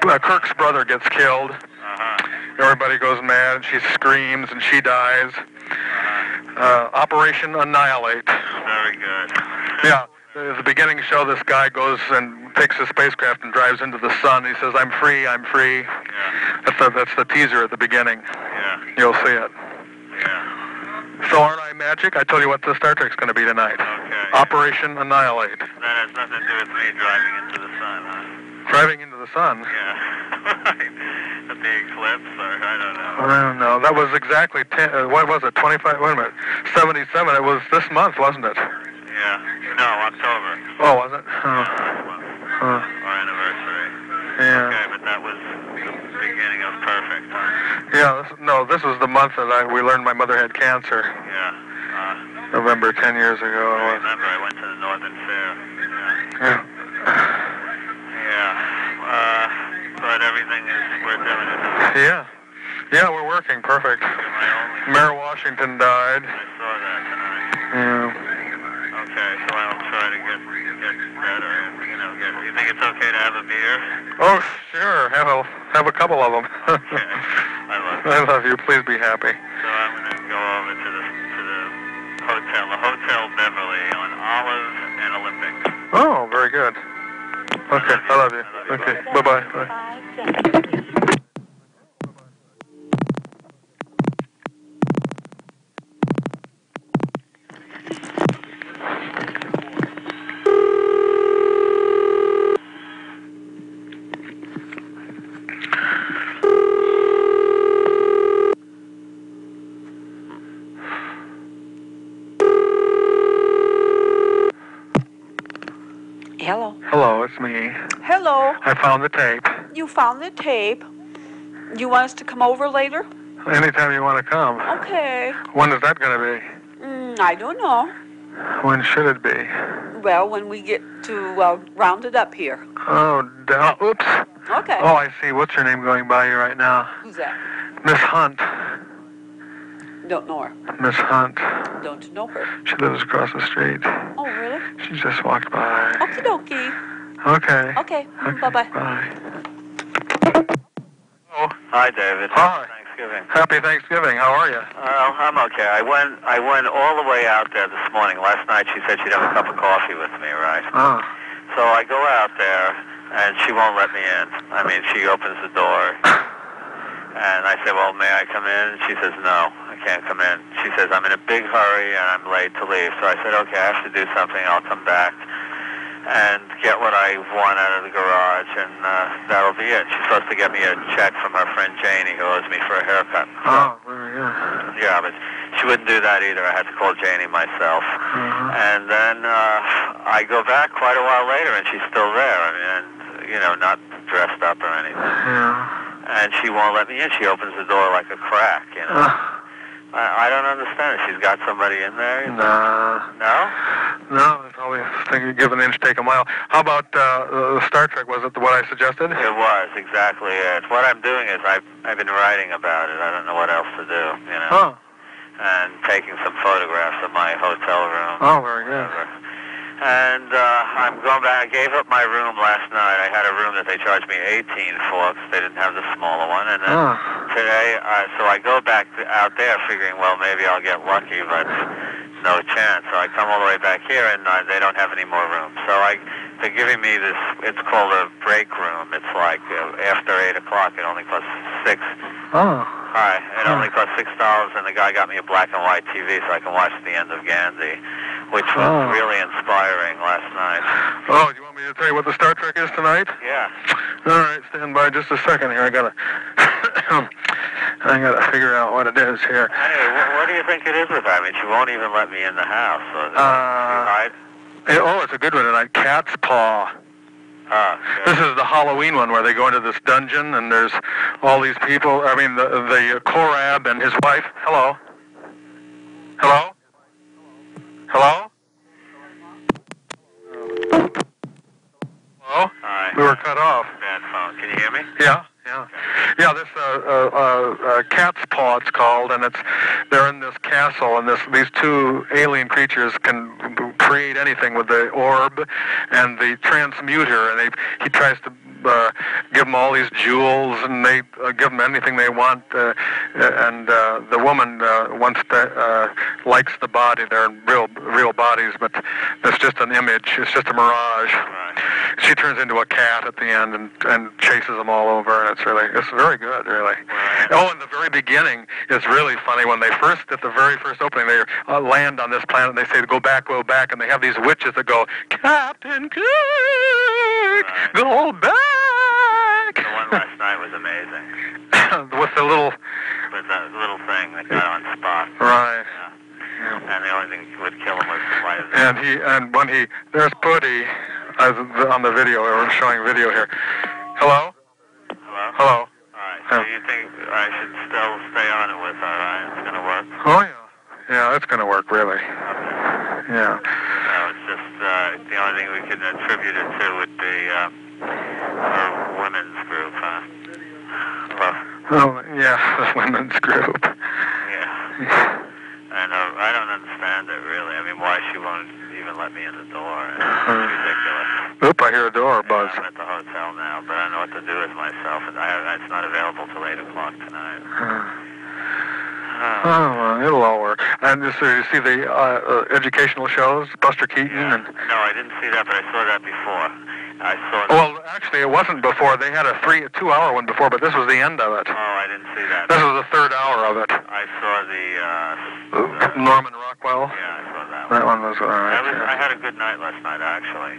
Uh, Kirk's brother gets killed. Uh-huh. Everybody goes mad. and She screams, and she dies. Uh, Operation Annihilate. Very good. Yeah. At the beginning show, this guy goes and takes his spacecraft and drives into the sun. He says, "I'm free, I'm free." Yeah. That's the, that's the teaser at the beginning. Yeah. You'll see it. Yeah. So aren't I magic? I told you what the Star Trek's going to be tonight. Okay. Operation Annihilate. That has nothing to do with me driving into the sun, huh? Driving into the sun. Yeah. right. At the eclipse, or I don't know. I don't know. That was exactly ten, uh, what was it? Twenty-five. Wait a minute. Seventy-seven. It was this month, wasn't it? Yeah. No, October. Oh, was it? Oh. Huh. Our anniversary. Yeah. Okay, but that was the beginning of perfect? Yeah. This, no, this was the month that I, we learned my mother had cancer. Yeah. Uh, November ten years ago. I remember I went to the Northern Fair. Yeah. Yeah. Uh, but everything is, we're doing it. Yeah. Yeah, we're working. Perfect. Mayor Washington died. I saw that tonight. Yeah. Okay, so I'll try to get get better. You know, get. You think it's okay to have a beer? Oh, sure. Have a have a couple of them. Okay. I love I love you. Please be happy. So I'm gonna go over to the to the hotel, the Hotel Beverly on Olive and Olympic. Oh, very good. Okay, I love you. Okay, bye-bye. Bye. I found the tape. You found the tape. You want us to come over later? Anytime you want to come. Okay. When is that going to Mm, I don't know. When should it be? Well, when we get to uh, round it up here. Oh, oops. Okay. Oh, I see. What's her name going by you right now? Who's that? Miss Hunt. Don't know her. Miss Hunt. Don't know her. She lives across the street. Oh, really? She just walked by. Okie dokie. Okay. Okay. Bye bye. Bye. Hi, David. Hi. Thanksgiving. Happy Thanksgiving. How are you? Well, I'm okay. I went I went all the way out there this morning. Last night she said she'd have a cup of coffee with me, right? Oh. So I go out there and she won't let me in. I mean, she opens the door. And I say, well, may I come in? She says, no, I can't come in. She says, I'm in a big hurry and I'm late to leave. So I said, okay, I have to do something. I'll come back and get what I want out of the garage, and uh, that'll be it. She's supposed to get me a check from her friend Janie, who owes me for a haircut. Oh, good. Yeah, but she wouldn't do that either. I had to call Janie myself. Uh-huh. And then uh, I go back quite a while later, and she's still there. I mean, and, you know, not dressed up or anything. Yeah. And she won't let me in. She opens the door like a crack, you know. I, I don't understand it. She's got somebody in there. you know? Nah. No? No, it's always think you give an inch, take a mile. How about uh, the Star Trek? Was it what I suggested? It was exactly it. What I'm doing is I've I've been writing about it. I don't know what else to do, you know. Oh. And taking some photographs of my hotel room. Oh, very good. And uh, I'm going back. I gave up my room last night. I had a room that they charged me 18 for because they didn't have the smaller one. And then Oh. today, uh, so I go back out there figuring, well, maybe I'll get lucky, but no chance. So I come all the way back here, and uh, they don't have any more room. So I, they're giving me this. It's called a break room. It's like uh, after eight o'clock. It only costs six. Oh. Hi. It only costs six dollars, and the guy got me a black and white TV so I can watch the end of Gandhi, which was Oh. really inspiring last night. Oh, do you want me to tell you what the Star Trek is tonight? Yeah. All right, stand by just a second here. I gotta, I gotta figure out what it is here. Anyway, what, what do you think it is with her? I mean, she won't even let me in the house. So Uh, eh, oh, it's a good one tonight. Cat's Paw. Ah, This is the Halloween one where they go into this dungeon and there's all these people. I mean, the the Korob and his wife. Hello. Hello. Hello. Hello. Hi. We were cut off. Bad phone. Can you hear me? Yeah, yeah, yeah. This uh, uh, uh, uh, cat's paw it's called, and it's they're in this castle, and this these two alien creatures can create anything with the orb and the transmuter, and they he tries to. Uh, give them all these jewels, and they uh, give them anything they want. Uh, and uh, the woman uh, wants to uh, likes the body. They're real, real bodies, but it's just an image. It's just a mirage. She turns into a cat at the end and and chases them all over, and it's really it's very good, really. Oh, in the very beginning is really funny. When they first, at the very first opening, they uh, land on this planet and they say to go back, go back, and they have these witches that go, Captain Kirk, go back. The one last night was amazing. With the little, With that little thing that got on Spock. right. Yeah, And the only thing that would kill him was the light of the And he, and when he, there's Putty as the, on the video. We're showing video here. Hello. Hello? Hello. Alright, so you think I should still stay on it with her, right? It's gonna work? Oh yeah. Yeah, it's gonna work really. Yeah. No, it's just, uh, the only thing we could attribute it to would be, uh, her women's group, huh? Well, Oh yeah, the women's group. yeah. And uh, I don't understand it really. I mean, why she won't even let me in the door. It's ridiculous. Oop, I hear a door buzz. I'm at the hotel now, but I don't know what to do with myself. And I, it's not available till 8 o'clock tonight. Oh, well, it'll all work. And this, uh, you see the uh, uh, educational shows, Buster Keaton and. No, I didn't see that, but I saw that before. I saw Well, actually, it wasn't before. They had a three, a two-hour one before, but this was the end of it. Oh, I didn't see that. This was the third hour of it. I saw the, uh, Norman Rockwell. yeah, I saw that one. That one was all I, was, yeah. I had a good night last night, actually.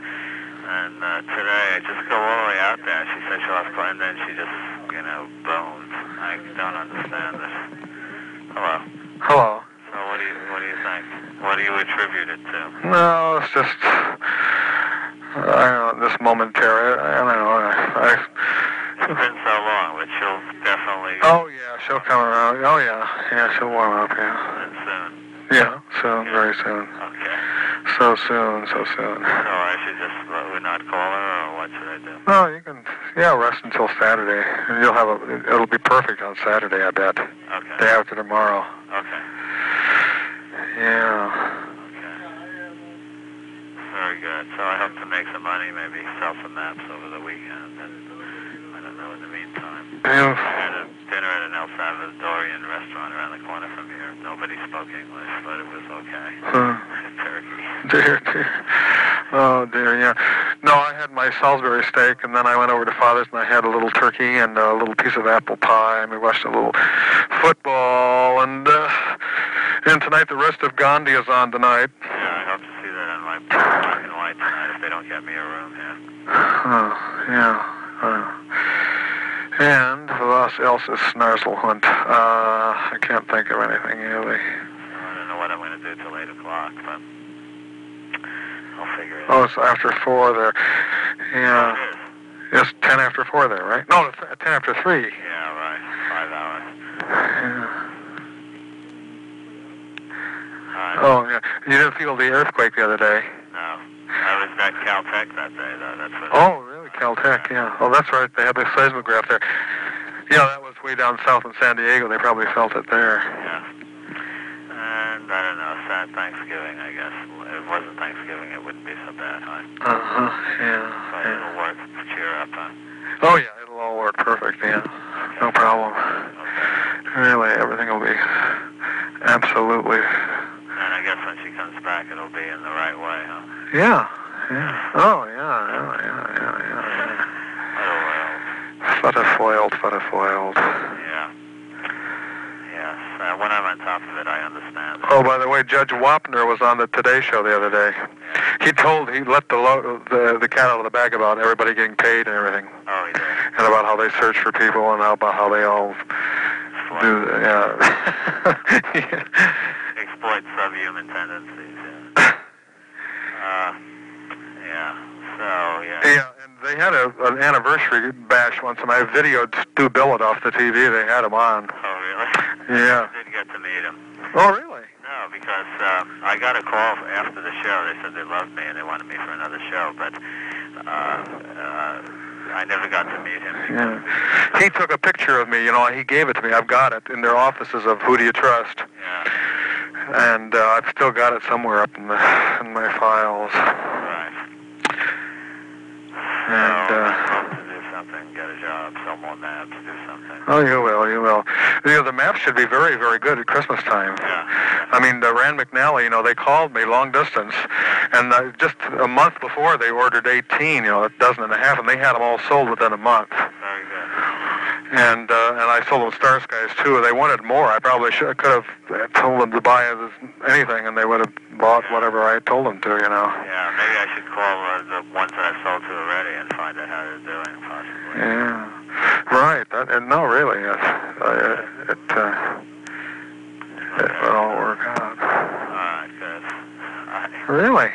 And uh, today, I just go all the way out there. She said she'll have to, and then she just, you know, bones. I don't understand this. Hello. Hello. So what do you, what do you think? What do you attribute it to? No, it's just. I don't know, this momentary. I don't know. I, It's been so long, but she'll definitely. oh yeah, she'll come around. Oh yeah, yeah, she'll warm up. Yeah. Soon. Yeah, soon, very soon. Okay. So soon, so soon. So I should just would not call her, or what should I do? No, you can. Yeah, rest until Saturday, and you'll have a. It'll be perfect on Saturday, I bet. Okay. Day after tomorrow. Okay. Yeah. Okay. Very good. So I hope to make some money, maybe sell some maps over the weekend, and I don't know in the meantime. Yeah. I had a dinner at an El Salvadorian restaurant around the corner from here. Nobody spoke English, but it was okay. Huh. Turkey. Dear, dear. Oh dear, yeah. No, I had my Salisbury steak, and then I went over to Father's, and I had a little turkey and a little piece of apple pie, and we watched a little football, and uh, and tonight the rest of Gandhi is on tonight. Yeah, I hope to see that on my black and white tonight if they don't get me a room here. Oh, yeah. Uh, and who else is Snarzlehunt? Uh, I can't think of anything really. I don't know what I'm going to do till 8 o'clock, but I'll figure it out. Oh, it's after four there. Yeah. It's ten after four there, right? No, it's ten after three. Yeah, right. Five hours. Yeah. Oh, yeah. You didn't feel the earthquake the other day? No. I was at Caltech that day, though. That's what Oh, really? Caltech, yeah. Oh, that's right. They had the seismograph there. Yeah, that was way down south in San Diego. They probably felt it there. Yeah. And I don't know, sad Thanksgiving, I guess. If it wasn't Thanksgiving, it wouldn't be so bad, huh? Uh-huh, yeah. So it'll work to cheer up, huh? Oh, yeah, it'll all work perfect, yeah. No problem. Really, everything will be absolutely, And I guess when she comes back, it'll be in the right way, huh? yeah. Yeah. Oh, yeah, yeah, yeah, yeah, yeah. yeah. Futta-foiled. Yeah. Yes. Uh, when I'm on top of it, I understand. Oh, by the way, Judge Wapner was on the Today Show the other day. He told, he let the, lo- the the cat out of the bag about everybody getting paid and everything. Oh, he did. And about how they search for people and how, about how they all do, yeah. Exploit subhuman tendencies, yeah. Uh, yeah. So, yeah. Yeah, and they had a, an anniversary bash once, and I videoed Stu Billett off the TV. They had him on. Oh, really? Yeah. I did get to meet him. Oh, really? No, because uh, I got a call after the show. They said they loved me and they wanted me for another show, but uh, uh, I never got to meet him. Yeah. He took a picture of me, you know, he gave it to me. I've got it in their offices of Who Do You Trust? Yeah. And uh, I've still got it somewhere up in, the, in my files. Right. And, uh, to do something, get a job, sell more maps, do something. oh, you will, you will. You know, the maps should be very, very good at Christmas time. Yeah. I mean, uh, Rand McNally, you know, they called me long distance, and uh, just a month before they ordered 18, you know, a dozen and a half, and they had them all sold within a month. Very good. And uh, and I sold them Star Skies too. They wanted more. I probably should could have told them to buy anything, and they would have bought whatever I told them to. You know. Yeah, maybe I should call uh, the ones that I sold to already and find out how they're doing, possibly. Yeah. Right. That, and no, really, it uh, it, uh, it would all work out. Alright, good. Really.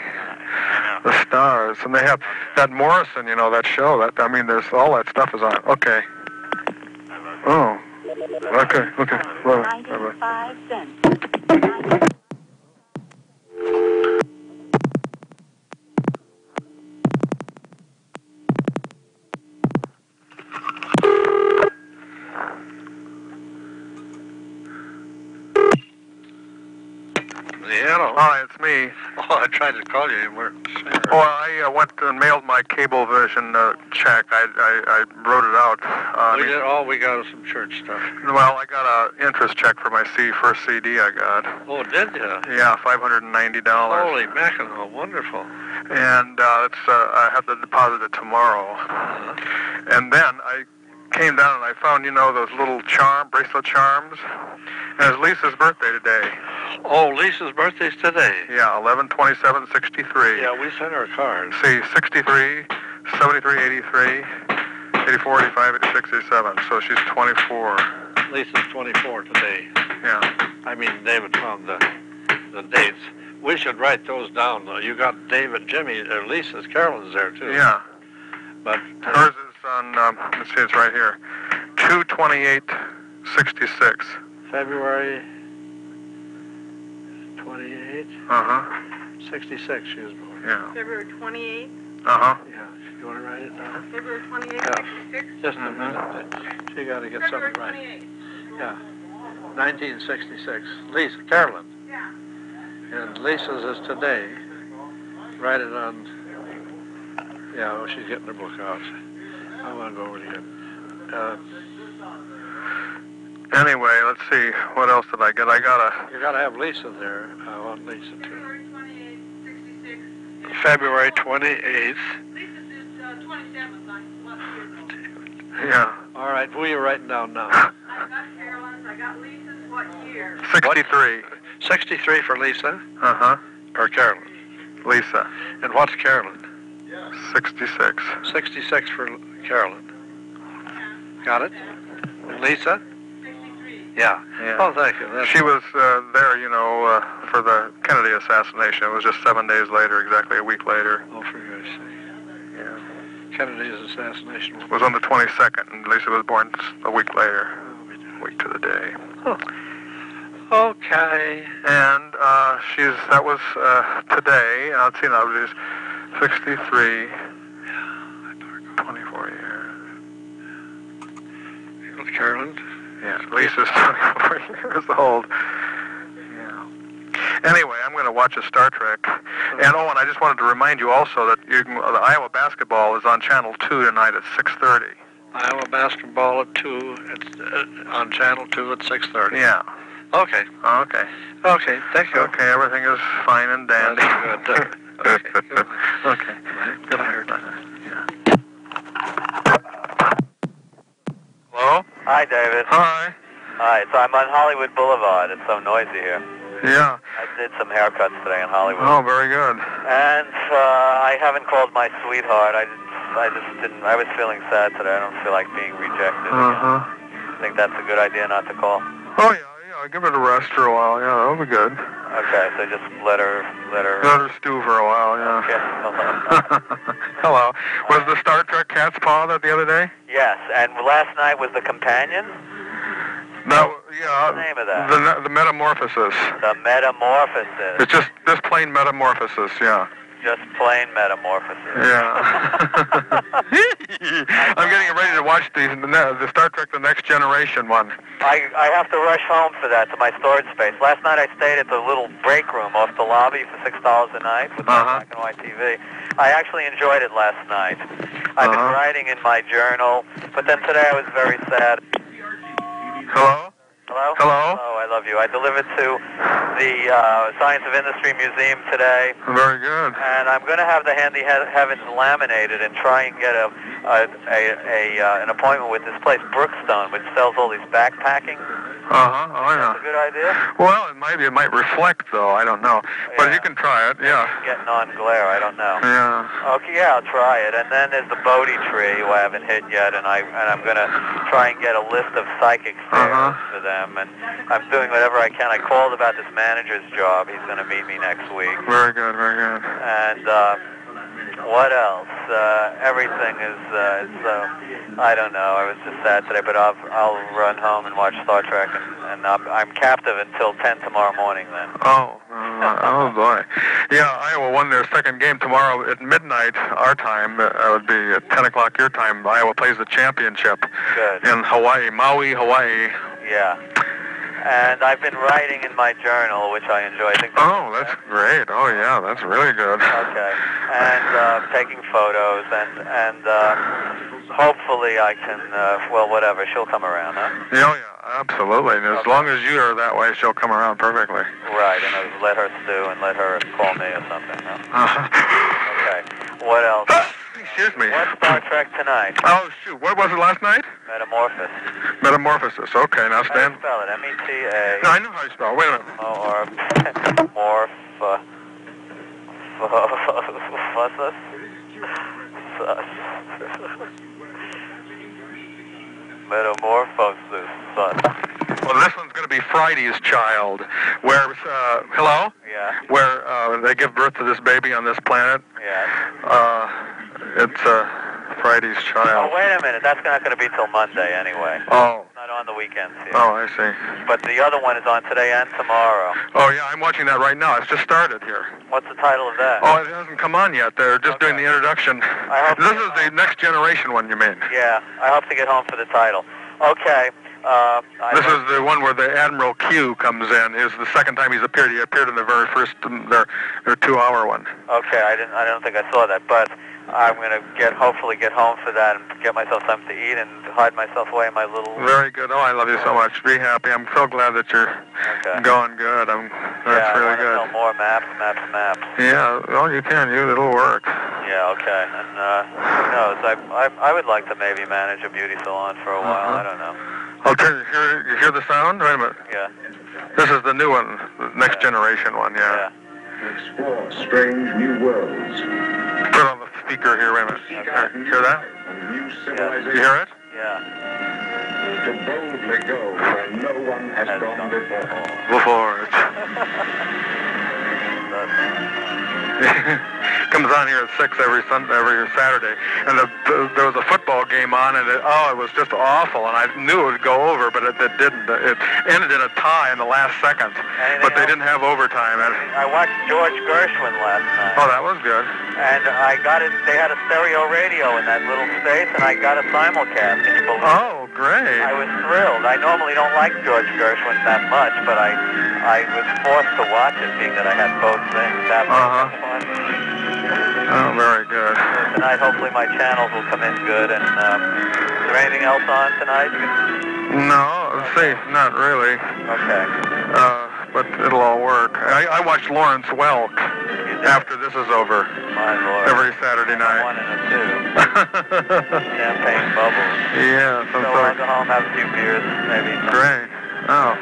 The stars, and they have that Morrison. You know that show. That I mean, there's all that stuff is on. Okay. Oh. Okay. Okay. Well, bye-bye. Five Hello. Hi, it's me. Oh, I tried to call you. You weren't. Well, I uh, went and mailed my Cablevision uh, check. I, I I wrote it out. Uh, we did all we got some church stuff. Well, I got a interest check for my C first CD I got. Oh, did you? Yeah, five hundred and ninety dollars. Holy mackerel, wonderful. And uh, it's uh, I have to deposit it tomorrow. And then I came down and I found you know those little charm bracelet charms. And it's Lisa's birthday today. Oh, Lisa's birthday's today. Yeah, eleven twenty seven sixty three. Yeah, we sent her a card. See, 63, 73, 83, 84, 85, 86, 87. So she's 24. Lisa's 24 today. Yeah. I mean, David found the the dates. We should write those down. though. You got David, Jimmy, or Lisa's, Carolyn's there too. Yeah. But uh, Hers is on, um, let's see, it's right here. 228, 66. February 28, Uh-huh. 66 she was born. Yeah. February 28th, Uh-huh. Yeah. You want to write it down? February 28th, Yeah. 66. Just a minute. She got to get February something right. 28th. Yeah. 1966. Lisa, Carolyn. Yeah. And Lisa's is today. Write it on. Yeah, well, she's getting her book out. I want to go over it again. Uh, Anyway, let's see. What else did I get? I got a... you got to have Lisa there. I want Lisa too. February 28th. Lisa is twenty seventh. Yeah. All right, who are you writing down now? I got Carolyn's. I got Lisa's what year? 63. 63 for Lisa Uh-huh. or Carolyn? Lisa. And what's Carolyn? 66. 66 for Carolyn. Got it? And Lisa? Yeah. Yeah. Oh, thank you. That's She was uh, there, you know, uh, for the Kennedy assassination. It was just seven days later, exactly a week later. Oh, for goodness sake. Yeah. Kennedy's assassination. It was on the 22nd, and Lisa was born a week later. A week to the day. Okay. And uh, she's that was uh, today. Uh, let's see now, she's 63, 24 years. Carolyn? Yeah, Lisa's 24 years old. Yeah. Anyway, I'm going to watch a Star Trek. And oh, and I just wanted to remind you also that you can, the Iowa basketball is on Channel 2 tonight at 6:30. Iowa basketball at 2. It's uh, on Channel 2 at 6.30. Yeah. Okay. Okay. Okay, thank you. Okay, everything is fine and dandy. That's good. okay. okay. Good night. Hello? Hi, David. Hi. Hi. So I'm on Hollywood Boulevard. It's so noisy here. Yeah. I did some haircuts today in Hollywood. Oh, very good. And uh, I haven't called my sweetheart. I just, I just didn't. I was feeling sad today. I don't feel like being rejected. Uh-huh. I think that's a good idea not to call. Oh, yeah, yeah. Give it a rest for a while. Yeah, that'll be good. Okay, so just let her, let her. Let her stew for a while, yeah. Okay. Hello. Was the Star Trek Cat's Paw that the other day? yes, and last night was the companion. No, yeah. What's the name of that? The, the Metamorphosis. The metamorphosis. It's just, this plain Metamorphosis, yeah. Just plain metamorphosis. Yeah. I'm getting ready to watch the, the Star Trek The Next Generation one. I, I have to rush home for that to my storage space. Last night I stayed at the little break room off the lobby for six dollars a night with my Uh-huh. black and white TV. I actually enjoyed it last night. I've been Uh-huh. writing in my journal, but then today I was very sad. Hello? Hello? Hello? Oh, I love you. I delivered to the uh, Science of Industry Museum today, Very good. and I'm going to have the Handy he- Heavens laminated and try and get a, a, a, a uh, an appointment with this place, Brookstone, which sells all these backpacking. Uh-huh. Oh, yeah. Good idea. Well, it might it might reflect, though. I don't know. But you can try it, yeah. Getting on glare, I don't know. Yeah. Okay, yeah, I'll try it. And then there's the Bodhi tree, who I haven't hit yet, and I and I'm gonna try and get a list of psychics there Uh-huh. for them. And I'm doing whatever I can. I called about this manager's job. He's gonna meet me next week. Very good, very good. And uh, what else? Uh, everything is uh, is uh, I don't know. I was just sad today, but I'll I'll run home and watch Star Trek, and, and I'm, I'm captive until 10 tomorrow morning. Then. Oh, uh, oh boy. Yeah, Iowa won their second game tomorrow at midnight, our time. Uh, would be at 10 o'clock your time. Iowa plays the championship Good. in Hawaii, Maui, Hawaii. Yeah. And I've been writing in my journal, which I enjoy. I think. Oh, that's great. Oh, yeah, that's really good. Okay. And uh, taking photos, and and uh, hopefully I can. Uh, well, whatever. She'll come around, huh? Yeah, Oh, yeah, absolutely. And as long as you are that way, she'll come around perfectly. Right. And I'll let her stew and let her call me or something. Uh-huh. Okay. What else? Excuse me. What's Star Trek tonight? Oh, shoot. What was it last night? Metamorphosis. Metamorphosis. Okay, now How do stand. you spell it? M-E-T-A. No, I know how you spell. it. Wait a minute. Or morph. What's this? Metamorphosis. Son. Well, this one's going to be Friday's Child, where, uh, hello? Yeah. Where uh, they give birth to this baby on this planet. Yeah. Uh, it's uh, Friday's Child. Oh, wait a minute. That's not going to be till Monday anyway. Oh. On the weekends here. Oh, I see. But the other one is on today and tomorrow. Oh, yeah, I'm watching that right now. It's just started here. What's the title of that? Oh, it hasn't come on yet. They're just doing the introduction. I hope This is the next generation one, you mean? Yeah. I hope to get home for the title. Okay. Uh, This is the one where the Admiral Q comes in. Is the second time he's appeared. He appeared in the very first, um, their, their two-hour one. Okay, I didn't. I don't think I saw that, but I'm gonna get hopefully get home for that and get myself something to eat and hide myself away in my little. Very good. Oh, I love you so much. Be happy. I'm so glad that you're Okay. going good. I'm. That's yeah, I really wanna good. know more maps, maps, maps. Yeah. Well, you can. You. It'll work. Yeah. Okay. And uh, who knows? I, I I would like to maybe manage a beauty salon for a while. Uh-huh. I don't know. I'll turn. Hear. You hear the sound? Wait a minute. Yeah. This is the new one, the next generation one. yeah. Yeah. Explore strange new worlds. Put on the speaker here. Wait a minute. Hear, hear that? New You hear it? Yeah. To boldly go where no one has gone before. Before it. Comes on here at six every Sunday, every Saturday, and the, the, there was a football game on, and it, oh, it was just awful. And I knew it would go over, but it, it didn't. It ended in a tie in the last second, but they didn't have overtime. And, I watched George Gershwin last night. oh, that was good. And I got it. They had a stereo radio in that little space, and I got a simulcast. Can you believe? Oh, great. I was thrilled. I normally don't like George Gershwin that much, but I I was forced to watch it, being that I had both things. That was Uh-huh. fun. Oh, very good. Tonight, hopefully, my channels will come in good. And um, is there anything else on tonight? No, see, not really. Okay. Uh, but it'll all work. I, I watch Lawrence Welk after this is over. My lord. Every Saturday night. One and a two. Champagne bubbles. Yeah, So some I'll go home, have a few beers, maybe. Great. Oh,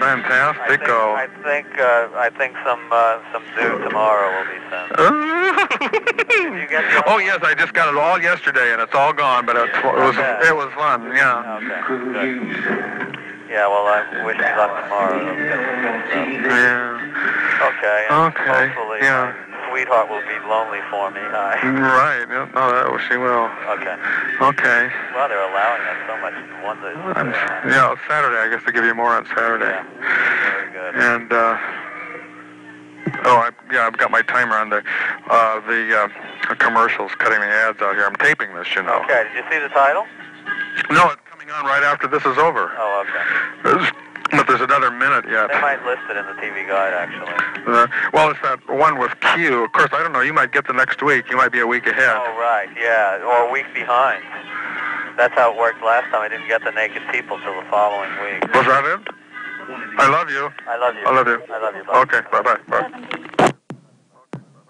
I think. I think uh, I think some uh, some dew tomorrow will be sent. you get oh yes, I just got it all yesterday, and it's all gone. But it, it was it was fun. Yeah. Yeah, well, I wish you luck tomorrow. They'll get some good stuff. Yeah. Okay. Okay. Hopefully, Yeah. sweetheart will be lonely for me. Hi. Right. Yeah, No, that she will. Okay. Okay. Well, they're allowing us so much. One day. Yeah, it's Saturday. I guess they give you more on Saturday. Yeah. Very good. And uh, oh, I, yeah, I've got my timer on the uh, the uh, commercials, cutting the ads out here. I'm taping this, you know. Okay. Did you see the title? No, it's coming on right after this is over. Oh, okay. There's- But there's another minute yet. They might list it in the TV guide, actually. Uh, well, it's that one with Q. Of course, I don't know. You might get the next week. You might be a week ahead. Oh, right. Yeah, or a week behind. That's how it worked last time. I didn't get the naked people till the following week. Was that it? I love you. I love you. I love you. I love you. Bye. Okay, bye-bye. Bye.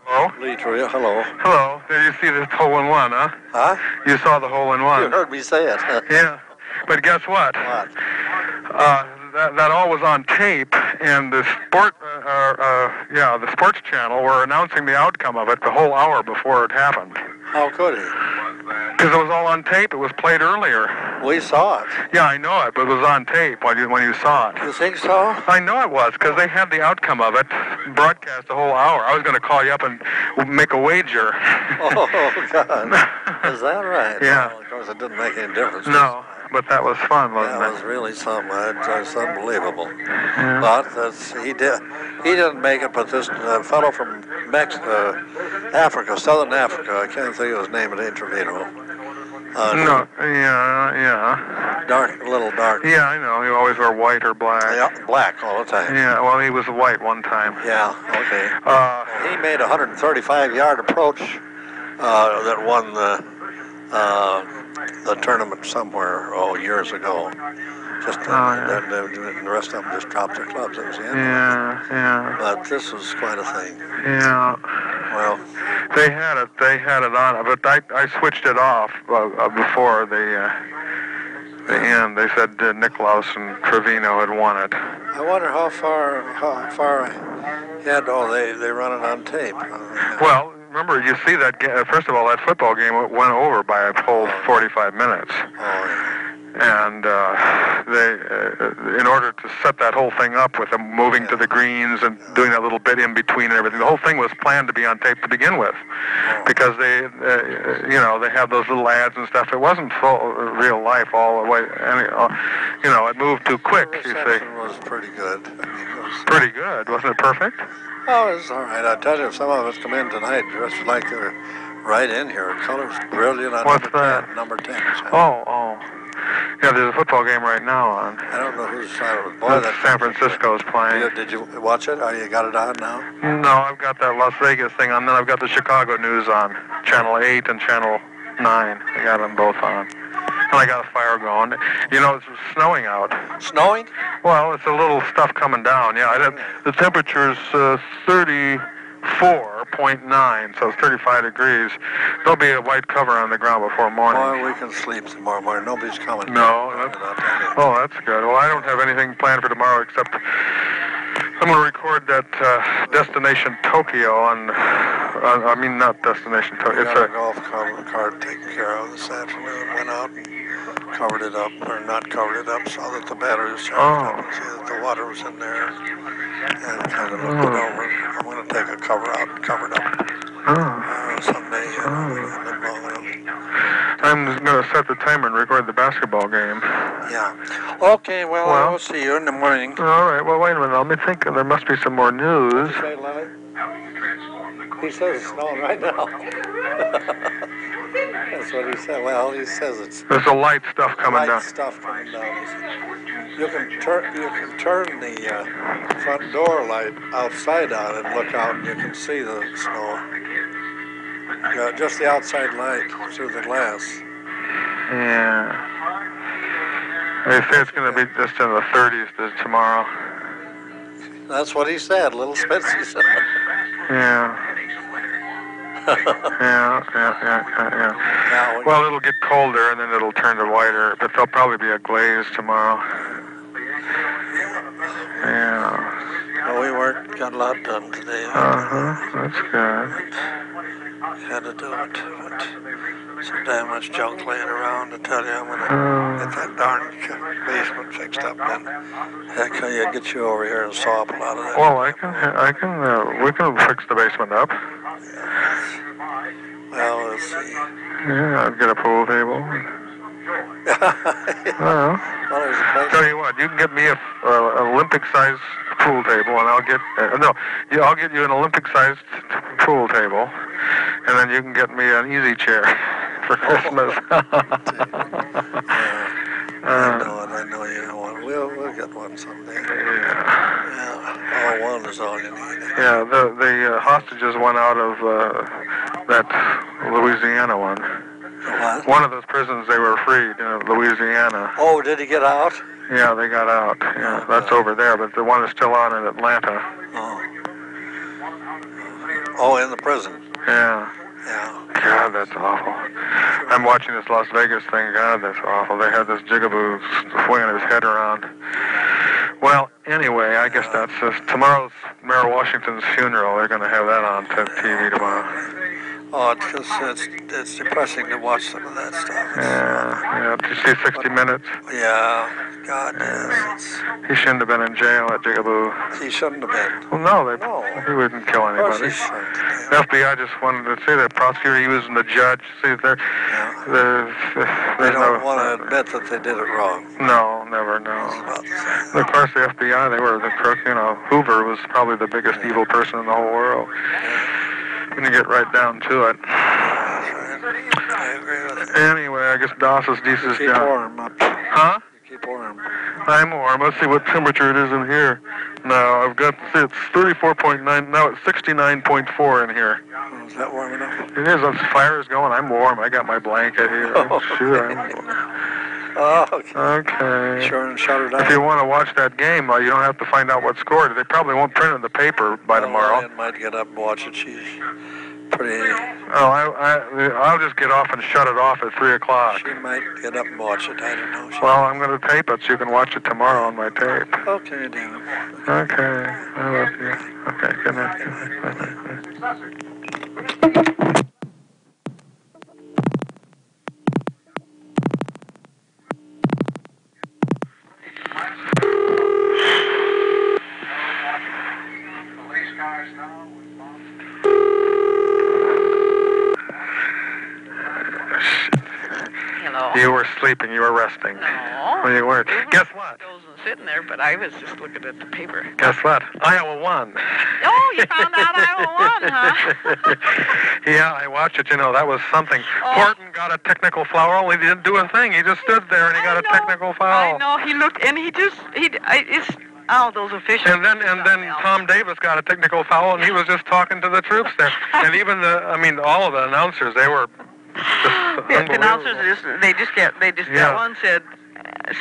Hello? Lee Troya, hello. Hello. There you see this hole in one, huh? Huh? You saw the hole in one. You heard me say it. Yeah. But guess what? What? Uh, that, that all was on tape, and the sport, uh, uh, yeah, the sports channel were announcing the outcome of it the whole hour before it happened. How could he? Because it was all on tape. It was played earlier. We saw it. Yeah, I know it, but it was on tape when you when you saw it. You think so? I know it was because they had the outcome of it broadcast the whole hour. I was going to call you up and make a wager. Oh, God. Is that right? Yeah. Well, of course, it didn't make any difference. no, but that was fun, wasn't That it? was really something. It's unbelievable. Yeah. But that's, he did. He didn't make it. But this uh, fellow from Mex, uh, Africa, Southern Africa. I can't think of his name. It ain't Trevino. Uh, No, yeah, yeah. Dark, a little dark. Yeah, I know. He always wore white or black. Yeah, black all the time. Yeah, well, he was white one time. Yeah. Okay. Uh, He made a 135 yard approach uh, that won the uh, the tournament somewhere oh years ago. Just uh, Oh, yeah. the, the, rest of them just dropped their clubs. That was the end. yeah, yeah, But this was quite a thing. yeah. Well, They had it. They had it on, but I I switched it off uh, uh, before the uh, the end. They said uh, Nicklaus and Trevino had won it. I wonder how far how far ahead. Oh, they they run it on tape. Uh, Well, remember, you see that. Ga- uh, first of all, that football game went over by a whole 45 minutes. oh, and uh, they, uh, in order to set that whole thing up with them moving to the greens and doing that little bit in between and everything, the whole thing was planned to be on tape to begin with, because they, uh, you know, they have those little ads and stuff. It wasn't full real life all the way. Any, uh, you know, it moved too quick. the You see, was pretty good. I mean, it was, pretty good, wasn't it? Perfect. Oh, it's all right. I tell you, if some of us come in tonight dressed like they're right in here. Colors brilliant on What's number that? 10. Number 10. Oh, oh. Yeah, there's a football game right now on. I don't know whose side it was. Boy, That that San Francisco's playing. You- Did you watch it? Oh, you got it on now? No, I've got that Las Vegas thing on. Then I've got the Chicago news on Channel 8 and Channel 9. I got them both on. And I got a fire going. You know, it's snowing out. Snowing? Well, it's a little stuff coming down. Yeah, I did, the temperature's uh, 34.9, so it's 35 degrees. There'll be a white cover on the ground before morning. Boy, we can sleep tomorrow morning. Nobody's coming. No, you. Oh, that's good. Well, I don't have anything planned for tomorrow except I'm going to record that uh, Destination Tokyo on, uh, I mean, not Destination Tokyo. It's got a golf car- cart taken care of this afternoon. Went out and covered it up, or not covered it up, saw that the battery was charged up and see that the water was in there. And kind of looked it Oh. over. I'm going to take a cover out and cover it up oh. uh, someday. Uh, Oh. and then I'm going to set the timer and record the basketball game. yeah. Okay, well, Well. I'll see you in the morning. All right, well, wait a minute. Let me think. There must be some more news. Say, Larry? He says it's snowing right now. That's what he said. Well, he says it's There's a light stuff coming light down. stuff coming down. You can turn you can turn the uh, front door light outside on and look out, and you can see the snow. Yeah, just the outside light through the glass. Yeah. They say it's going to be just in the 30s to tomorrow. That's what he said. Little Spitzy said. Yeah. Yeah, yeah, yeah, yeah, yeah. Well, it'll get colder and then it'll turn to whiter, but there'll probably be a glaze tomorrow. Yeah. well, we worked, got a lot done today. Uh huh. That's good. Had to do it. But some damn much junk laying around. I tell you, I'm gonna Uh, get that darn basement fixed up. Then heck, yeah, get you over here and saw up a lot of that. well, I can, I can, uh, we can fix the basement up. Well, let's see. Yeah, I'll get a pool table. Well, Well, there's a tell you what, you can get me a, uh, Olympic-sized pool table, and I'll get uh, no, yeah, I'll get you an Olympic-sized pool table, and then you can get me an easy chair for Christmas. I uh, know it. I know you want. We'll we'll get one someday. yeah. Yeah, all one is all you need. Yeah, the the uh, hostages went out of uh, that Louisiana one. What? One of those prisons they were freed, uh, Louisiana. Oh, did he get out? Yeah, they got out. Yeah, that's over there, but the one is still on in Atlanta. Oh. Oh, in the prison. Yeah. Yeah. God, that's awful. I'm watching this Las Vegas thing. God, that's awful. They had this jigaboo swinging his head around. Well, anyway, I guess that's uh, tomorrow's Mayor Washington's funeral. They're going to have that on t- TV tomorrow. Oh, it's, just, it's, it's depressing to watch some of that stuff. Yeah, yeah. Did you see 60 Minutes? Yeah. God, yes. He shouldn't have been in jail at Jigaboo. He shouldn't have been. Well, no, they, he wouldn't kill anybody. Of course he shouldn't. The FBI just wanted to see the prosecutor using the judge. See, they're, they're, They there's don't no, want to admit that they did it wrong. No, never, know. And of course, the FBI, they were the crook. You know, Hoover was probably the biggest evil person in the whole world. When you get right down to it. I agree with it. Anyway, I guess DOS is decent. Keep warm up. Huh? Keep warm. I'm warm. Let's see what temperature it is in here. Now, I've got, see, it's 34.9. Now it's 69.4 in here. Oh, Is that warm enough? It is. The fire is going. I'm warm. I got my blanket here. Oh, sure, I'm warm. Oh, okay. Okay. Sure, and shut her down. If you want to watch that game, uh, you don't have to find out what scored. They probably won't print it in the paper by tomorrow. Lynn might get up and watch it. She's pretty. Oh, I, I, I'll just get off and shut it off at three o'clock. She might get up and watch it. I don't know. She- Well, I'm going to tape it so you can watch it tomorrow on my tape. Okay, Dan. Okay. I love you. Okay. Good night. Good night. Bye-bye. Hello. You were sleeping. You were resting. No. Well, you weren't. Guess what? I wasn't sitting there, but I was just looking at the paper. Guess what? Iowa won. Oh, you found out Iowa won, huh? yeah, I watched it. You know, that was something. Oh. Horton got a technical foul. Only he didn't do a thing. He just stood there and he got a technical foul. I know. He looked, and he just, he, I, it's, oh, those officials. And then and then Tom Davis got a technical foul, and he was just talking to the troops there. And even the, I mean, all of the announcers, they were The, the announcers just, they just get, they just, Yeah. that one said,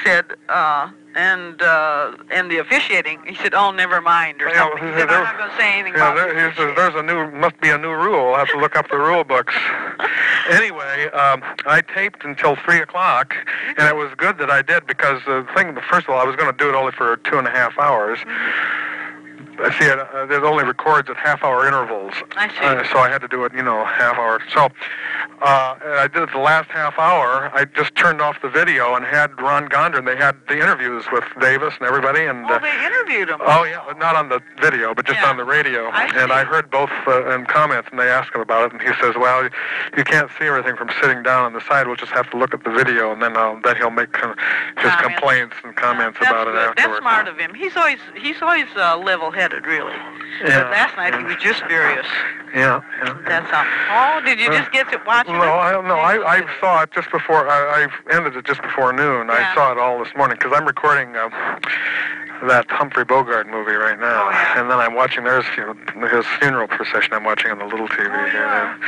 said, uh, and uh, and the officiating, he said, oh, never mind, or Yeah, something. He said, I'm not going to say anything Yeah, about there, he says there's a new, must be a new rule. I'll have to look up the rule books. anyway, um, I taped until three o'clock, and it was good that I did because the thing, first of all, I was going to do it only for two and a half hours. I see it. Uh, it only records at half-hour intervals. I see. Uh, so I had to do it, you know, half hour. So uh, I did it the last half hour. I just turned off the video and had Ron Gonder. They had the interviews with Davis and everybody, and Oh, uh, they interviewed him. Oh yeah, not on the video, but just Yeah. on the radio. I see. and I heard both uh, in comments, and they asked him about it, and he says, "Well, you can't see everything from sitting down on the side. We'll just have to look at the video, and then uh, then he'll make uh, his Comments. complaints and comments about good. it afterwards." That's smart of him. He's always he's always uh, level-headed, really. Yeah. But last night he was just furious. Yeah, yeah. That's something. Oh, did you Uh, just get to watch No, it? I don't know. I, I saw it just before. I, I ended it just before noon. I saw it all this morning because I'm recording uh, that Humphrey Bogart movie right now, Oh, and then I'm watching there's his funeral procession. I'm watching on the little TV Oh, here.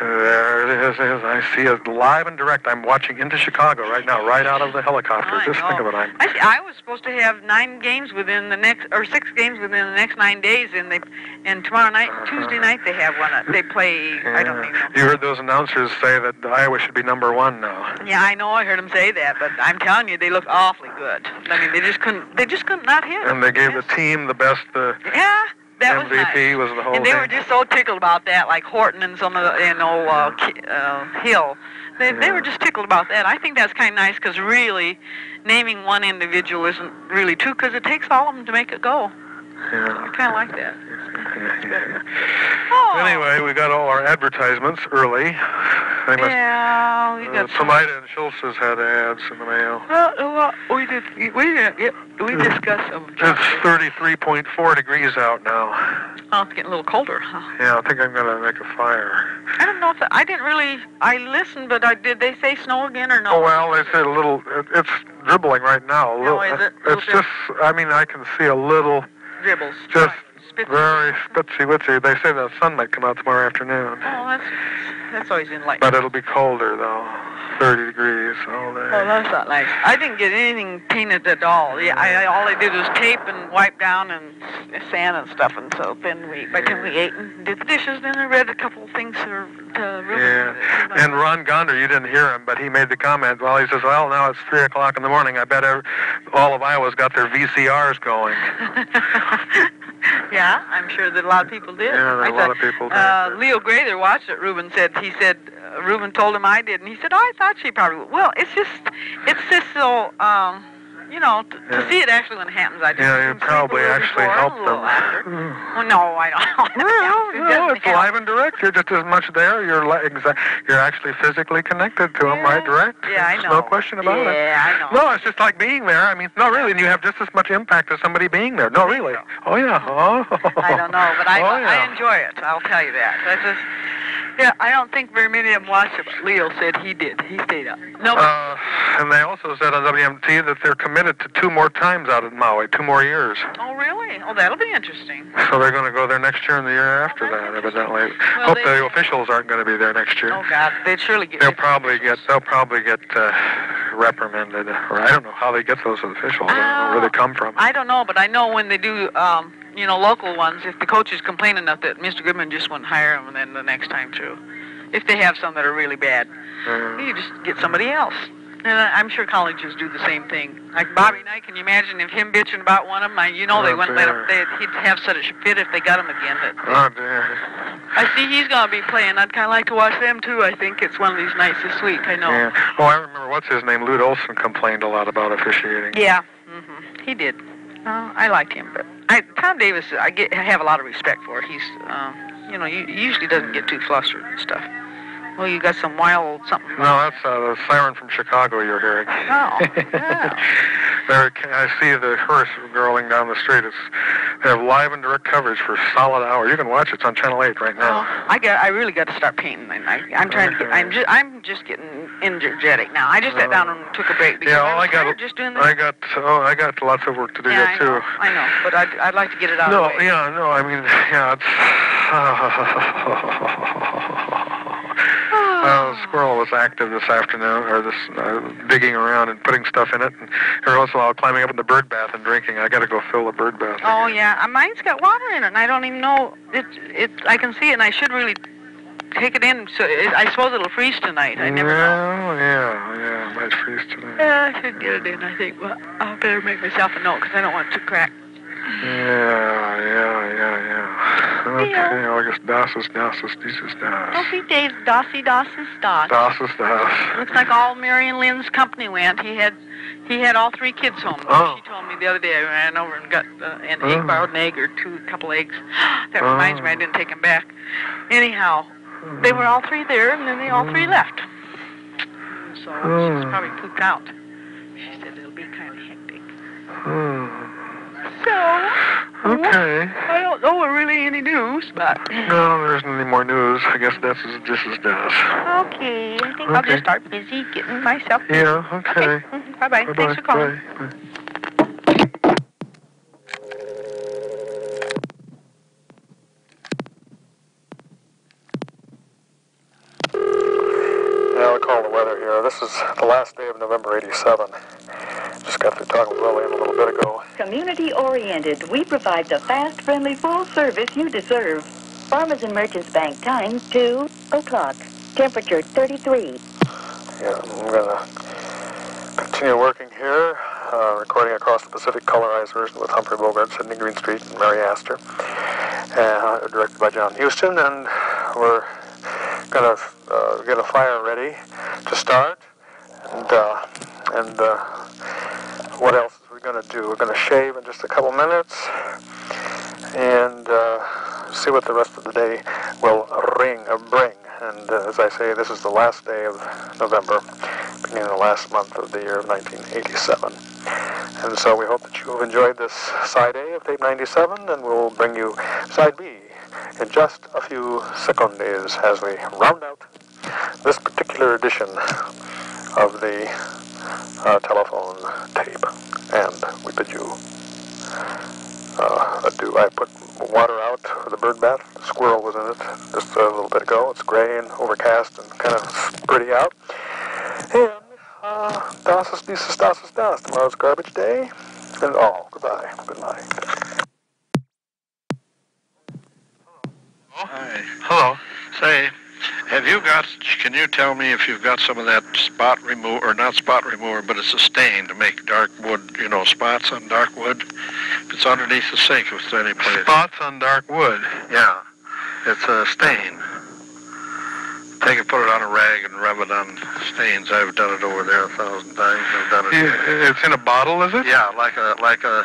There it is, it is. I see it live and direct. I'm watching into Chicago right now, right out of the helicopter. I just know. think of it. I'm I, see, I was supposed to have nine games within the next, or six games within the next nine days, and they, and tomorrow night, Tuesday night, they have one. uh, They play. I don't even know. You heard those announcers say that Iowa should be number one now. Yeah, I know. I heard them say that, but I'm telling you, they look awfully good. I mean, they just couldn't. They just couldn't not hit. And they gave the team the best uh, Yeah, that was nice. MVP was the whole thing. And they thing. were just so tickled about that, like Horton and some of the, you know, uh, uh, Hill. They, they were just tickled about that. I think that's kind of nice because really, naming one individual isn't really true because it takes all of them to make it go. Yeah. I kind of like that. Anyway, we got all our advertisements early. They must, Yeah, we uh, got some. Tomita and Schultz has had ads in the mail. Well, well, we did. We did. We discussed them. It's 33.4 degrees out now. Oh, it's getting a little colder, huh? Yeah, I think I'm gonna make a fire. I don't know if I didn't really. I listened, but I did. They say snow again or no? Oh well, they said a little. It, it's dribbling right now. A No, little, is it? It's Little just. I mean, I can see a little dribbles. Just very spitsy witsy. They say the sun might come out tomorrow afternoon, Oh, that's that's always enlightening. but it'll be colder though, 30 degrees all day. Oh, that's not nice. I didn't get anything painted at all. Yeah, I, I all I did was tape and wipe down and sand and stuff, and so then we by the time we ate and did the dishes, then I read a couple of things to. Yeah, and Ron Gonder, you didn't hear him, but he made the comment. Well, he says, "Well, now it's three o'clock in the morning. I bet ev- all of Iowa's got their VCRs going." Yeah, I'm sure that a lot of people did. Yeah, there are I a lot of people did. Uh, Leo Grather watched it. Ruben said he said uh, Ruben told him I did, and he said, "Oh, I thought she probably would." Well, it's just it's just so um, you know t- Yeah. to see it actually when it happens. I just Yeah, you probably actually before, helped a little them. Oh, no, I don't. Well, no, it's help. live and direct. You're just as much there. You're li- exa- you're actually physically connected to them, right? Direct. Yeah, I There's know. No question about it. Yeah, I know. No, it's just like being there. I mean, no, really, and you have just as much impact as somebody being there. No, really. Oh yeah. Oh. I don't know, but I Oh, yeah. I enjoy it. I'll tell you that. I just yeah, I don't think very many of them watched it. Leo said he did. He stayed up. No, Uh, and they also said on WMT that they're committed to two more times out in Maui, two more years. oh really? Oh, that'll be interesting. So they're going to go there next year and the year after that, evidently. Hope they- the officials aren't going to be there next year. Oh God, they'd surely get. They'll probably get they'll probably get uh, reprimanded, or I don't know how they get those officials. I don't know where they come from. I don't know, but I know when they do, um, you know, local ones, if the coaches complain enough that Mr. Goodman just wouldn't hire them, then the next time through, if they have some that are really bad, Uh, you just get somebody else. And I'm sure colleges do the same thing. Like Bobby Knight, can you imagine if him bitching about one of them? I, you know, they Oh, wouldn't let him. They'd, he'd have such a fit if they got him again. That oh dear. I see he's gonna be playing. I'd kind of like to watch them too. I think it's one of these nights this week. I know. Yeah. Oh, I remember what's his name. Lute Olson complained a lot about officiating. Yeah, hmm he did. Uh, I like him, but I, Tom Davis, I get I have a lot of respect for. He's, um, you know, he usually doesn't get too flustered and stuff. Well, you got some wild something. No, that's uh, the siren from Chicago you're hearing. Oh, there, I see the hearse girling down the street. It's they have live and direct coverage for a solid hour. You can watch it. It's on Channel 8 right now. I got. I really got to start painting. I, I'm trying to. Get, I'm just. I'm just getting energetic now. I just sat down and took a break because yeah, I was I got just doing this. I got oh, I got lots of work to do yeah, I too. know. I know, but I'd, I'd like to get it out No, of the way. yeah, no, I mean, yeah, it's. Uh, squirrel was active this afternoon, or this uh, digging around and putting stuff in it, and every once in a while climbing up in the bird bath and drinking. I got to go fill the bird bath. Oh yeah, uh, mine's got water in it, and I don't even know it. It. I can see it, and I should really take it in. So it, I suppose it'll freeze tonight. I never know. yeah, yeah, yeah, it might freeze tonight. Yeah, I should get it in. I think. Well, I better make myself a note because I don't want it to crack. Yeah, yeah, yeah, yeah. Okay, August das ist das ist dieses das. Don't be Dave Dossy Doss is Doss. Das ist das. Looks like all Marion Lynn's company went. He had he had all three kids home. Oh. She told me the other day I ran over and got uh, an Oh. egg, borrowed an egg or two, couple eggs. that reminds me, I didn't take them back. Anyhow, they were all three there, and then they all three mm. left. So she's Oh. Mm. probably pooped out. She said it'll be kind of hectic. Hmm. So Okay. I don't know really any news, but No, there isn't any more news. I guess that's as this is das. okay. I think I'll just start busy getting myself. Yeah, okay. Mm-hmm. Bye bye. Thanks for calling. Bye. We call the weather here. This is the last day of November 87. Just got through talking with Lillian a little bit ago. Community oriented, we provide the fast, friendly, full service you deserve. Farmers and Merchants Bank time 2 o'clock. Temperature 33. Yeah, I'm gonna continue working here, uh, recording across the Pacific colorized version with Humphrey Bogart, Sidney Greenstreet, and Mary Astor, uh, directed by John Huston, and we're gonna uh, get a fire ready to start, and uh, and uh, what else are we gonna do? We're gonna shave in just a couple minutes, and uh, see what the rest of the day will ring or bring. And uh, as I say, this is the last day of November, beginning the last month of the year of 1987. And so we hope that you have enjoyed this side A of tape 97, and we'll bring you side B in just a few seconds as we round out this particular edition of the uh, telephone tape. And we bid you uh, do. I put water out for the bird bath. The squirrel was in it just a little bit ago. It's gray and overcast and kind of pretty out. And uh, das ist dieses, das ist das. Tomorrow's garbage day. And all. Goodbye. Good night. Hi. Hello. Say, have you got, can you tell me if you've got some of that spot remover, or not spot remover, but it's a stain to make dark wood, you know, spots on dark wood? If it's underneath the sink, if it's any place. Spots on dark wood. Yeah. It's a stain. Take it, put it on a rag and rub it on stains. I've done it over there a thousand times. I've done it. Yeah, It's in a bottle, is it? Yeah, like a like a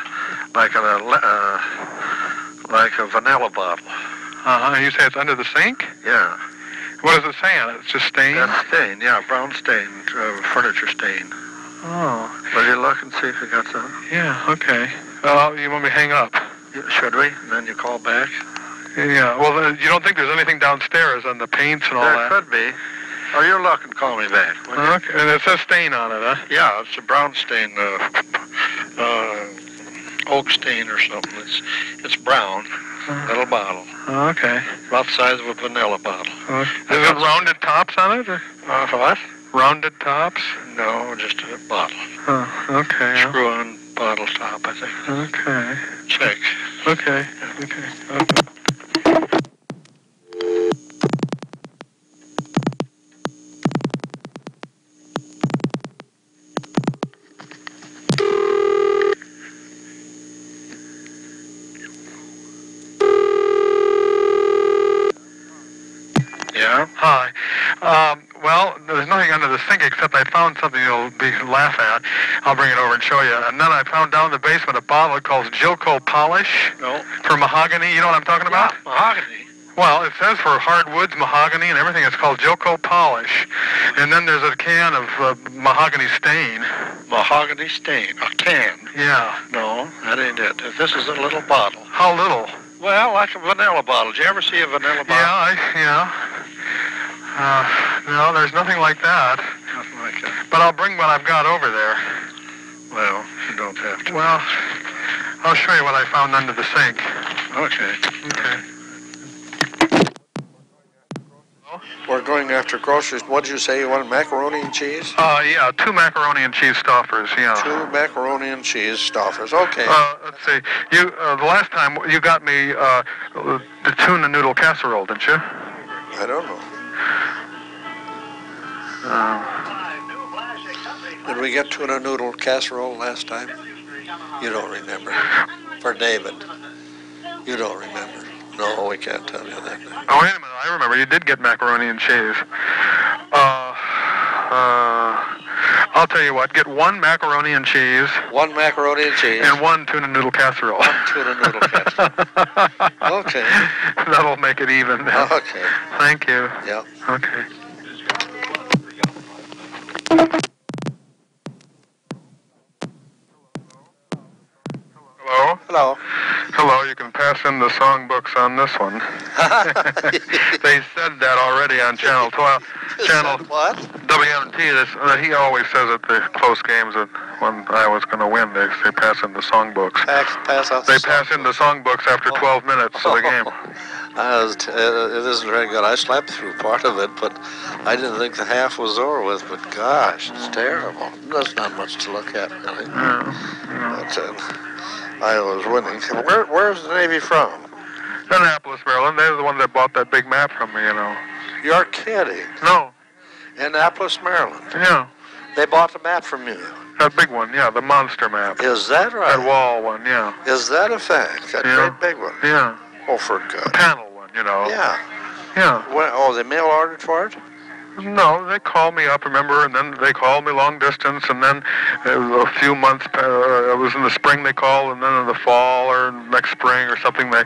like a uh, like a vanilla bottle. Uh-huh. You say it's under the sink? Yeah. What does it say on it? It's just stain? That's stain. Yeah, brown stain, uh, furniture stain. Oh. Will you look and see if you got some? Yeah, okay. Well, you want me to hang up? Should we? And then you call back. Yeah. Well, you don't think there's anything downstairs on the paints and all there that? could be. Oh, you look and call me back. will you? Okay. And it says stain on it, huh? Yeah, it's a brown stain, uh, uh, oak stain or something. It's it's brown. Little bottle, okay. about the size of a vanilla bottle. Uh, is it rounded tops on it? Or? Uh, what? Rounded tops? No, just a bottle. Oh, okay. Screw-on bottle top, I think. Okay. Check. Okay. Okay. okay. Yeah. Hi. Um, well, there's nothing under the sink except I found something you'll be laugh at. I'll bring it over and show you. And then I found down in the basement a bottle called Jilco Polish No. for mahogany. You know what I'm talking about? Mahogany. Well, it says for hardwoods, mahogany, and everything. It's called Jilco Polish. And then there's a can of uh, mahogany stain. Mahogany stain. A can. Yeah. No, that ain't it. This is a little bottle. How little? Well, like a vanilla bottle. Did you ever see a vanilla bottle? Yeah, I, yeah. Uh, no, there's nothing like that. Nothing like that. But I'll bring what I've got over there. Well, you don't have to. Well, I'll show you what I found under the sink. Okay. Okay. We're going after groceries. What did you say? You wanted macaroni and cheese? Uh, yeah, two macaroni and cheese Stouffer's, yeah. Two macaroni and cheese Stouffer's. Okay. Uh, let's see. You, uh, the last time you got me, uh, the tuna noodle casserole, didn't you? I don't know. Uh, Did we get tuna noodle casserole last time? You don't remember. For David. You don't remember. No, we can't tell you that. oh, wait a minute. I remember. You did get macaroni and cheese. Uh, uh, I'll tell you what. Get one macaroni and cheese One macaroni and cheese. and one tuna noodle casserole. One tuna noodle casserole. Okay. That'll make it even. then. Okay. Thank you. Yeah. Okay. Hello? Hello. Hello, you can pass in the songbooks on this one. they said that already on Channel 12. Channel What? WMT, this, uh, he always says at the close games that when I was going to win, they, they pass in the songbooks. Pass, pass out They the pass in the songbooks after 12 minutes of the game. I was t- uh, it isn't very good. I slept through part of it, but I didn't think the half was over with. But gosh, it's terrible. There's not much to look at, really. But uh, I was winning. Where, where's the Navy from? Annapolis, Maryland. They're the one that bought that big map from me, you know. You're kidding. No. Annapolis, Maryland. Yeah. They bought the map from you. That big one, yeah, the monster map. Is that right? That wall one, yeah. Is that a fact? That Yeah. great big one. Yeah. Oh, for good. Panel one, you know. Yeah. Yeah. When, oh, they mail ordered for it? No, they called me up, remember, and then they called me long distance, and then uh, a few months, uh, it was in the spring they called, and then in the fall or next spring or something they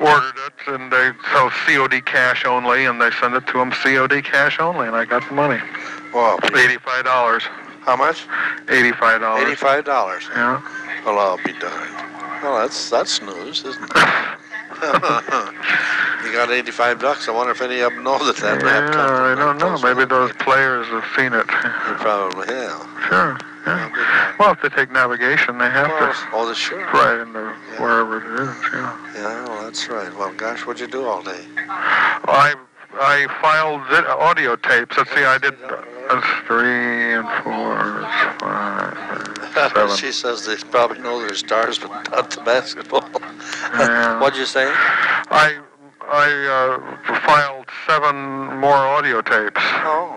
ordered it, and they sell COD cash only, and they send it to them COD cash only, and I got the money. Wow. Eighty-five dollars. how much? Eighty-five dollars. Eighty-five dollars. Yeah. Well, I'll be darned. Well, that's that's news, isn't it? you got 85 ducks. I wonder if any of them know that that map Yeah, comes I don't know. Maybe those players have seen it. They probably have. Sure. Yeah. Well, if they take navigation, they have Well, to. oh, the sure. Right into wherever it is. Yeah. Yeah, well, that's right. Well, gosh, what'd you do all day? I I filed audio tapes. Let's see, I did uh, three and four, five, seven. she says they probably know their stars, but not the basketball. Yeah. What'd you say? I I uh, filed seven more audio tapes. Oh.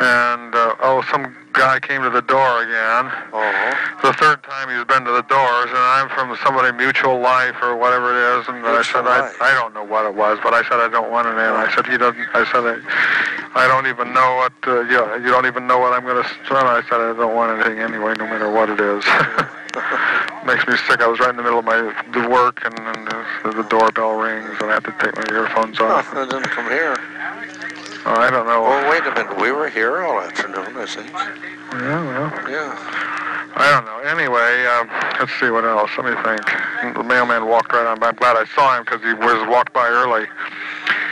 And uh, oh, some guy came to the door again. Oh. The third time he's been to the doors, and I'm from somebody Mutual Life or whatever it is, and I said I, I don't know what it was, but I said I don't want it in. I said he doesn't. I said I, I don't even know what uh, you, you don't even know what I'm going to start. I said I don't want anything anyway, no matter what it is. Makes me sick. I was right in the middle of my the work, and then the, the doorbell rings, and I have to take my earphones Oh, off. it didn't come here. Oh, I don't know. Oh, wait a minute. We were here all afternoon, I think. Yeah, well. Yeah. I don't know. Anyway, um, let's see what else. Let me think. The mailman walked right on by. I'm glad I saw him because he was walked by early.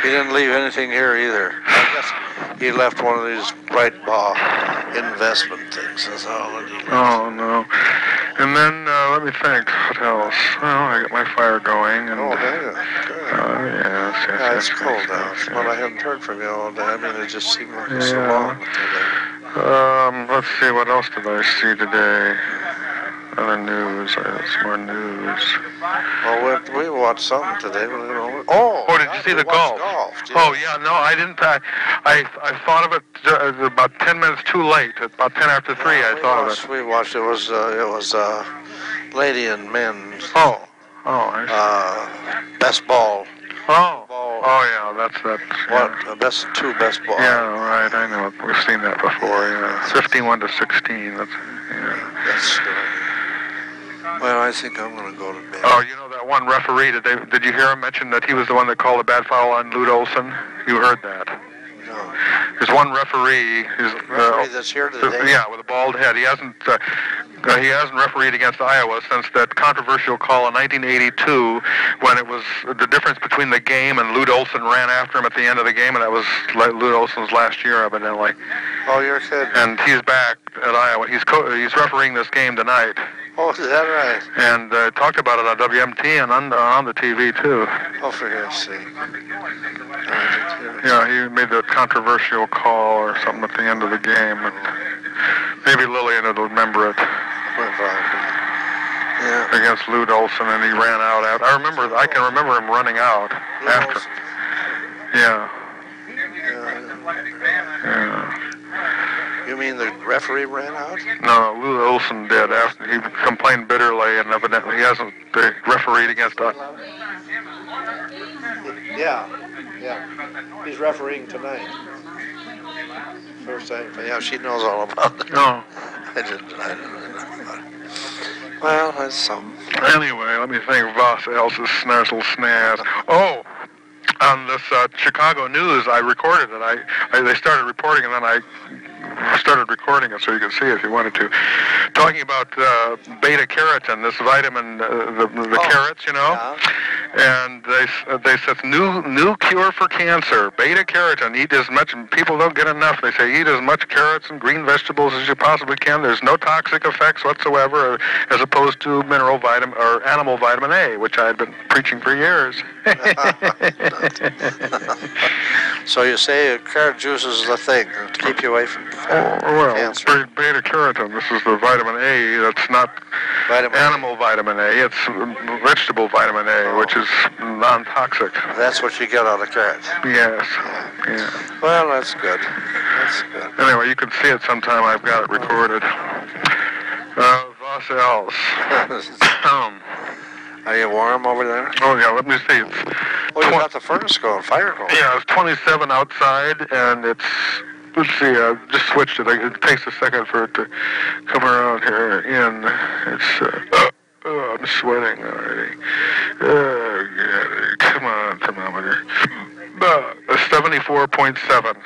He didn't leave anything here either. I guess he left one of these bright ball investment things. That's all it is. Oh no. And then uh, let me think. What else? Well, I got my fire going, and Oh, there. Good. uh, yes, yes, Yeah, it's yes, cold yes, out. yes, Well, I haven't heard from you all day. I mean, it just seemed like it was so Yeah. long Um, let's see. What else did I see today? Other news. Some more news. Well, we, we watched something today. But, you know, oh, Oh, did you see the golf? Oh yeah, no, I didn't. I, I, I thought of it uh, about ten minutes too late. About ten after three, I we thought of watched, it. We watched. It was uh, it was uh, lady and men. Oh, oh, I see. Uh, best ball. Oh, oh yeah, that's that. What? Uh, best two best ball. Yeah, right. I know. We've seen that before. Yeah, fifty-one to sixteen. That's. Yeah. That's. Uh, well, I think I'm going to go to bed. Oh, you know that one referee? Did they? Did you hear him mention that he was the one that called a bad foul on Lute Olson? You heard that? There's one referee. Who's, Referee uh, that's here today. Yeah, with a bald head. He hasn't uh, uh, he hasn't refereed against Iowa since that controversial call in 1982 when it was the difference between the game and Lute Olson ran after him at the end of the game, and that was Lute Olson's last year, evidently. Oh, you're kidding. And he's back at Iowa. He's co- he's refereeing this game tonight, Oh, is that right? and uh, talked about it on WMT and on, on the TV too. Oh, for heaven's sake. Yeah, he made the controversial call or something at the end of the game, and maybe Lillian will remember it. Yeah. Against Lute Olson, and he ran out. Out. I remember. I can remember him running out after. Yeah. Yeah. You mean the referee ran out? No, Lute Olson did. After he complained bitterly, and evidently he hasn't uh, refereed against us. Yeah. Yeah. He's refereeing tonight. First time. Yeah, she knows all about it. No. I didn't. I didn't know. Well, that's some. Anyway, let me think. Of Voss else's snazzle snaz. Oh, on this uh, Chicago News, I recorded it. I, I they started reporting, and then I started recording it so you can see if you wanted to. Talking about uh, beta carotene, this vitamin, uh, the, the carrots, you know. And they they said new new cure for cancer. Beta carotene. Eat as much. People don't get enough. They say eat as much carrots and green vegetables as you possibly can. There's no toxic effects whatsoever, as opposed to mineral vitamin or animal vitamin A, which I had been preaching for years. So you say carrot juice is the thing to keep you away from Oh, well, be- beta carotene. This is the vitamin A. That's not animal vitamin A. It's vegetable vitamin A, which is non-toxic. That's what you get out of carrots. Yes. Yeah. Well, that's good. That's good. Anyway, you can see it sometime. I've got it recorded. Uh, was else? Are you warm over there? oh yeah, let me see. It's Oh, you got the furnace going, fire going. Yeah, it's 27 outside, and it's let's see. I just switched it. It takes a second for it to come around here. In it's. Uh, oh, I'm sweating already. Oh, God. Come on, thermometer. Uh, 74.7.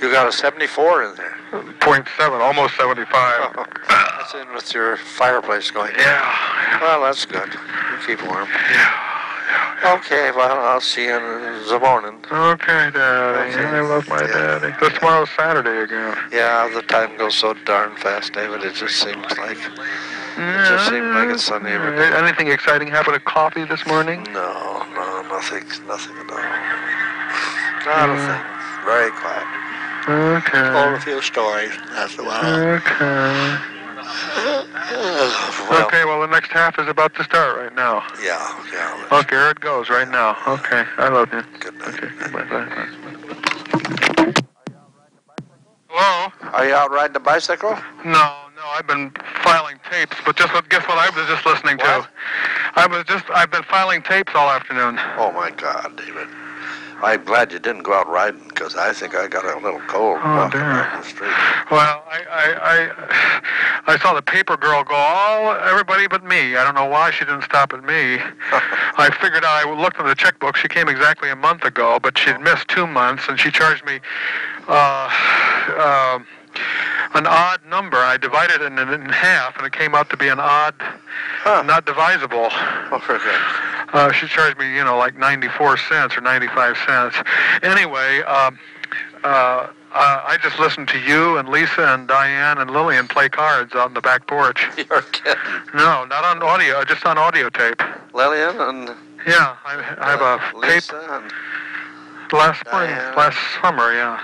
You got a 74 in there. Point 0.7, almost 75. That's in with your fireplace going. Yeah. Well, that's good. You keep warm. Yeah. Okay, well, I'll see you in the morning. Okay, Daddy. I love my daddy. This tomorrow's Saturday again. Yeah, the time goes so darn fast, David. It just seems like it just seems like it's Sunday every day. Anything exciting happen at coffee this morning? No, no, nothing, nothing at all. Not a thing. Very quiet. Okay. Told a few stories. That's about all. Okay. Well, Okay, well, the next half is about to start right now. yeah, yeah. Okay, here it goes right now. Okay, I love you. Good night. Okay, bye bye. Hello? Are you out riding a bicycle? No, no, I've been filing tapes, but just what, guess what I was just listening to? What? I was just, I've been filing tapes all afternoon. Oh my God, David. I'm glad you didn't go out riding because I think I got a little cold Oh, walking dear. around the street. Well, I, I, I, I saw the paper girl go all everybody but me. I don't know why she didn't stop at me. I figured out. I looked in the checkbook. She came exactly a month ago, but she'd missed two months, and she charged me uh, uh, an odd number. I divided it in, in half, and it came out to be an odd, not divisible. Oh, for goodness. Uh, she charged me, you know, like 94 cents or 95 cents. Anyway, um, uh, uh, I just listened to you and Lisa and Diane and Lillian play cards out on the back porch. You're kidding. No, not on audio, just on audio tape. Lillian and Yeah, I, I have a uh, tape Lisa and, last spring, Diane. last summer, yeah.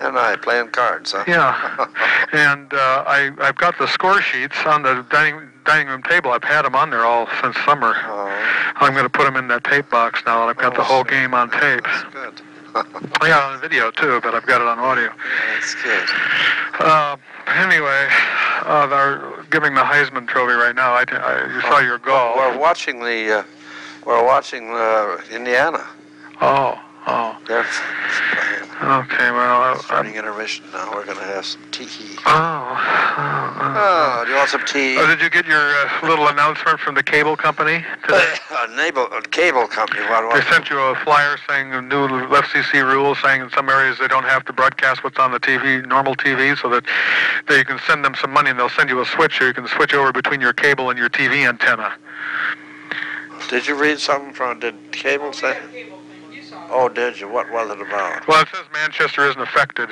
and I playing cards, huh? Yeah. And uh, I, I've got the score sheets on the dining, dining room table. I've had them on there all since summer. Oh, I'm going to put them in that tape box now, that I've got Oh, the whole game on tape. that's good. Yeah, on video too, but I've got it on audio. that's good. Uh, anyway, uh, they're giving the Heisman Trophy right now. I, I you saw your goal. We're watching the, uh, we're watching uh, Indiana. Oh, oh. They're playing. Okay, well, I, I'm, Starting intermission now. We're going to have some tea. oh, oh, oh. Oh, do you want some tea? Oh, did you get your uh, little announcement from the cable company today? a neighbor, a cable company. What, They sent you a flyer saying the new FCC rules saying in some areas they don't have to broadcast what's on the TV, normal TV, so that, that you can send them some money and they'll send you a switch so you can switch over between your cable and your TV antenna. Did you read something from? Did cable say? Oh, did you? What was it about? Well, it says Manchester isn't affected.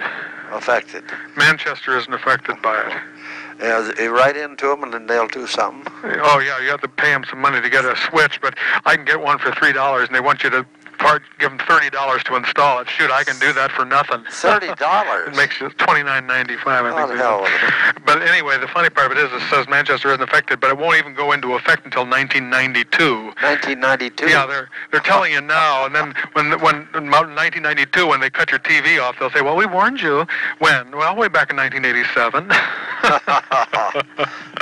Affected. Manchester isn't affected by it. Yeah, you write into them and then they'll do something. Oh yeah, you have to pay them some money to get a switch, but I can get one for three dollars, and they want you to part give them thirty dollars to install it. Shoot, I can do that for nothing. Thirty dollars. It makes it twenty nine ninety five. I Oh, think. the hell. But anyway, the funny part of it is it says Manchester isn't affected, but it won't even go into effect until 1992. 1992. Yeah, they're they're telling you now, and then when when about 1992 when they cut your TV off, they'll say, "Well, we warned you." When? Well, way back in 1987.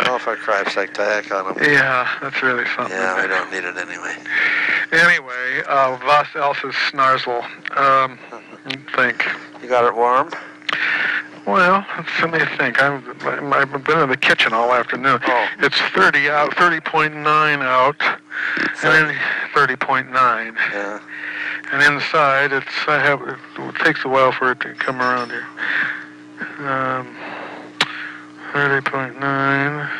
oh, for Christ's sake, to heck on them. yeah, that's really something. Yeah, I don't need it anyway. Anyway, uh, was else's Snarsel? Um, think. You got it warm? Well, let me think. I've, I've been in the kitchen all afternoon. Oh. It's 30 out, 30.9 out, and then 30.9. Yeah. And inside, it's I have it takes a while for it to come around here. Um, 30.9,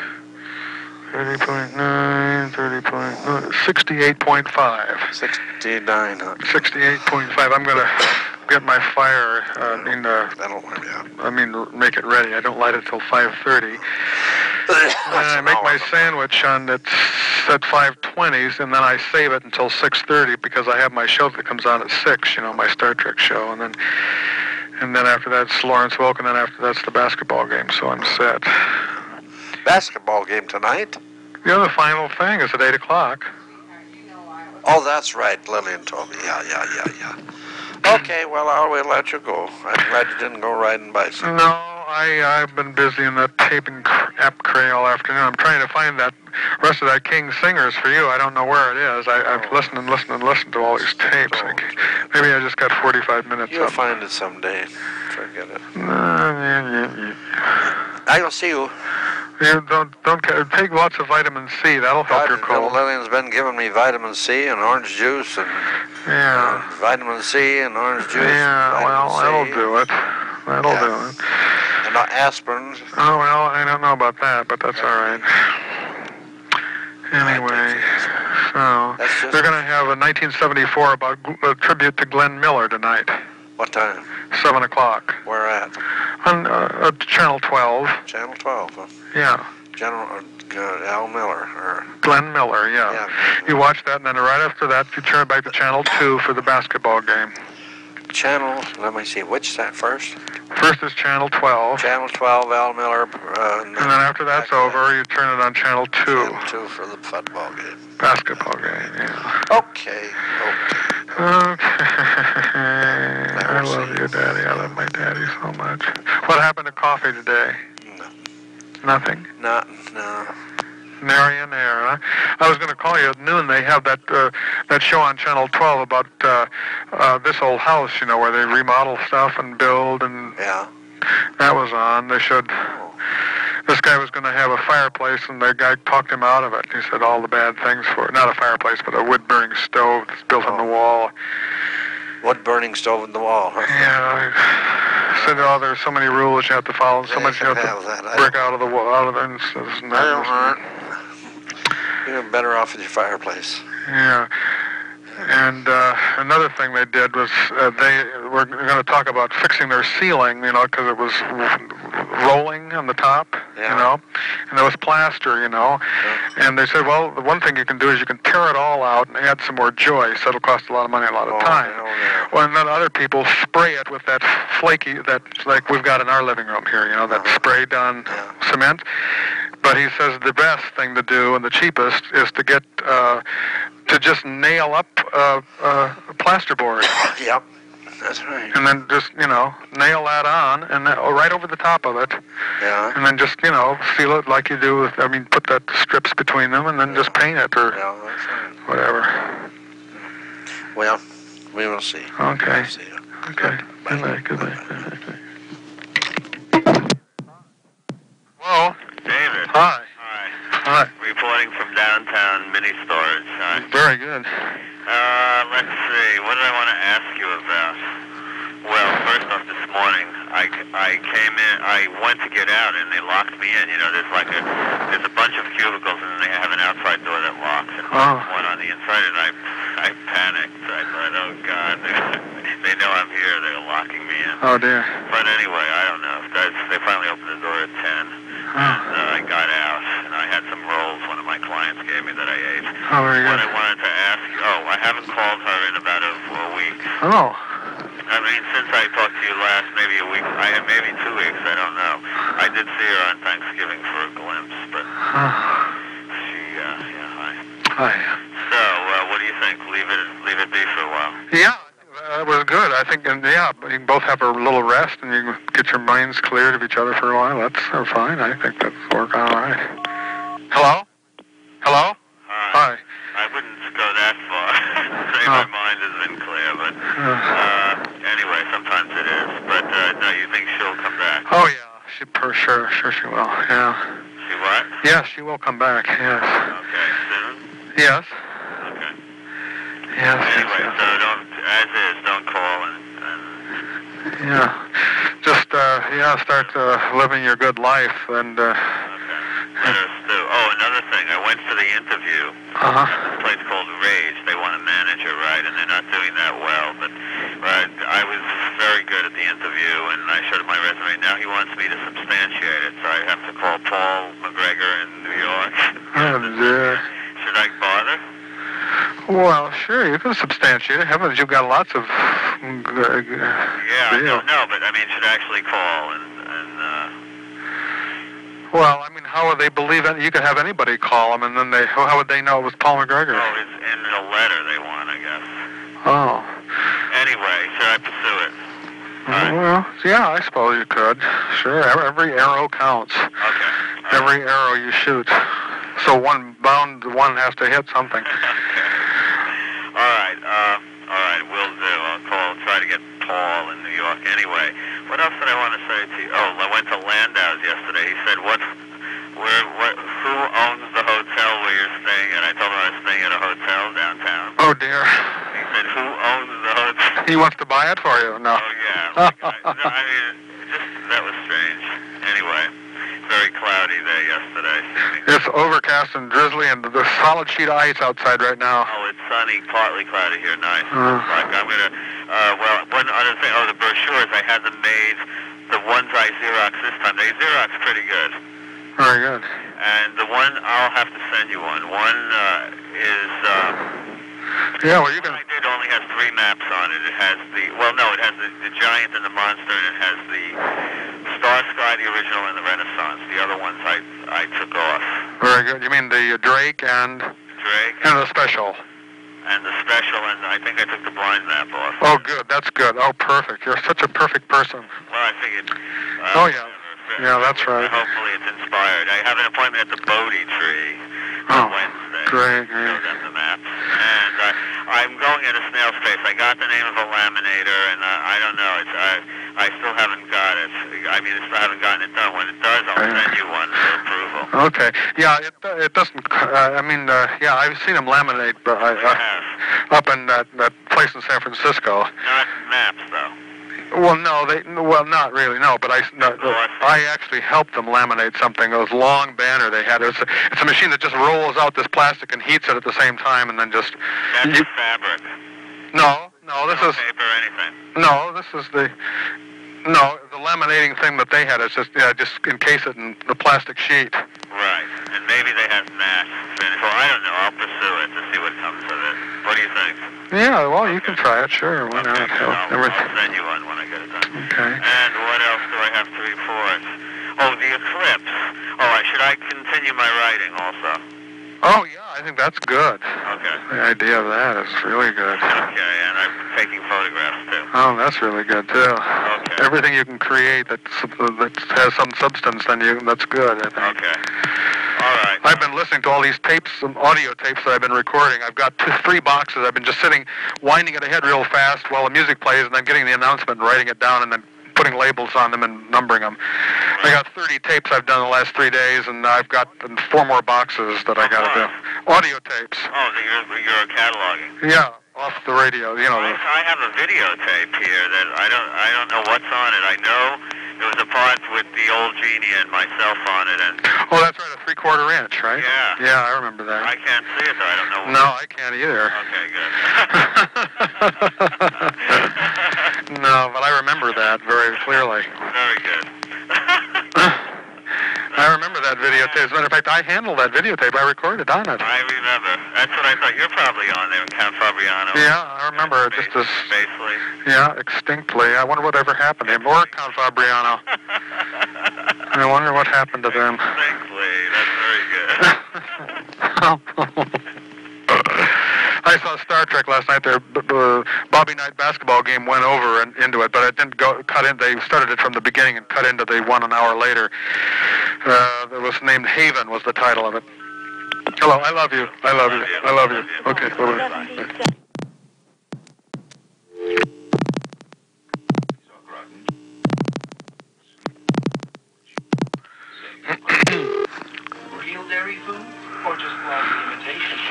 30.9, 30.9, 68.5. 69. Huh? 68.5. I'm gonna get my fire. Uh, I mean, uh, That'll warm you up. I mean, make it ready. I don't light it till 5:30. And I make my sandwich on it's at 5:20s, and then I save it until 6:30 because I have my show that comes on at six. You know, my Star Trek show, and then and then after that's Lawrence Welk, and then after that's the basketball game. So I'm set. Basketball game tonight? The other final thing is at eight o'clock. Oh, that's right. Lillian told me. Yeah, yeah, yeah, yeah. Okay, well, I will let you go. I'm glad you didn't go riding bicycle. No, I I've been busy in that taping cr- app cray all afternoon. I'm trying to find that rest of that King Singers for you. I don't know where it is. I, I've listened and listened and listened to all these tapes. I c- maybe I just got 45 minutes You'll of. find it someday. Forget it. Yeah, yeah, yeah. I will see you. You don't don't take lots of vitamin C. That'll help your cold. Lillian's been giving me vitamin C and orange juice and Yeah. uh, vitamin C and orange juice. Yeah. Well, that'll do it. That'll Yeah. do it. And uh, aspirin. Oh well, I don't know about that, but that's all right. Anyway, So they're going to have a 1974 about a tribute to Glenn Miller tonight, What time? seven o'clock Where at? on uh, uh, Channel 12. Channel 12. Huh? Yeah, General uh, Al Miller. Or Glenn Miller. Yeah. Yeah. You watch that, and then right after that, you turn back to Channel 2 for the basketball game. Channel. Let me see. Which is that first? First is Channel 12, Channel 12. Al Miller. Uh, and then after that's over, you turn it on Channel 2, Channel 2 for the football game. basketball game. Yeah. Okay. Okay. I love you, Daddy. I love my daddy so much. What happened to coffee today? Nothing. Not. No. Nary an air. I was going to call you at noon. They have that uh, that show on Channel 12 about uh, uh, this old house, you know, where they remodel stuff and build, and Yeah. that was on. They showed this guy was going to have a fireplace, and the guy talked him out of it. He said all the bad things for it. Not a fireplace, but a wood-burning stove that's built on the wall. Wood burning stove in the wall. Huh? Yeah, said, oh, there's so many rules you have to follow, so much you have to. Break out of the wall, out of there, and and. I and don't and hurt. You're better off with your fireplace. Yeah. And uh, another thing they did was uh, they were going to talk about fixing their ceiling, you know, because it was rolling on the top, you know, and there was plaster, you know. And they said, well, the one thing you can do is you can tear it all out and add some more joists. That'll cost a lot of money, a lot of time. Well, and then other people spray it with that flaky, that like we've got in our living room here, you know, that spray done cement. But he says the best thing to do and the cheapest is to get uh, to just nail up uh, uh, plasterboard. Yep. That's right. And then just you know nail that on and then, oh, right over the top of it. Yeah. And then just you know seal it like you do with I mean put that strips between them and then just paint it or Yeah, that's right. whatever. Well, we will see. Okay. See you. Okay. Good night. Good night. Good night. Good night. Hello. David. Hi. Hi. Reporting from downtown mini storage. Hi. Very good. Uh, let's see. What did I want to ask you about? Well, first off, this morning I, I came in. I went to get out, and they locked me in. You know, there's like a there's a bunch of cubicles, and they have an outside door that locks, and Oh. one on the inside. And I I panicked. I thought, oh God, they know I'm here. They're locking me in. Oh dear. But anyway, I don't know. That's, they finally opened the door at 10. Oh. Uh, I got out, and I had some rolls one of my clients gave me that I ate. Oh, very What. I wanted to ask you, oh, I haven't called her in about a, a week. Oh. I mean, since I talked to you last, maybe a week, I maybe two weeks, I don't know. I did see her on Thanksgiving for a glimpse, but she, uh, yeah, hi. Hi. So, uh, what do you think? Leave it, leave it be for a while. Yeah, that was good. I think, and yeah, you can both have a little rest and you can get your minds cleared of each other for a while. That's uh, fine. I think that's work all right. Hello? Hello? Hi. I wouldn't go that far. Say my mind has been clear, but uh, anyway, sometimes it is. But uh, no, you think she'll come back? Oh yeah, she for sure, sure she will. Yeah. She what? Yes, she will come back. Yes. Okay, soon. Yes. Okay. Yes. Anyway, so don't, as is, don't call and, and Yeah. Just uh, yeah, start uh, living your good life and. Uh let us do. Oh, another thing, I went for the interview. Uh huh. This place called Rage. They want a manager, right? And they're not doing that well. But right, I was very good at the interview, and I showed him my resume. Now he wants me to substantiate it, so I have to call Paul McGregor in New York. Oh dear. Should I bother? Well, sure, you can substantiate it. Heavens, you've got lots of. g- Yeah, I don't know, but I mean, should I actually call and and uh, Well, I mean, how would they believe it? You could have anybody call them, and then they how would they know it was Paul McGregor? oh, it's in a letter they want, I guess. Oh. Anyway, should I pursue it? Well, yeah, I suppose you could. Sure, every, arrow counts. Okay. Every arrow you shoot. So one bound, one has to hit something. okay. All right, uh, all right, will do. I'll call, try to get Paul in New York. Anyway, what else did I want to say to you? Oh, I went to Landau's yesterday. He said, "What, where, what, who owns the hotel where you're staying?" And I told him I was staying at a hotel downtown. Oh dear. He said, "Who owns the hotel?" He wants to buy it for you. No. Oh yeah. I, no, I mean, just that was strange. Anyway, very cloudy there yesterday. It's overcast and drizzly, and there's solid sheet of ice outside right now. Oh, it's sunny, partly cloudy here. Nice. Uh. Like I'm gonna. Uh, well, one other thing. Oh, the brochures. I had them made. The ones I Xerox this time. They Xerox pretty good. Very good. And the one I'll have to send you one. One uh, is. Uh, Yeah, well, you can. I did only has three maps on it. It has the well, no, it has the, the giant and the monster, and it has the Star Sky, the original, and the Renaissance. The other ones I I took off. Very good. You mean the Drake and Drake and the special? and the special, and I think I took the blind map off. Oh, good. That's good. Oh, perfect. You're such a perfect person. Well, I figured. Uh, Oh, yeah. Yeah, that's right. Hopefully, it's inspired. I have an appointment at the Bodhi tree Oh, on Wednesday. great, great. them the maps. And uh, I'm going at a snail's pace. I got the name of a laminator, and uh, I don't know. It's I I still haven't got it. I mean, I still haven't gotten it done. When it does, I'll send you one for approval. Okay. Yeah, it it doesn't. Uh, I mean, uh, yeah, I've seen them laminate, but I, uh, up in that that place in San Francisco. Not maps, though. Well, no, they well, not really, no. But I, no, I actually helped them laminate something. Those long banner they had. It's a, it's a machine that just rolls out this plastic and heats it at the same time, and then just. That's you- fabric. no, no, this no is paper or anything. no, this is the. No, the laminating thing that they had is just yeah, just encase it in the plastic sheet. Right. And maybe they have maps finished. Well, I don't know. I'll pursue it to see what comes. What do you think? Yeah, well, you can try it, sure. Why not? Hell, I'll, I'll send you one when I get it done. Okay. And what else do I have to report? Oh, the eclipse. Oh, should I continue my writing also? Oh yeah, I think that's good. Okay. The idea of that is really good. Okay, and I'm taking photographs too. Oh, that's really good too. Okay. Everything you can create that that has some substance, then you that's good. I think. Okay. All right. I've been listening to all these tapes, some audio tapes that I've been recording. I've got two, three boxes. I've been just sitting, winding it ahead real fast while the music plays, and then getting the announcement and writing it down, and then putting labels on them and numbering them. I got 30 tapes I've done in the last three days, and I've got four more boxes that I got to do. Uh-huh. Audio tapes. Oh, the, you're, you're cataloging. Yeah, off the radio. You know. I, I have a videotape here that I don't I don't know what's on it. I know there was a part with the old genie and myself on it, and Oh, that's right, a three-quarter inch, right? Yeah. Yeah, I remember that. I can't see it, so I don't know. No, I can't either. Okay, good. no, but I remember that very clearly. Very good. I remember that videotape. As a matter of fact, I handled that videotape. I recorded on it. I remember. That's what I thought. You're probably on there, Count Fabriano. Yeah, I remember just as Basically. yeah, extinctly. I wonder whatever happened to him or Count Fabriano. I wonder what happened to them. Distinctly. That's very good. I saw Star Trek last night. Their Bobby Knight basketball game went over and into it, but it didn't go cut in. They started it from the beginning and cut into the one an hour later. Uh, it was named Haven was the title of it. Hello, I love you. I love you. I love you. Okay, bye-bye. Real dairy food or just lousy imitation?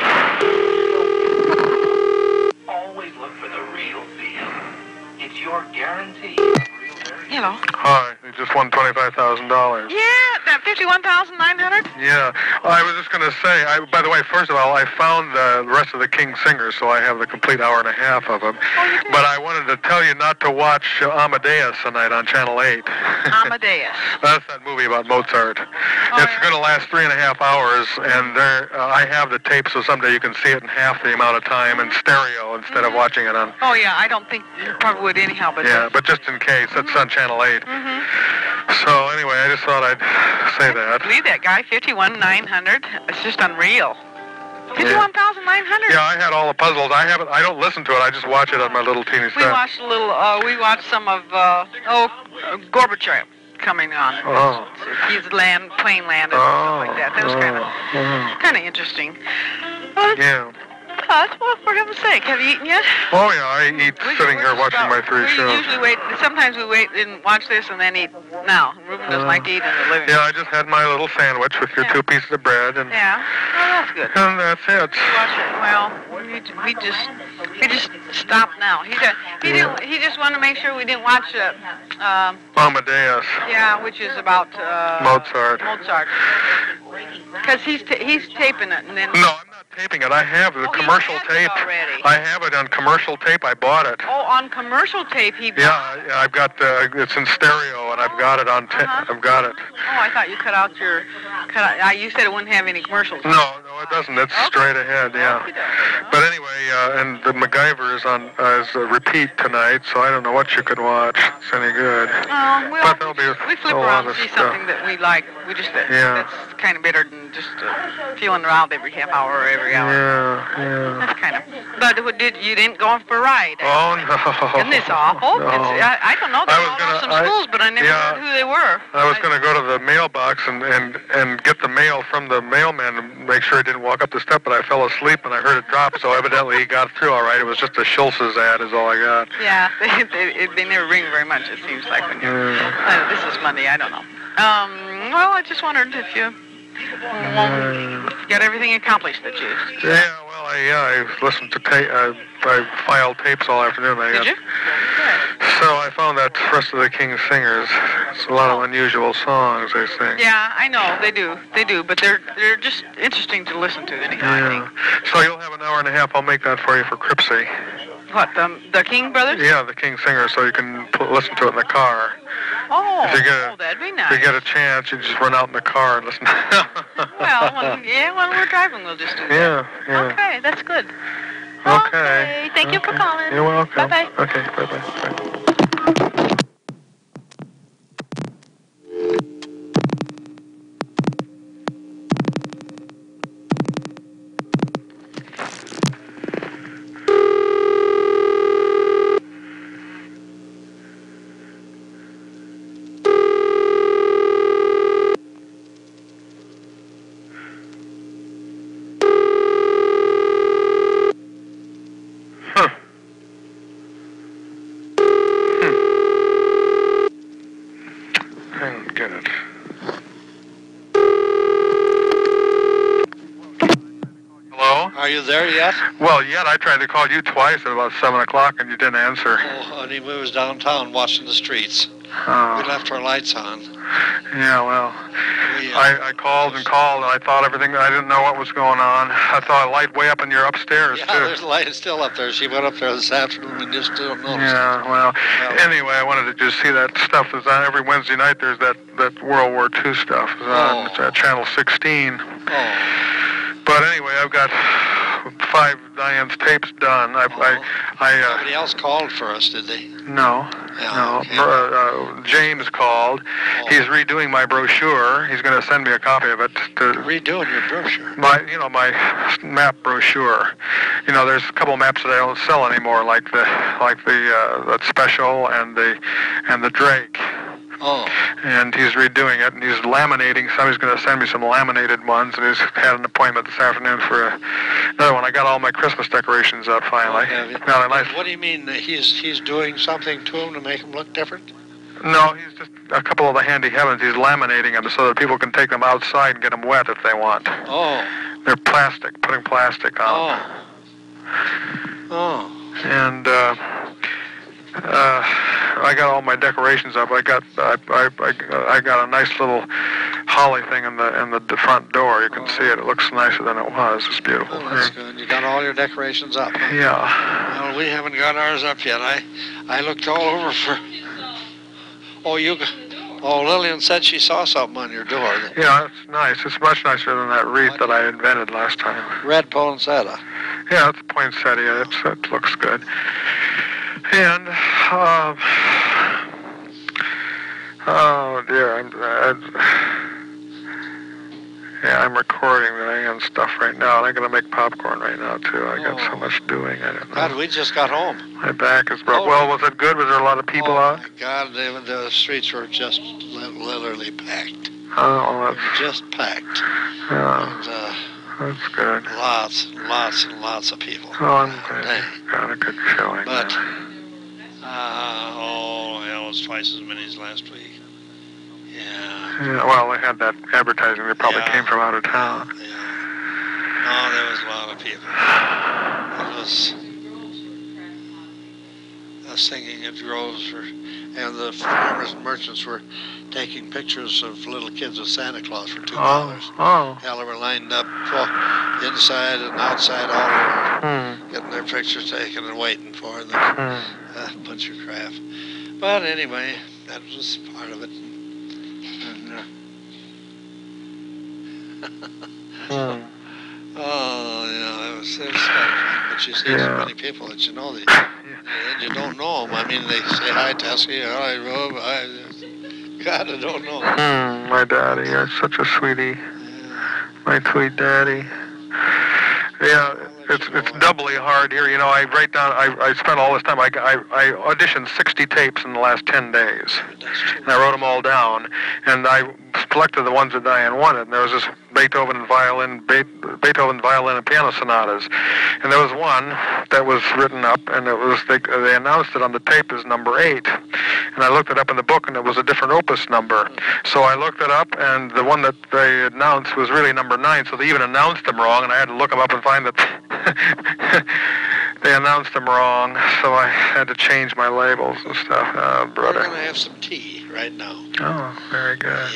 Always look for the real deal. It's your guarantee. Hello. Hi, you just won twenty-five thousand dollars. Yeah, that fifty-one thousand nine hundred. Yeah, I was just going to say. I, by the way, first of all, I found the rest of the King Singers, so I have the complete hour and a half of them. But I wanted to tell you not to watch uh, Amadeus tonight on Channel Eight. Amadeus. That's that movie about Mozart. Oh, it's going to last three and a half hours, and there uh, I have the tape, so someday you can see it in half the amount of time in stereo instead of watching it on. Oh yeah, I don't think you probably would anyhow, but Yeah, but just in case, it's on Channel 8. So anyway, I just thought I'd say that. believe that guy fifty-one nine hundred. It's just unreal. Fifty-one thousand nine hundred. Yeah, I had all the puzzles. I haven't. I don't listen to it. I just watch it on my little teeny We set. watched a little. Uh, we watched some of uh, oh uh, Gorbachev coming on. Oh. He's land plane landed and stuff like that. That was kind of Oh. kind of interesting. Yeah. But, well, for heaven's sake, have you eaten yet? Oh yeah, I eat sitting here watching my three we shows. usually wait. Sometimes we wait and watch this and then eat. Now, Ruben doesn't Uh, like to eat in the living Yeah. I just had my little sandwich with your two pieces of bread, and Yeah. Well, that's good. and that's it. We watch it. Well, we, we just we just stopped now. He did, he didn't. He just wanted to make sure we didn't watch it. Um, Amadeus. yeah, which is about uh, Mozart. Mozart. Because he's ta he's taping it and then. No, I'm not taping it. I have the Oh, commercial tape. I have it on commercial tape. I bought it. Oh, on commercial tape he. Yeah, I- I've got the. It's in stereo, and I've got it on. Ta- Uh-huh. I've got it. Oh, I thought you cut out your. Cut out, uh, you said it wouldn't have any commercials. No, no, it doesn't. It's straight ahead. Yeah. But anyway, uh, and the MacGyver is on uh, is a repeat tonight, so I don't know what you could watch. It's any good. Oh, well, but there'll be we flip around and see stuff. something that we like. We just that, Yeah. that's kind of better than just uh, feeling around every half hour or every hour. Yeah, yeah. That's kind of. But did you didn't go for a ride? Oh no. Isn't this awful? No. It's, I, I don't know. They I was all gonna- some I- schools, but I never yeah. heard who they were. I was going to go to the mailbox and, and, and get the mail from the mailman and make sure he didn't walk up the step, but I fell asleep and I heard it drop, so evidently he got through all right. It was just a Schultz's ad is all I got. Yeah, they, they, they never ring very much. It seems like when you're. Yeah. Uh, this is Monday. I don't know. Um. Well, I just wondered if you Uh, got everything accomplished that you. yeah, well, I, yeah, I listened to tape. I, I filed tapes all afternoon. I Did got, you? So I found that Rest of the King's Singers. It's a lot of unusual songs they sing. Yeah, I know they do. They do, but they're they're just interesting to listen to anyhow. I think. Yeah. So you'll have an hour and a half. I'll make that for you for Cripsy. What the the King brothers? Yeah, the King Singer, so you can put, listen to it in the car. Oh, If you get a- oh, that'd be nice. If you get a chance, you just run out in the car and listen. well, when, yeah, when we're driving, we'll just do that. yeah, yeah. Okay, that's good. Okay. thank you for calling. You're welcome. Bye-bye. Okay, bye-bye. Bye. Huh. Yet? Well, yet I tried to call you twice at about 7 o'clock and you didn't answer. Oh, honey, we was downtown watching the streets. Oh. We left our lights on. Yeah, well, We, uh, I, I called and called and I thought everything, I didn't know what was going on. I saw a light way up in your upstairs, yeah, too. there's a light still up there. She went up there this afternoon and just didn't notice. Yeah, well, anyway, I wanted to just see that stuff that's on every Wednesday night. There's that, that World War II stuff is on Oh. it's at Channel 16. Oh, But anyway, I've got five Diane's tapes done. I, I, I, uh, somebody else called for us, did they? no, Yeah, no. okay. Uh, uh, James called. He's redoing my brochure. He's going to send me a copy of it to Redoing your brochure. my, you know, my map brochure. You know, there's a couple maps that I don't sell anymore, like the, like the uh, that special and the, and the Drake. Oh, and he's redoing it, and he's laminating some. He's going to send me some laminated ones, and he's had an appointment this afternoon for a, another one. I got all my Christmas decorations up finally. you? Nice. What do you mean he's he's doing something to them to make them look different? No, he's just a couple of the handy heavens. He's laminating them so that people can take them outside and get them wet if they want. Oh, They're plastic, putting plastic on them. oh, oh. and uh, uh, I got all my decorations up. I got I, I, I, I got a nice little holly thing in the in the, front door. You can see it. It looks nicer than it was. It's beautiful. Oh, that's good. You got all your decorations up. huh? Yeah. Well, we haven't got ours up yet. I I looked all over for. Oh, you. Oh, Lillian said she saw something on your door. Yeah, it's nice. It's much nicer than that wreath that I invented last time. Red poinsettia. Yeah, it's poinsettia. It's, it looks good. And, um, oh dear, I'm, I, yeah, I'm recording the and stuff right now, and I'm gonna make popcorn right now too. I got so much doing. I don't know. God, we just got home. My back is broke. Well, was it good? Was there a lot of people out? God, they, the streets were just li- literally packed. Oh, that's, Just packed. yeah, And, uh, that's good. lots lots and lots of people. Oh, I'm glad got a good showing. But, there. Uh, oh, hell, it was twice as many as last week. Yeah. Yeah, well, they had that advertising. They probably Yeah. came from out of town. Yeah. Oh, there was a lot of people. It was. Was thinking at Groves, were, and the farmers and merchants were taking pictures of little kids with Santa Claus for two Oh, dollars. oh. Hell, they were lined up inside and outside all over, Hmm. getting their pictures taken and waiting for them. A bunch of crap. But anyway, that was part of it. And, uh, Hmm. Oh, you know, it was, it was kind of fun. But you see so many people that you know, that, and you don't know them. I mean, they say hi, Teske, hi, Rob, hi. God, I don't know. Hmm, my daddy, you're such a sweetie. My sweet daddy. Yeah, it's it's doubly hard here. You know, I write down. I I spent all this time. I I, I auditioned 60 tapes in the last 10 days, and I wrote them all down. And I selected the ones that Diane wanted. And there was this Beethoven violin, Be- Beethoven violin and piano sonatas, and there was one that was written up, and it was they they announced it on the tape as number eight. And I looked it up in the book, and it was a different opus number. So I looked it up, and the one that they announced was really number nine. So they even announced them wrong, and I had to look them up and find that they announced them wrong. So I had to change my labels and stuff. Oh, We're brother. going to have some tea right now. Oh, very good.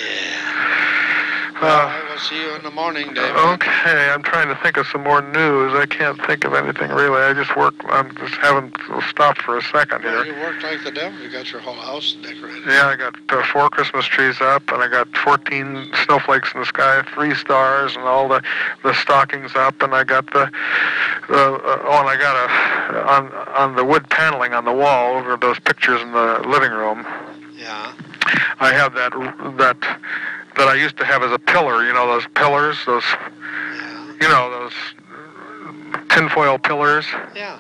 Well, Uh, I will see you in the morning, David. Okay, I'm trying to think of some more news. I can't think of anything really. I just work. I'm just haven't stopped for a second Well, here. you worked like the devil. You got your whole house decorated. Yeah, I got uh, four Christmas trees up, and I got 14 snowflakes in the sky, three stars, and all the the stockings up, and I got the the uh, oh, and I got a on on the wood paneling on the wall over those pictures in the living room. Yeah. I have that that that I used to have as a pillar. You know those pillars, those you know those tinfoil pillars. Yeah.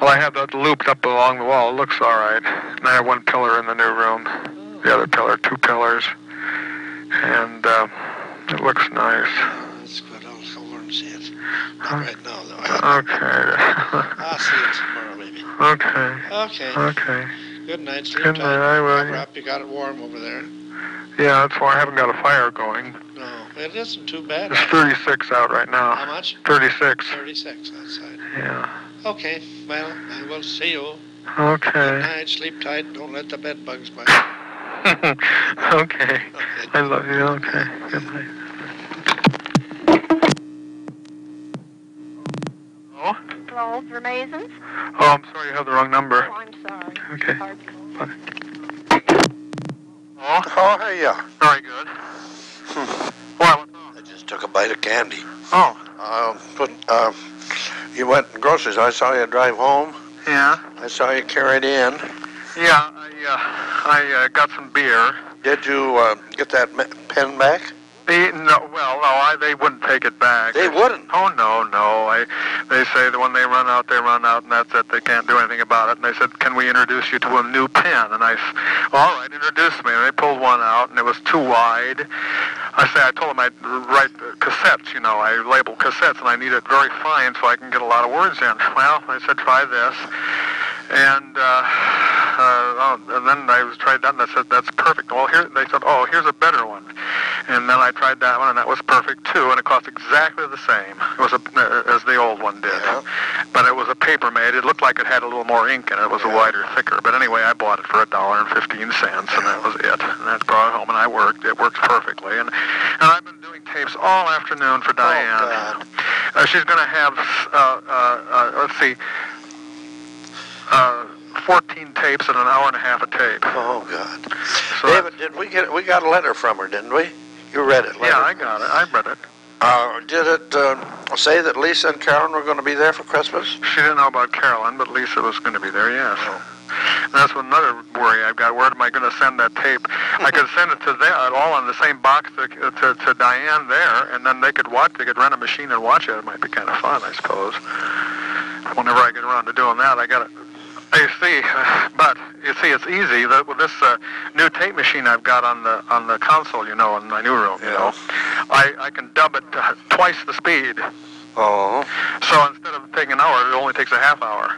Well, I have that looped up along the wall. It looks all right. And I have one pillar in the new room. The other pillar, two pillars, and uh, it looks nice. That's good. I'll over and see it. Not right now, though. Okay. I'll see it tomorrow, maybe. okay. Okay. Okay. Good night. Sleep Good night, I will. Up. You got it warm over there. Yeah, that's why I haven't got a fire going. No, it isn't too bad. It's 36 out right now. How much? 36. 36 outside. Yeah. Okay. Well, I will see you. Okay. Good night. Sleep tight. Don't let the bed bugs bite. okay. I love you. Okay. Good night. Oh? Hello, Vermazens? Oh, I'm sorry. You have the wrong number. Oh, I'm sorry. Okay. Pardon. Oh? Oh, hey, yeah. Very good. What? I just took a bite of candy. Oh. Um, but, uh, you went groceries. I saw you drive home. Yeah. I saw you carry it in. Yeah. I uh, I uh, got some beer. Did you uh, get that pen back? They, no, well, no, I, they wouldn't take it back. They wouldn't. Oh no, no. I, they say that when they run out, they run out, and that's it. They can't do anything about it. And they said, "Can we introduce you to a new pen?" And I, all right, introduce me. And they pulled one out, and it was too wide. I say, I told them I'd write cassettes. You know, I label cassettes, and I need it very fine so I can get a lot of words in. Well, I said, try this. And uh, uh, oh, and then I was tried that, and I said, that's perfect. Well, here they said, oh, here's a better one. And then I tried that one, and that was perfect too, and it cost exactly the same. It was a, as the old one did, but it was a paper made. It looked like it had a little more ink in it. It was a wider, thicker. But anyway, I bought it for a dollar and fifteen cents, and that was it. And I brought it home, and I worked. It worked perfectly, and and I've been doing tapes all afternoon for Diane. Oh uh, she's going to have, uh, uh, uh, let's see, uh, 14 tapes at an hour and a half a tape. Oh God. David, did we get? We got a letter from her, didn't we? You read it. Yeah, I got it. I read it. Uh, did it uh, say that Lisa and Carolyn were going to be there for Christmas? She didn't know about Carolyn, but Lisa was going to be there, yes. And that's another worry I've got. Where am I going to send that tape? I could send it to them, all on the same box to, to, to Diane there, and then they could watch, they could rent a machine and watch it. It might be kind of fun, I suppose. Whenever I get around to doing that, I got to you see, but you see, it's easy. With this uh, new tape machine I've got on the on the console, you know, in my new room, you know, I, I can dub it uh, twice the speed. Oh. So instead of taking an hour, it only takes a half hour.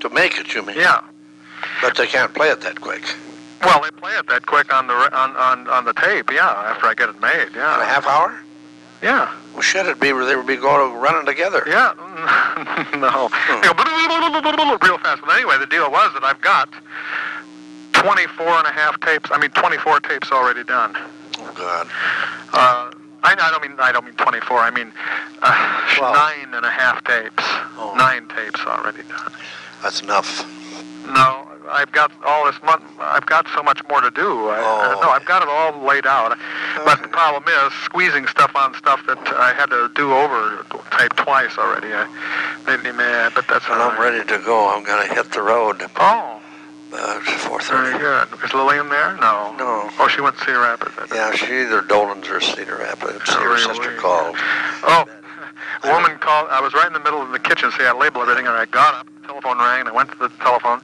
To make it, you mean? Yeah. But they can't play it that quick. Well, they play it that quick on the on on, on the tape. Yeah, after I get it made. Yeah. In a half hour? Yeah. Well, should it be? They would be going to running together. Yeah. no. Go real fast. But anyway, the deal was that I've got 24 and a half tapes. I mean, 24 tapes already done. Oh God. Uh, I, I don't mean I don't mean 24. I mean uh, nine and a half tapes. Nine tapes already done. That's enough. No, I've got all this month. I've got so much more to do. I, uh, no, I've got it all laid out. But the problem is squeezing stuff on stuff that I had to do over type twice already. I made me mad, but that's all I'm right. ready to go. I'm gonna hit the road. Oh. About four Very good. Is Lillian there? No. No. Oh, she went to Cedar Rapids. Yeah, she either Dolan's or Cedar Rapids. Her really? sister called. Oh, a woman called. I was right in the middle of the kitchen, see, I labeled everything, and I got up. The telephone rang, and I went to the telephone,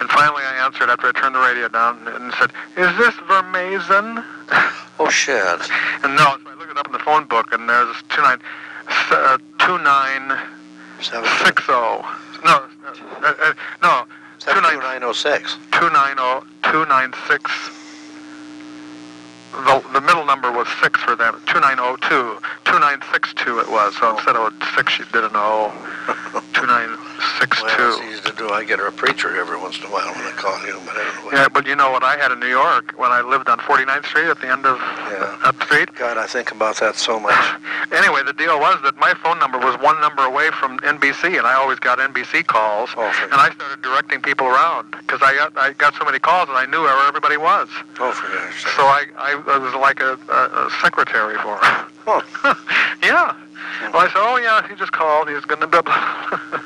and finally I answered after I turned the radio down and said, "Is this Vermazen?" Oh shit. And no, so I looked it up in the phone book, and there's two nine, uh, two nine six zero. No, uh, uh, no, two nine nine oh six. two nine zero two nine six. The, the middle number was six for them. Two nine zero two. Two nine six two it was. So instead of a six, she did an O. Oh. Two nine six Well, two. it's easy to do. I get her a preacher every once in a while when I call you, but anyway. Yeah, but you know what I had in New York when I lived on 49th Street at the end of yeah. up street? God, I think about that so much. Anyway, the deal was that my phone number was one number away from NBC, and I always got NBC calls. Oh, and I started directing people around because I got I got so many calls, and I knew where everybody was. Oh, for gosh. So I, I, I was like a, a, a secretary for Oh. yeah. Well, I said, oh yeah, he just called. He's going to be.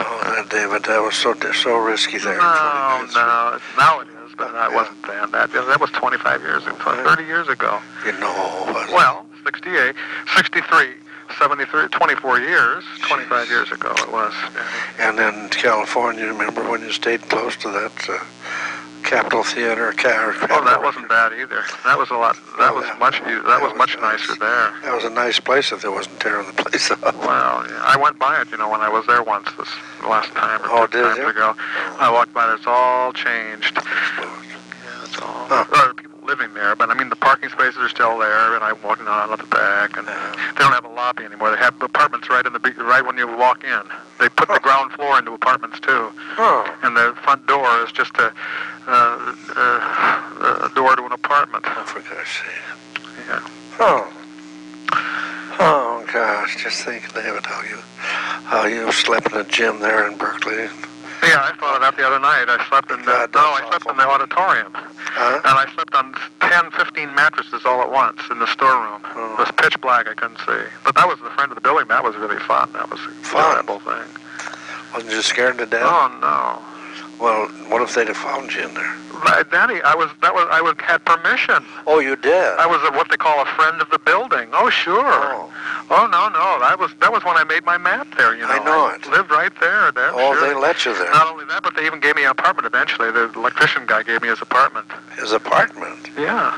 Oh, that David, that was so so risky there. No, no. Now it is, but that wasn't then. That that was 25 years ago, 30 years ago. You know, Well, 68, 63, 73, 24 years, 25 years ago it was. and then California. Remember when you stayed close to that uh, Capitol Theater? Car, Oh, that wasn't bad either. That was a lot. That was much. That was much nicer there. That was a nice place if they wasn't tearing the place up. Well, yeah, I went by it, you know, when I was there once this last time or Oh, two times you? ago. I walked by it. It's all changed. Yeah, it's all. There are people living there, but I mean, the parking spaces are still there, and I'm walking on at the back, and they don't have a lobby anymore. They have apartments right in the right when you walk in. They put the ground floor into apartments too, Oh, and the front door is just a, uh, uh, a door to an apartment. oh, for gosh sake. Yeah. Oh. Oh gosh, just think, David, how you how you slept in a gym there in Berkeley. Yeah, I thought of that the other night. I slept in the, no, I slept in the auditorium. Huh? And I slept on 10, 15 mattresses all at once in the storeroom. Oh. It was pitch black. I couldn't see. But that was the friend of the building. That was really fun. That was a Fun? thing. Wasn't you scared to death? Oh, no. Well, what if they'd have found you in there? My Daddy, I was, that was, I was, had permission. Oh, you did? I was a, what they call a friend of the building. Oh, sure. Oh, Oh, no, no. That was, that was when I made my map there, you know. I know it. lived right there. there oh sure. they let you there. Not only that, but they even gave me an apartment eventually. The electrician guy gave me his apartment. His apartment. Yeah.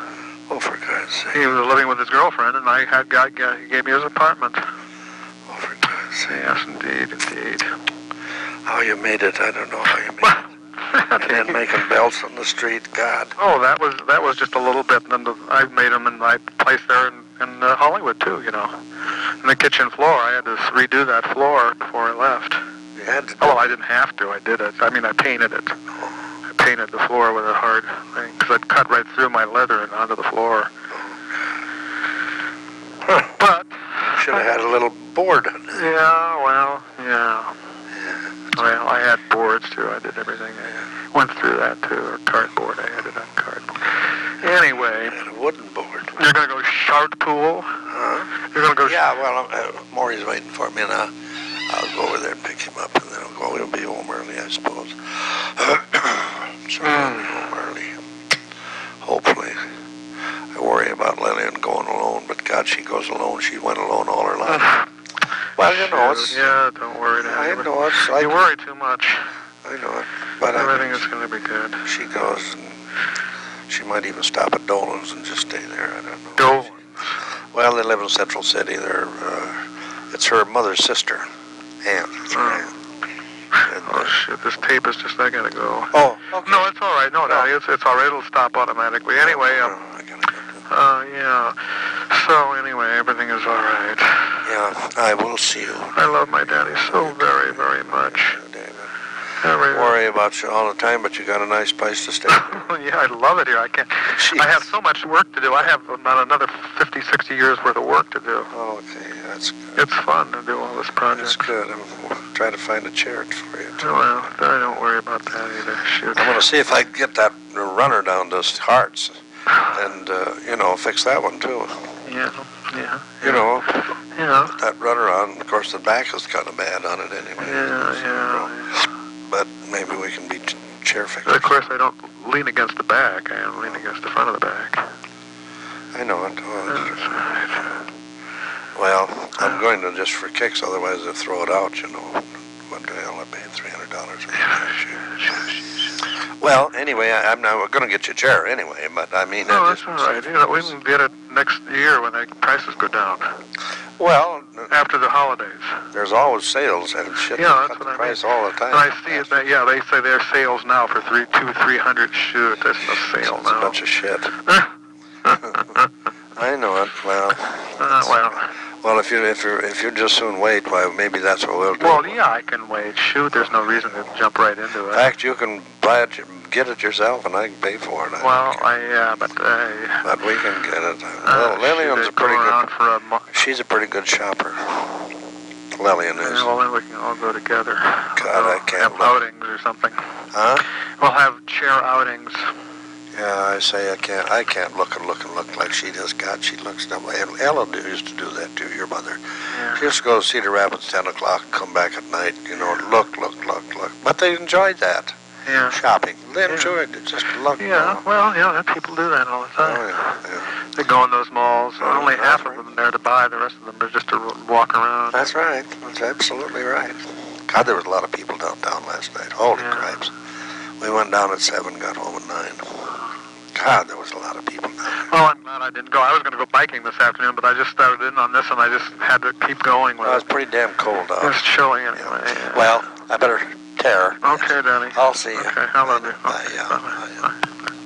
Oh, for God's sake. He was living with his girlfriend, and I had got, got he gave me his apartment. Oh, for God's sake. Yes, indeed, indeed. How you made it, I don't know how you made it. And then making belts on the street, God. Oh, that was that was just a little bit, and then the, I made them in my place there in, in uh, Hollywood too. You know, in the kitchen floor. I had to redo that floor before I left. You had to. Oh, well, I didn't have to. I did it. I mean, I painted it. I painted the floor with a hard thing because it cut right through my leather and onto the floor. But Should have had a little board on it. Yeah, well, yeah. Well, I had boards too. I did everything. I went through that too, or cardboard. I had it on cardboard. Anyway, Had a wooden board. you're gonna go shark pool. Huh? You're gonna go. Yeah, well, uh, Maury's waiting for me, and I'll, I'll go over there and pick him up, and then I'll go. He'll be home early, I suppose. so he'll be home early. Hopefully. I worry about Lillian going alone, but God, she goes alone. She went alone all her life. Well, you know, it's, Yeah, don't worry. Now. I know it's You worry too much. I know it, but I Everything mean, is gonna be good. she goes, and she might even stop at Dolan's and just stay there. I don't know. Dolan. Well, they live in Central City. They're, uh, it's her mother's sister, Ann. It's her aunt. And, Oh uh, shit! This tape is just. I gotta go. oh, okay. No, it's all right. No, no, it's it's all right. It'll stop automatically. Anyway, No, um, I. uh, yeah. So anyway, everything is all right. Yeah, I will see you. I love my daddy so very, very much. Very, Worry about you all the time, but you got a nice place to stay. yeah, I love it here. I can't. I have so much work to do. I have about another 50, 60 years worth of work to do. Oh, okay, that's It's fun to do all this project. That's good. I'm trying to find a chair for you. Too. Well, I don't worry about that either. Shoot. I'm gonna see if I can get that runner down to Hearts, and uh, you know, fix that one too. Yeah, yeah. You know, Yeah. that runner on. Of course, the back is kind of bad on it anyway. Yeah, yeah. But maybe we can be chair fixers. of course, I don't lean against the back. I lean against the front of the back. I know it. Oh, Well, I'm going to just for kicks. Otherwise, they throw it out. You know, what the hell? I paid three hundred dollars. Well, anyway, I, I'm not going to get you a chair anyway. But I mean, No, I that's all right. You know, we can get it next year when the prices go down. Well, after the holidays. there's always sales and shit. Yeah, that's what the I price mean. all the time. And I see it. That, yeah, they say their sales now for three, two, three hundred. Shoot, that's no sale It's a bunch of shit. I know it. Well, Uh, well, well, if you if you if you just soon wait, why maybe that's what we'll do. well, yeah, I can wait. Shoot, there's no reason to jump right into it. In fact, you can buy it, get it yourself, and I can pay for it. Well, I yeah, but uh, but we can get it. uh, well, Lillian's a shoot, they go pretty good. for a She's a pretty good shopper. Lillian is. Yeah, well, then we can all go together. God, I can't have look. outings or something. Huh? We'll have chair outings. Yeah, I say I can't. I can't look and look and look like she does. God, she looks. And Ella used to do that too. Your mother. She used to go to Cedar Rapids ten o'clock, come back at night. You know, look, look, look, look. But they enjoyed that Yeah. shopping. They enjoyed it. Just look. Yeah, well, yeah, that people do that all the time. Oh, yeah, yeah. They go in those malls. Oh, Only half of them there to buy. The rest of them are just to walk around. That's right. That's absolutely right. God, there was a lot of people downtown last night. Holy cripes. We went down at 7, got home at 9. God, there was a lot of people Well, oh, I'm glad I didn't go. I was going to go biking this afternoon, but I just started in on this, and I just had to keep going with Well, it. was pretty damn cold out. It's chilly anyway. yeah. Well, I better tear. Okay, Danny. I'll see you. Okay, I love you. Bye, yeah. Bye,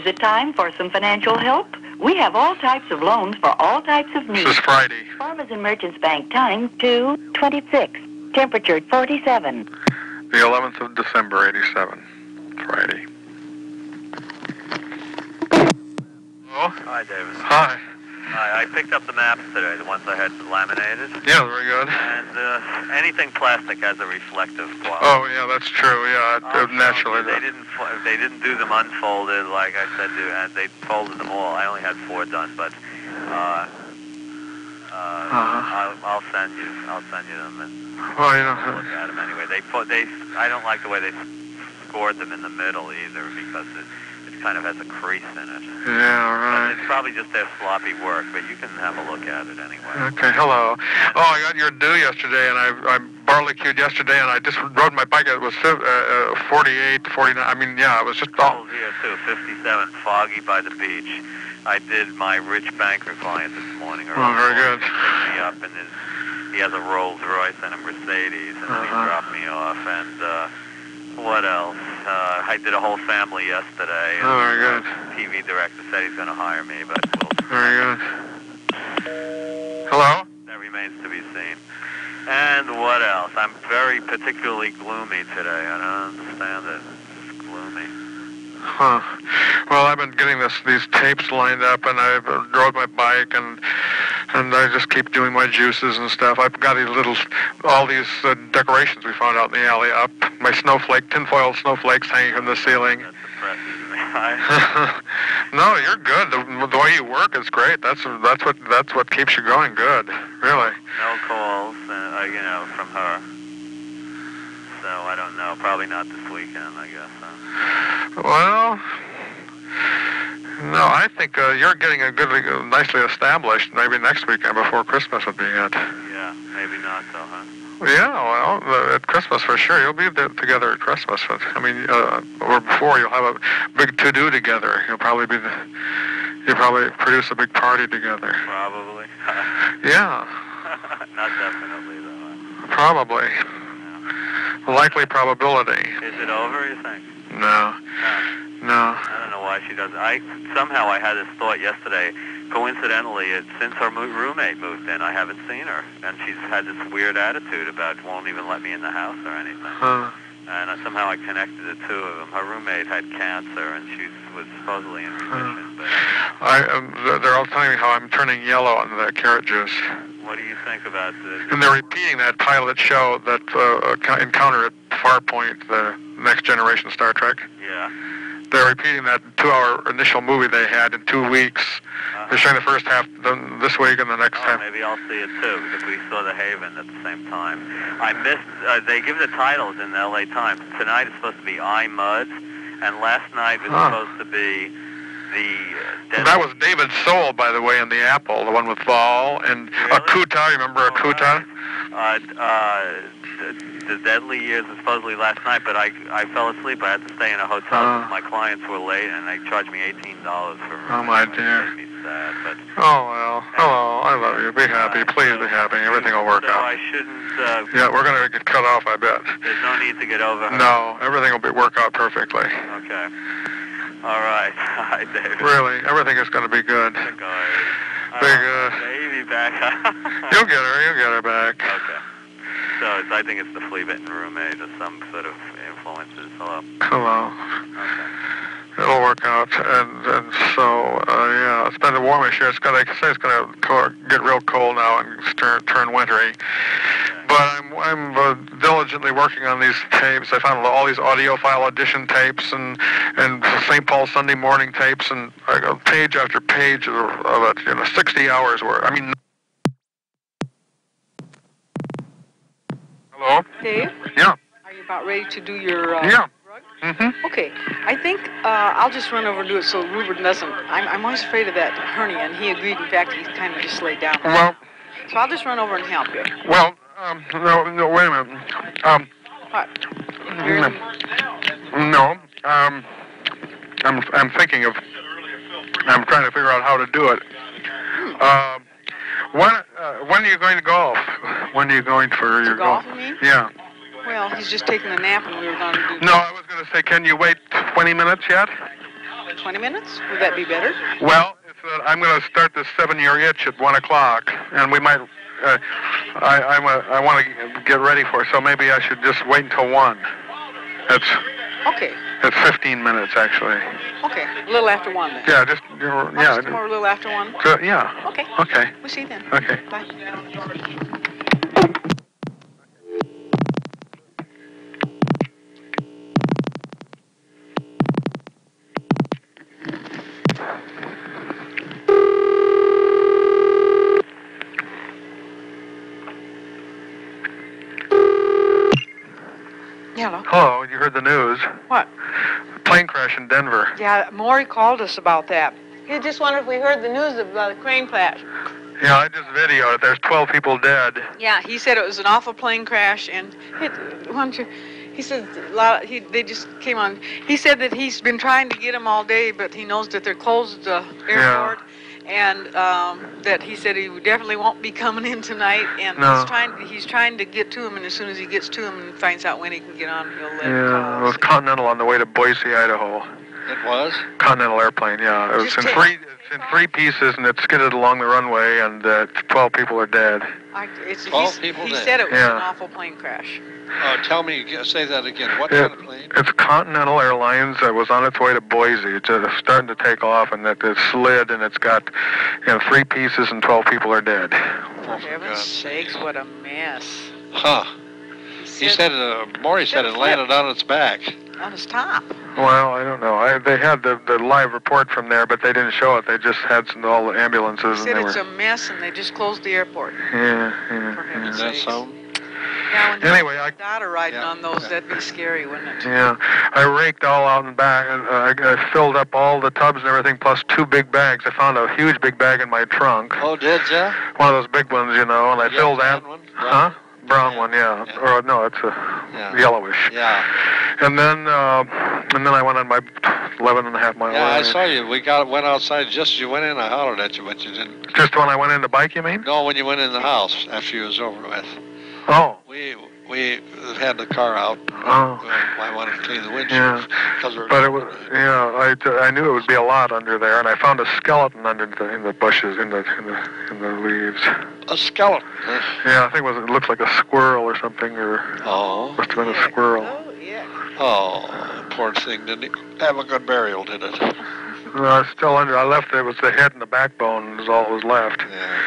Is it time for some financial help? We have all types of loans for all types of needs. This is Friday. Farmers and Merchants Bank time 226. Temperature 47. The 11th of December, 87. Friday. Oh, Hi, Davis. hi. Hi, I picked up the maps today, the ones I had laminated. Yeah, very good. And uh, anything plastic has a reflective quality. Oh, yeah, that's true. Yeah, Also, naturally. They didn't. They didn't do them unfolded like I said. To, and they folded them all. I only had four done, but uh, uh, Uh-huh. I'll, I'll send you. I'll send you them and Well, you know, look at them anyway. They put. They. I don't like the way they scored them in the middle either because it, it kind of has a crease in it. yeah, But right. it's probably just their sloppy work, but you can have a look at it anyway. Okay, hello. Oh, I got your due yesterday, and I I barbecued yesterday, and I just rode my bike. It was uh, uh, 48, 49. I mean, yeah, it was just all. Here too, 57, foggy by the beach. I did my rich banker client this morning. Oh, very good. He me up in his, he has a Rolls Royce and a Mercedes, and then he Uh-huh. dropped me off. And uh, what else? Uh, I did a whole family yesterday. Oh, very and, good. uh, TV director said he's going to hire me, but we'll, Very good. Hello? that remains to be seen. And what else? I'm very particularly gloomy today. I don't understand it. Huh. Well, I've been getting this these tapes lined up, and I've rode my bike, and and I just keep doing my juices and stuff. I've got these little, all these uh, decorations we found out in the alley up. My snowflake, tinfoil snowflakes hanging from the ceiling. No, you're good. The, the way you work is great. That's that's what that's what keeps you going. Good, really. No calls, uh, uh, you know, from her. So I don't know. Probably not this weekend, I guess. Well, no, I think uh, you're getting a good, uh, nicely established. Maybe next weekend before Christmas would be it. Yeah, maybe not though, huh? Yeah, well, at Christmas for sure. You'll be together at Christmas. But, I mean, uh, or before you'll have a big to-do together. You'll probably be the, you'll probably produce a big party together. Probably. Yeah, not definitely though. probably. Likely probability. Is it over? You think? No. No. I don't know why she doesn't. I somehow I had this thought yesterday. Coincidentally, it, since her roommate moved in, I haven't seen her, and she's had this weird attitude about won't even let me in the house or anything. Huh. And uh, somehow I connected the two of them. Her roommate had cancer, and she was supposedly in remission. But I, um, they're all telling me how I'm turning yellow on the carrot juice. what do you think about the? And they're repeating that pilot show, that uh, encounter at Farpoint, the Next Generation Star Trek. Yeah. They're repeating that two-hour initial movie they had in two weeks. They're showing the first half th- this week and the next Oh, half. maybe I'll see it too because we saw The Haven at the same time. I missed. Uh, they give the titles in the L.A. Times. Tonight is supposed to be I Mudd, and last night was Huh. supposed to be the. Uh, That was David Soul, by the way, in the Apple, the one with Vaal and Akuta. You remember Akuta? uh, uh, the, the Deadly Years was supposedly last night, but I I fell asleep. I had to stay in a hotel. Uh. my clients were late, and they charged me eighteen dollars for. Oh my dear. Sad, but Oh well. Hello. I love you. Be happy. Please be happy. Everything will work so out. I shouldn't. Uh, Yeah, we're gonna get cut off. I bet. There's no need to get over her. No, everything will be work out perfectly. Okay. All right. Hi, David. Really, everything is gonna be good. Big. Uh, Baby back. you'll get her. You'll get her back. okay. So it's, I think it's the flea-bitten roommate or some sort of influences. Hello. Hello. It'll work out, and and so uh, yeah, it's been warmish here. It's gonna they say it's gonna get real cold now and turn turn wintry. But I'm I'm uh, diligently working on these tapes. I found all these audiophile audition tapes and and St. Paul Sunday morning tapes, and I go page after page of, of it. You know, 60 hours worth. I mean. Hello. Dave, Yeah. are you about ready to do your? Uh, Yeah. Mm-hmm. Okay, I think uh, I'll just run over and do it so Rupert doesn't. I'm, I'm always afraid of that hernia, and he agreed. In fact, he kind of just laid down. Well, So I'll just run over and help you. well, um, no, no, wait a minute. Um, What? no, um, I'm, I'm thinking of, I'm trying to figure out how to do it. Um, when, uh, when are you going to golf? When are you going for your golf, golf? you mean? Yeah. Well, he's just taking a nap, and we were going to do. No, I was going to say, can you wait 20 minutes yet? 20 minutes? Would that be better? Well, it's, uh, I'm going to start this seven-year itch at one o'clock, and we might. Uh, I I'm a, I want to get ready for it, so maybe I should just wait until one. That's Okay. that's 15 minutes actually. Okay. A little after one then. Yeah, just yeah. just a little after one. So, yeah. Okay. Okay. We'll see you then. Okay. Bye. Hello. Hello. You heard the news? What? Plane crash in Denver. Yeah, Maury called us about that. He just wondered if we heard the news about uh, the crane crash. Yeah, I just videoed it. There's 12 people dead. Yeah, he said it was an awful plane crash, and it, why don't you, he said a lot. He they just came on. He said that he's been trying to get them all day, but he knows that they're closed the airport, and um, that he said he definitely won't be coming in tonight. And No. he's trying he's trying to get to him, and as soon as he gets to him and finds out when he can get on, he'll let him Yeah, it was Continental on the way to Boise, Idaho. It was? Continental airplane, yeah. It was in three it's in three pieces, and it skidded along the runway, and uh, 12 people are dead. I, it's, 12 he's- people he dead. said it was Yeah. an awful plane crash. Oh, tell me, say that again. What It- kind of plane? It's Continental Airlines that was on its way to Boise. It's uh, starting to take off, and that it slid, and it's got you know, three pieces, and 12 people are dead. For heaven's sakes, what a mess. Huh. He said, uh, Maury said it landed on its back. On his top. Well, I don't know. I, they had the, the live report from there, but they didn't show it. They just had some, all the ambulances, He and said they it's were. a mess, and they just closed the airport. Yeah, yeah, For heaven's yeah. sakes. so? Now, when Anyway, I- had daughter riding on those, that'd be scary, wouldn't it? Yeah, I raked all out and back, and uh, I, I filled up all the tubs and everything, plus two big bags. I found a huge big bag in my trunk, Oh, did ya? one of those big ones, you know, and I Yeah, filled that. brown one? Huh? Brown one, yeah. Or no, it's a Yeah. yellowish. Yeah. And then, uh, and then I went on my 11 and a half mile Yeah, I saw you. We got went outside just as you went in. I hollered at you, but you didn't. Just when I went in to bike, you mean? No, when you went in the house after you was over with. Oh. We we had the car out. Oh. I wanted to clean the windshield. Yeah. 'cause we're- But it was, yeah, I, I knew it would be a lot under there, and I found a skeleton under the in the bushes in the in the in the leaves. a skeleton. huh? Yeah, I think it was it looked like a squirrel or something, or Oh. must have been a squirrel. Oh, yeah. Oh, poor thing. Didn't he have a good burial, did it? It's still under. I left it. Was the head and the backbone is all that was left. Yeah.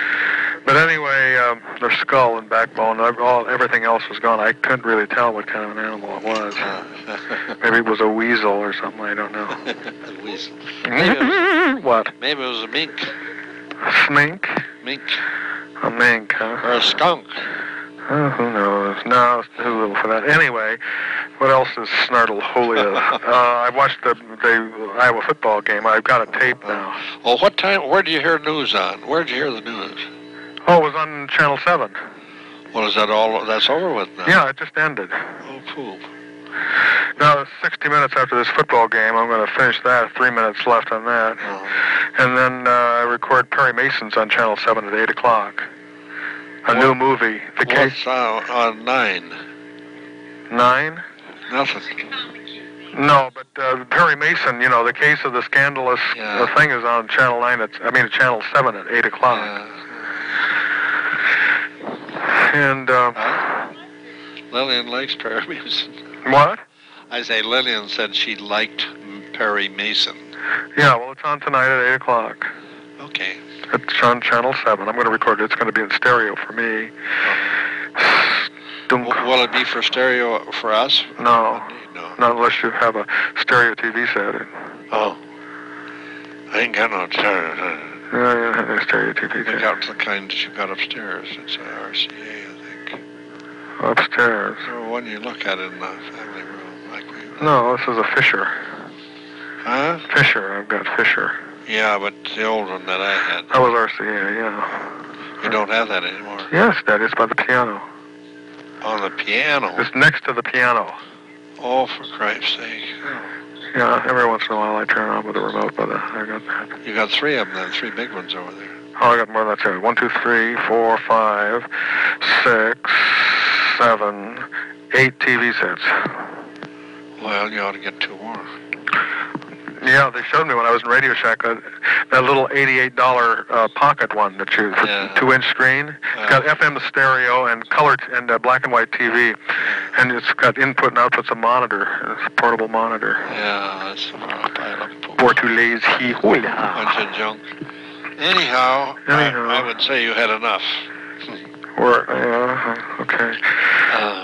But anyway, um, their skull and backbone, all everything else was gone. I couldn't really tell what kind of an animal it was. Maybe it was a weasel or something. I don't know. a weasel. Maybe was, what? maybe it was a mink. Smink? Mink. A mink, huh? Or a skunk. Oh, who knows? No, it's too little for that. Anyway, what else is Snartle Holia? uh, I watched the the Iowa football game. I've got a tape now. Well, what time? Where do you hear news on? Where did you hear the news? Oh, it was on Channel 7. Well, is that all? That's over with now. Yeah, it just ended. Oh, poop. Now, 60 minutes after this football game. I'm going to finish that. Three minutes left on that. And then uh, I record Perry Mason's on Channel 7 at 8 o'clock. A new movie. The case. What's on, on nine? Nine? Nothing. No, but uh, Perry Mason, you know, the case of the scandalous uh, thing is on Channel 9. At, I mean, Channel 7 at 8 o'clock. Yeah. And, uh, Lillian likes Perry Mason. what? I say Lillian said she liked Perry Mason. Yeah, well, it's on tonight at 8 o'clock. Okay. It's on Channel 7. I'm going to record it. It's going to be in stereo for me. W- will it be for stereo for us? No. Not unless you have a stereo TV set. Oh. I ain't got no stereo. Yeah, yeah, have stereo TV I got the kind that you got upstairs. It's a RCA, I think. Upstairs. Or one you look at in the family room, like we. No, this is a Fisher. Huh? Fisher. I've got Fisher. Yeah, but the old one that I had. That was RCA, yeah. You don't have that anymore. Yes, Daddy, it's by the piano. On the piano. It's next to the piano. Oh, for Christ's sake. Yeah, every once in a while I turn on with the remote, but uh, I got that. You got three of them then, three big ones over there. Oh, I got more than that too. One, two, three, four, five, six, seven, eight TV sets. Well, you ought to get two more. Yeah, they showed me when I was in Radio Shack uh, that little eighty-eight dollar uh, pocket one that you the two-inch screen. It's got FM stereo and color t- and uh, black and white TV, and it's got input and outputs a monitor. It's a portable monitor. Yeah, that's a pile of poop. Portuguese he Bunch of junk. Anyhow, Anyhow. I, I would say you had enough. Or uh, okay.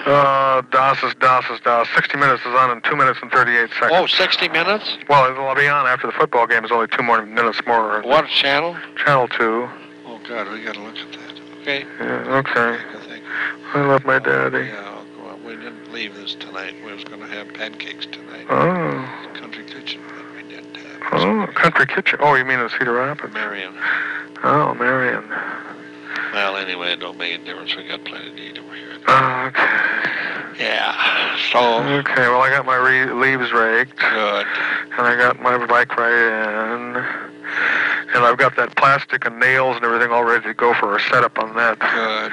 Uh, DOS is DOS is DOS. 60 minutes is on in two minutes and 38 seconds. Oh, 60 minutes? Well, it'll be on after the football game. It's only two more minutes more. What channel? Channel two. Oh, God, we got to look at that. Okay. Yeah. Okay. I love my daddy. Yeah, well, we didn't leave this tonight. We was going to have pancakes tonight. Oh. Country kitchen, but we didn't have. Oh, country kitchen. Oh, you mean in Cedar Rapids? Marion. Oh, Marion. Well, anyway, it don't make a difference. We got plenty to eat over here. Oh, okay. Yeah. So. Okay. Well, I got my re- leaves raked. Good. And I got my bike right in. And I've got that plastic and nails and everything all ready to go for a setup on that. Good.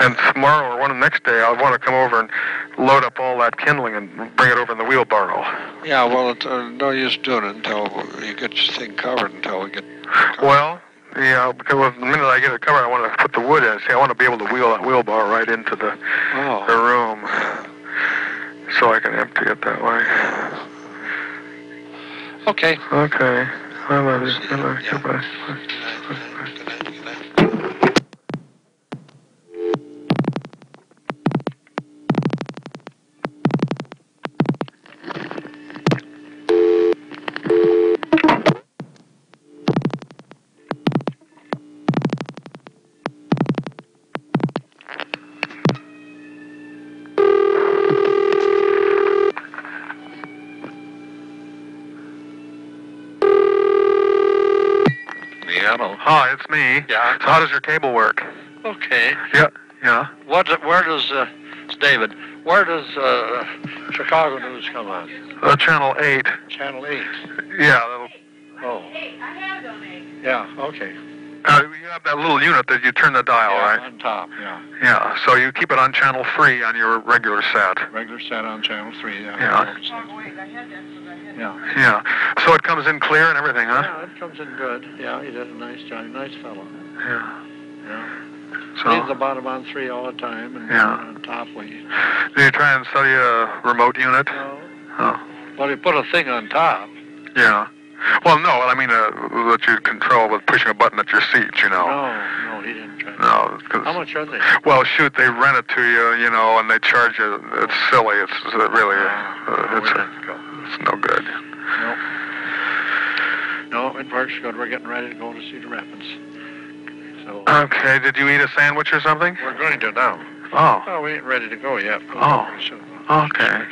And tomorrow or one of the next day, I want to come over and load up all that kindling and bring it over in the wheelbarrow. Yeah, well, it's uh, no use doing it until you get your thing covered until we get. Well, yeah, because the minute I get it covered, I want to put the wood in. See, I want to be able to wheel that wheelbarrow right into the Oh. the room, so I can empty it that way. Okay. Okay. I love you. I love you. Goodbye. Piano. Me. Yeah. So how does your cable work? Okay. Yeah. Yeah. What? Where does uh, it's David? Where does uh, Chicago news come on? Uh, channel eight. Channel eight. Yeah. That'll, Oh. I have it on me. Yeah. Okay. Uh, you have that little unit that you turn the dial, yeah, right? on top, yeah. Yeah. So you keep it on channel three on your regular set. Regular set on channel three. Yeah. Yeah. Yeah. Yeah. So it comes in clear and everything, huh? Yeah, it comes in good. Yeah, he did a nice job. Nice fellow. Yeah. Yeah. So- Leaves the bottom on three all the time, and Yeah. on top we. Do you try and sell you a remote unit? No. Oh. Well, he put a thing on top. Yeah. Well, no. I mean, uh, that you control with pushing a button at your seat. You know. No, no, he didn't try. No. 'cause- How much are they? Well, shoot, they rent it to you, you know, and they charge you. It's silly. It's really, uh, it's, it's no good. No. No, it works good. We're getting ready to go to Cedar Rapids. So Okay. Did you eat a sandwich or something? we're going to now. Oh. Oh, we ain't ready to go yet. but Oh. Okay.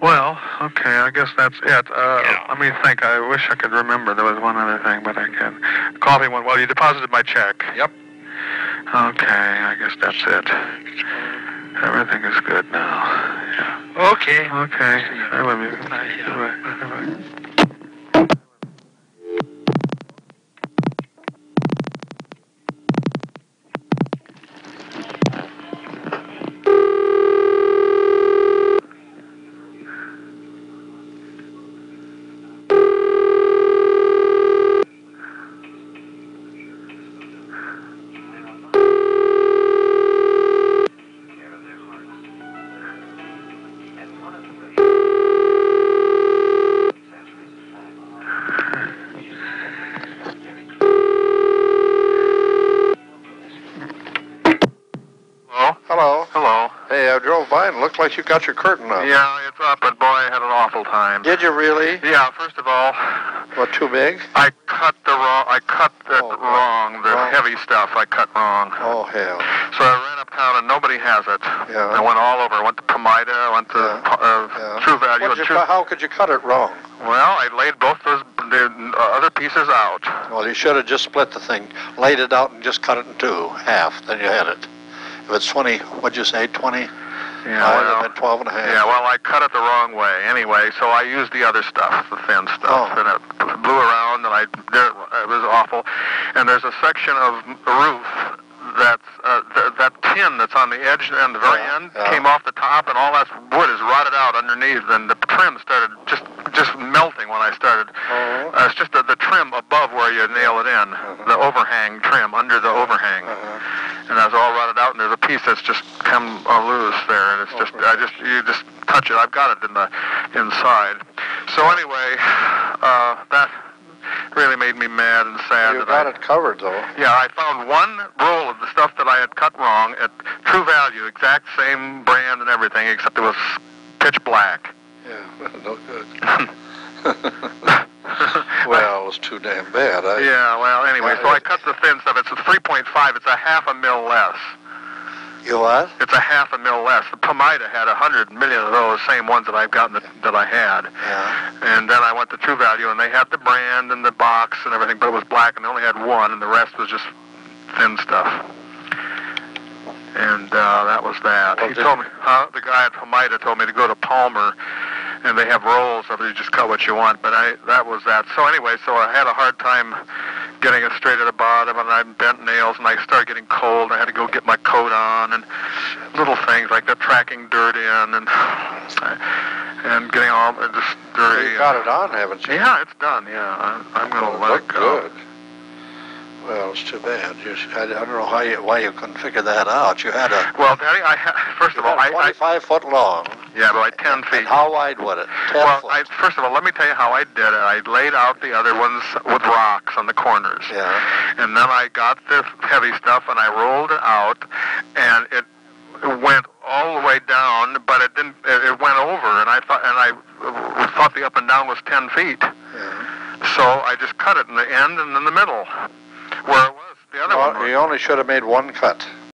Well, okay. I guess that's it. Uh, Let me think. I wish I could remember. There was one other thing, but I can't. Coffee one. Well, you deposited my check. Yep. Okay. I guess that's it. Everything is good now. Yeah. Okay. Okay. I love you. Bye. Goodbye. Like you got your curtain up. Yeah, it's up, but boy, I had an awful time. Did you really? Yeah. First of all, What, too big? I cut the wrong. I cut it wrong. The Wrong. heavy stuff I cut wrong. Oh, hell. So I ran uptown and nobody has it. Yeah. I went all over. I went to Pamida. I went to uh, True Value. You True- how could you cut it wrong? well, I laid both those the uh, other pieces out. Well, you should have just split the thing, laid it out, and just cut it in two, half. Then you had it. If it's 20, what'd you say, 20? Yeah, I well, had 12 and a half. Yeah, well, I cut it the wrong way anyway, so I used the other stuff, the thin Oh. stuff, and it blew around, and I did it, was awful. And there's a section of roof that's uh, th- that tin that's on the edge and the very end came off the top, and all that wood is rotted out underneath, and the trim started just just melting when I started. Oh. Uh, it's just the, the trim above where you nail it in, the overhang trim under the overhang, and that's all rotted out. And there's a piece that's just come loose there, and it's just I just you just touch it. I've got it in the inside. So anyway, uh, that really made me mad and sad. You got I, it covered, though. yeah, I found one roll of the stuff that I had cut wrong at True Value, exact same brand and everything, except it was pitch black. Yeah, no good. well, it was too damn bad. I, Yeah, well, anyway, so I cut the thin stuff. It's a 3.5. It's a half a mil less. You what? It's a half a mil less. The Pamida had a hundred million of those same ones that I've gotten that, that I had. Yeah. And then I went to True Value, and they had the brand and the box and everything, but it was black, and they only had one, and the rest was just thin stuff. And uh, that was that. he told me, huh? The guy at Pamida told me to go to Palmer, and they have rolls of it. You just cut what you want. But I that was that. So anyway, so I had a hard time getting it straight at the bottom, and I bent nails, and I started getting cold. I had to go get my coat on, and little things like that, tracking dirt in, and and getting all just dirty. You got it on, haven't you? Yeah, it's done. Yeah, I, I'm gonna Well, let it go. good. Well, it's too bad. You, I, I don't know how you, why you couldn't figure that out. You had a Well, Daddy, I ha- first of all, I, I 25 foot long. yeah, but like ten feet. And how wide was it? 10 Well. I, first of all, let me tell you how I did it. I laid out the other ones with rocks on the corners. Yeah. And then I got the heavy stuff and I rolled it out, and it went all the way down, but it didn't. It, it went over, and I thought, and I thought the up and down was ten feet. Yeah. So I just cut it in the end and in the middle, where it was the other Well, one. you only should have made one cut.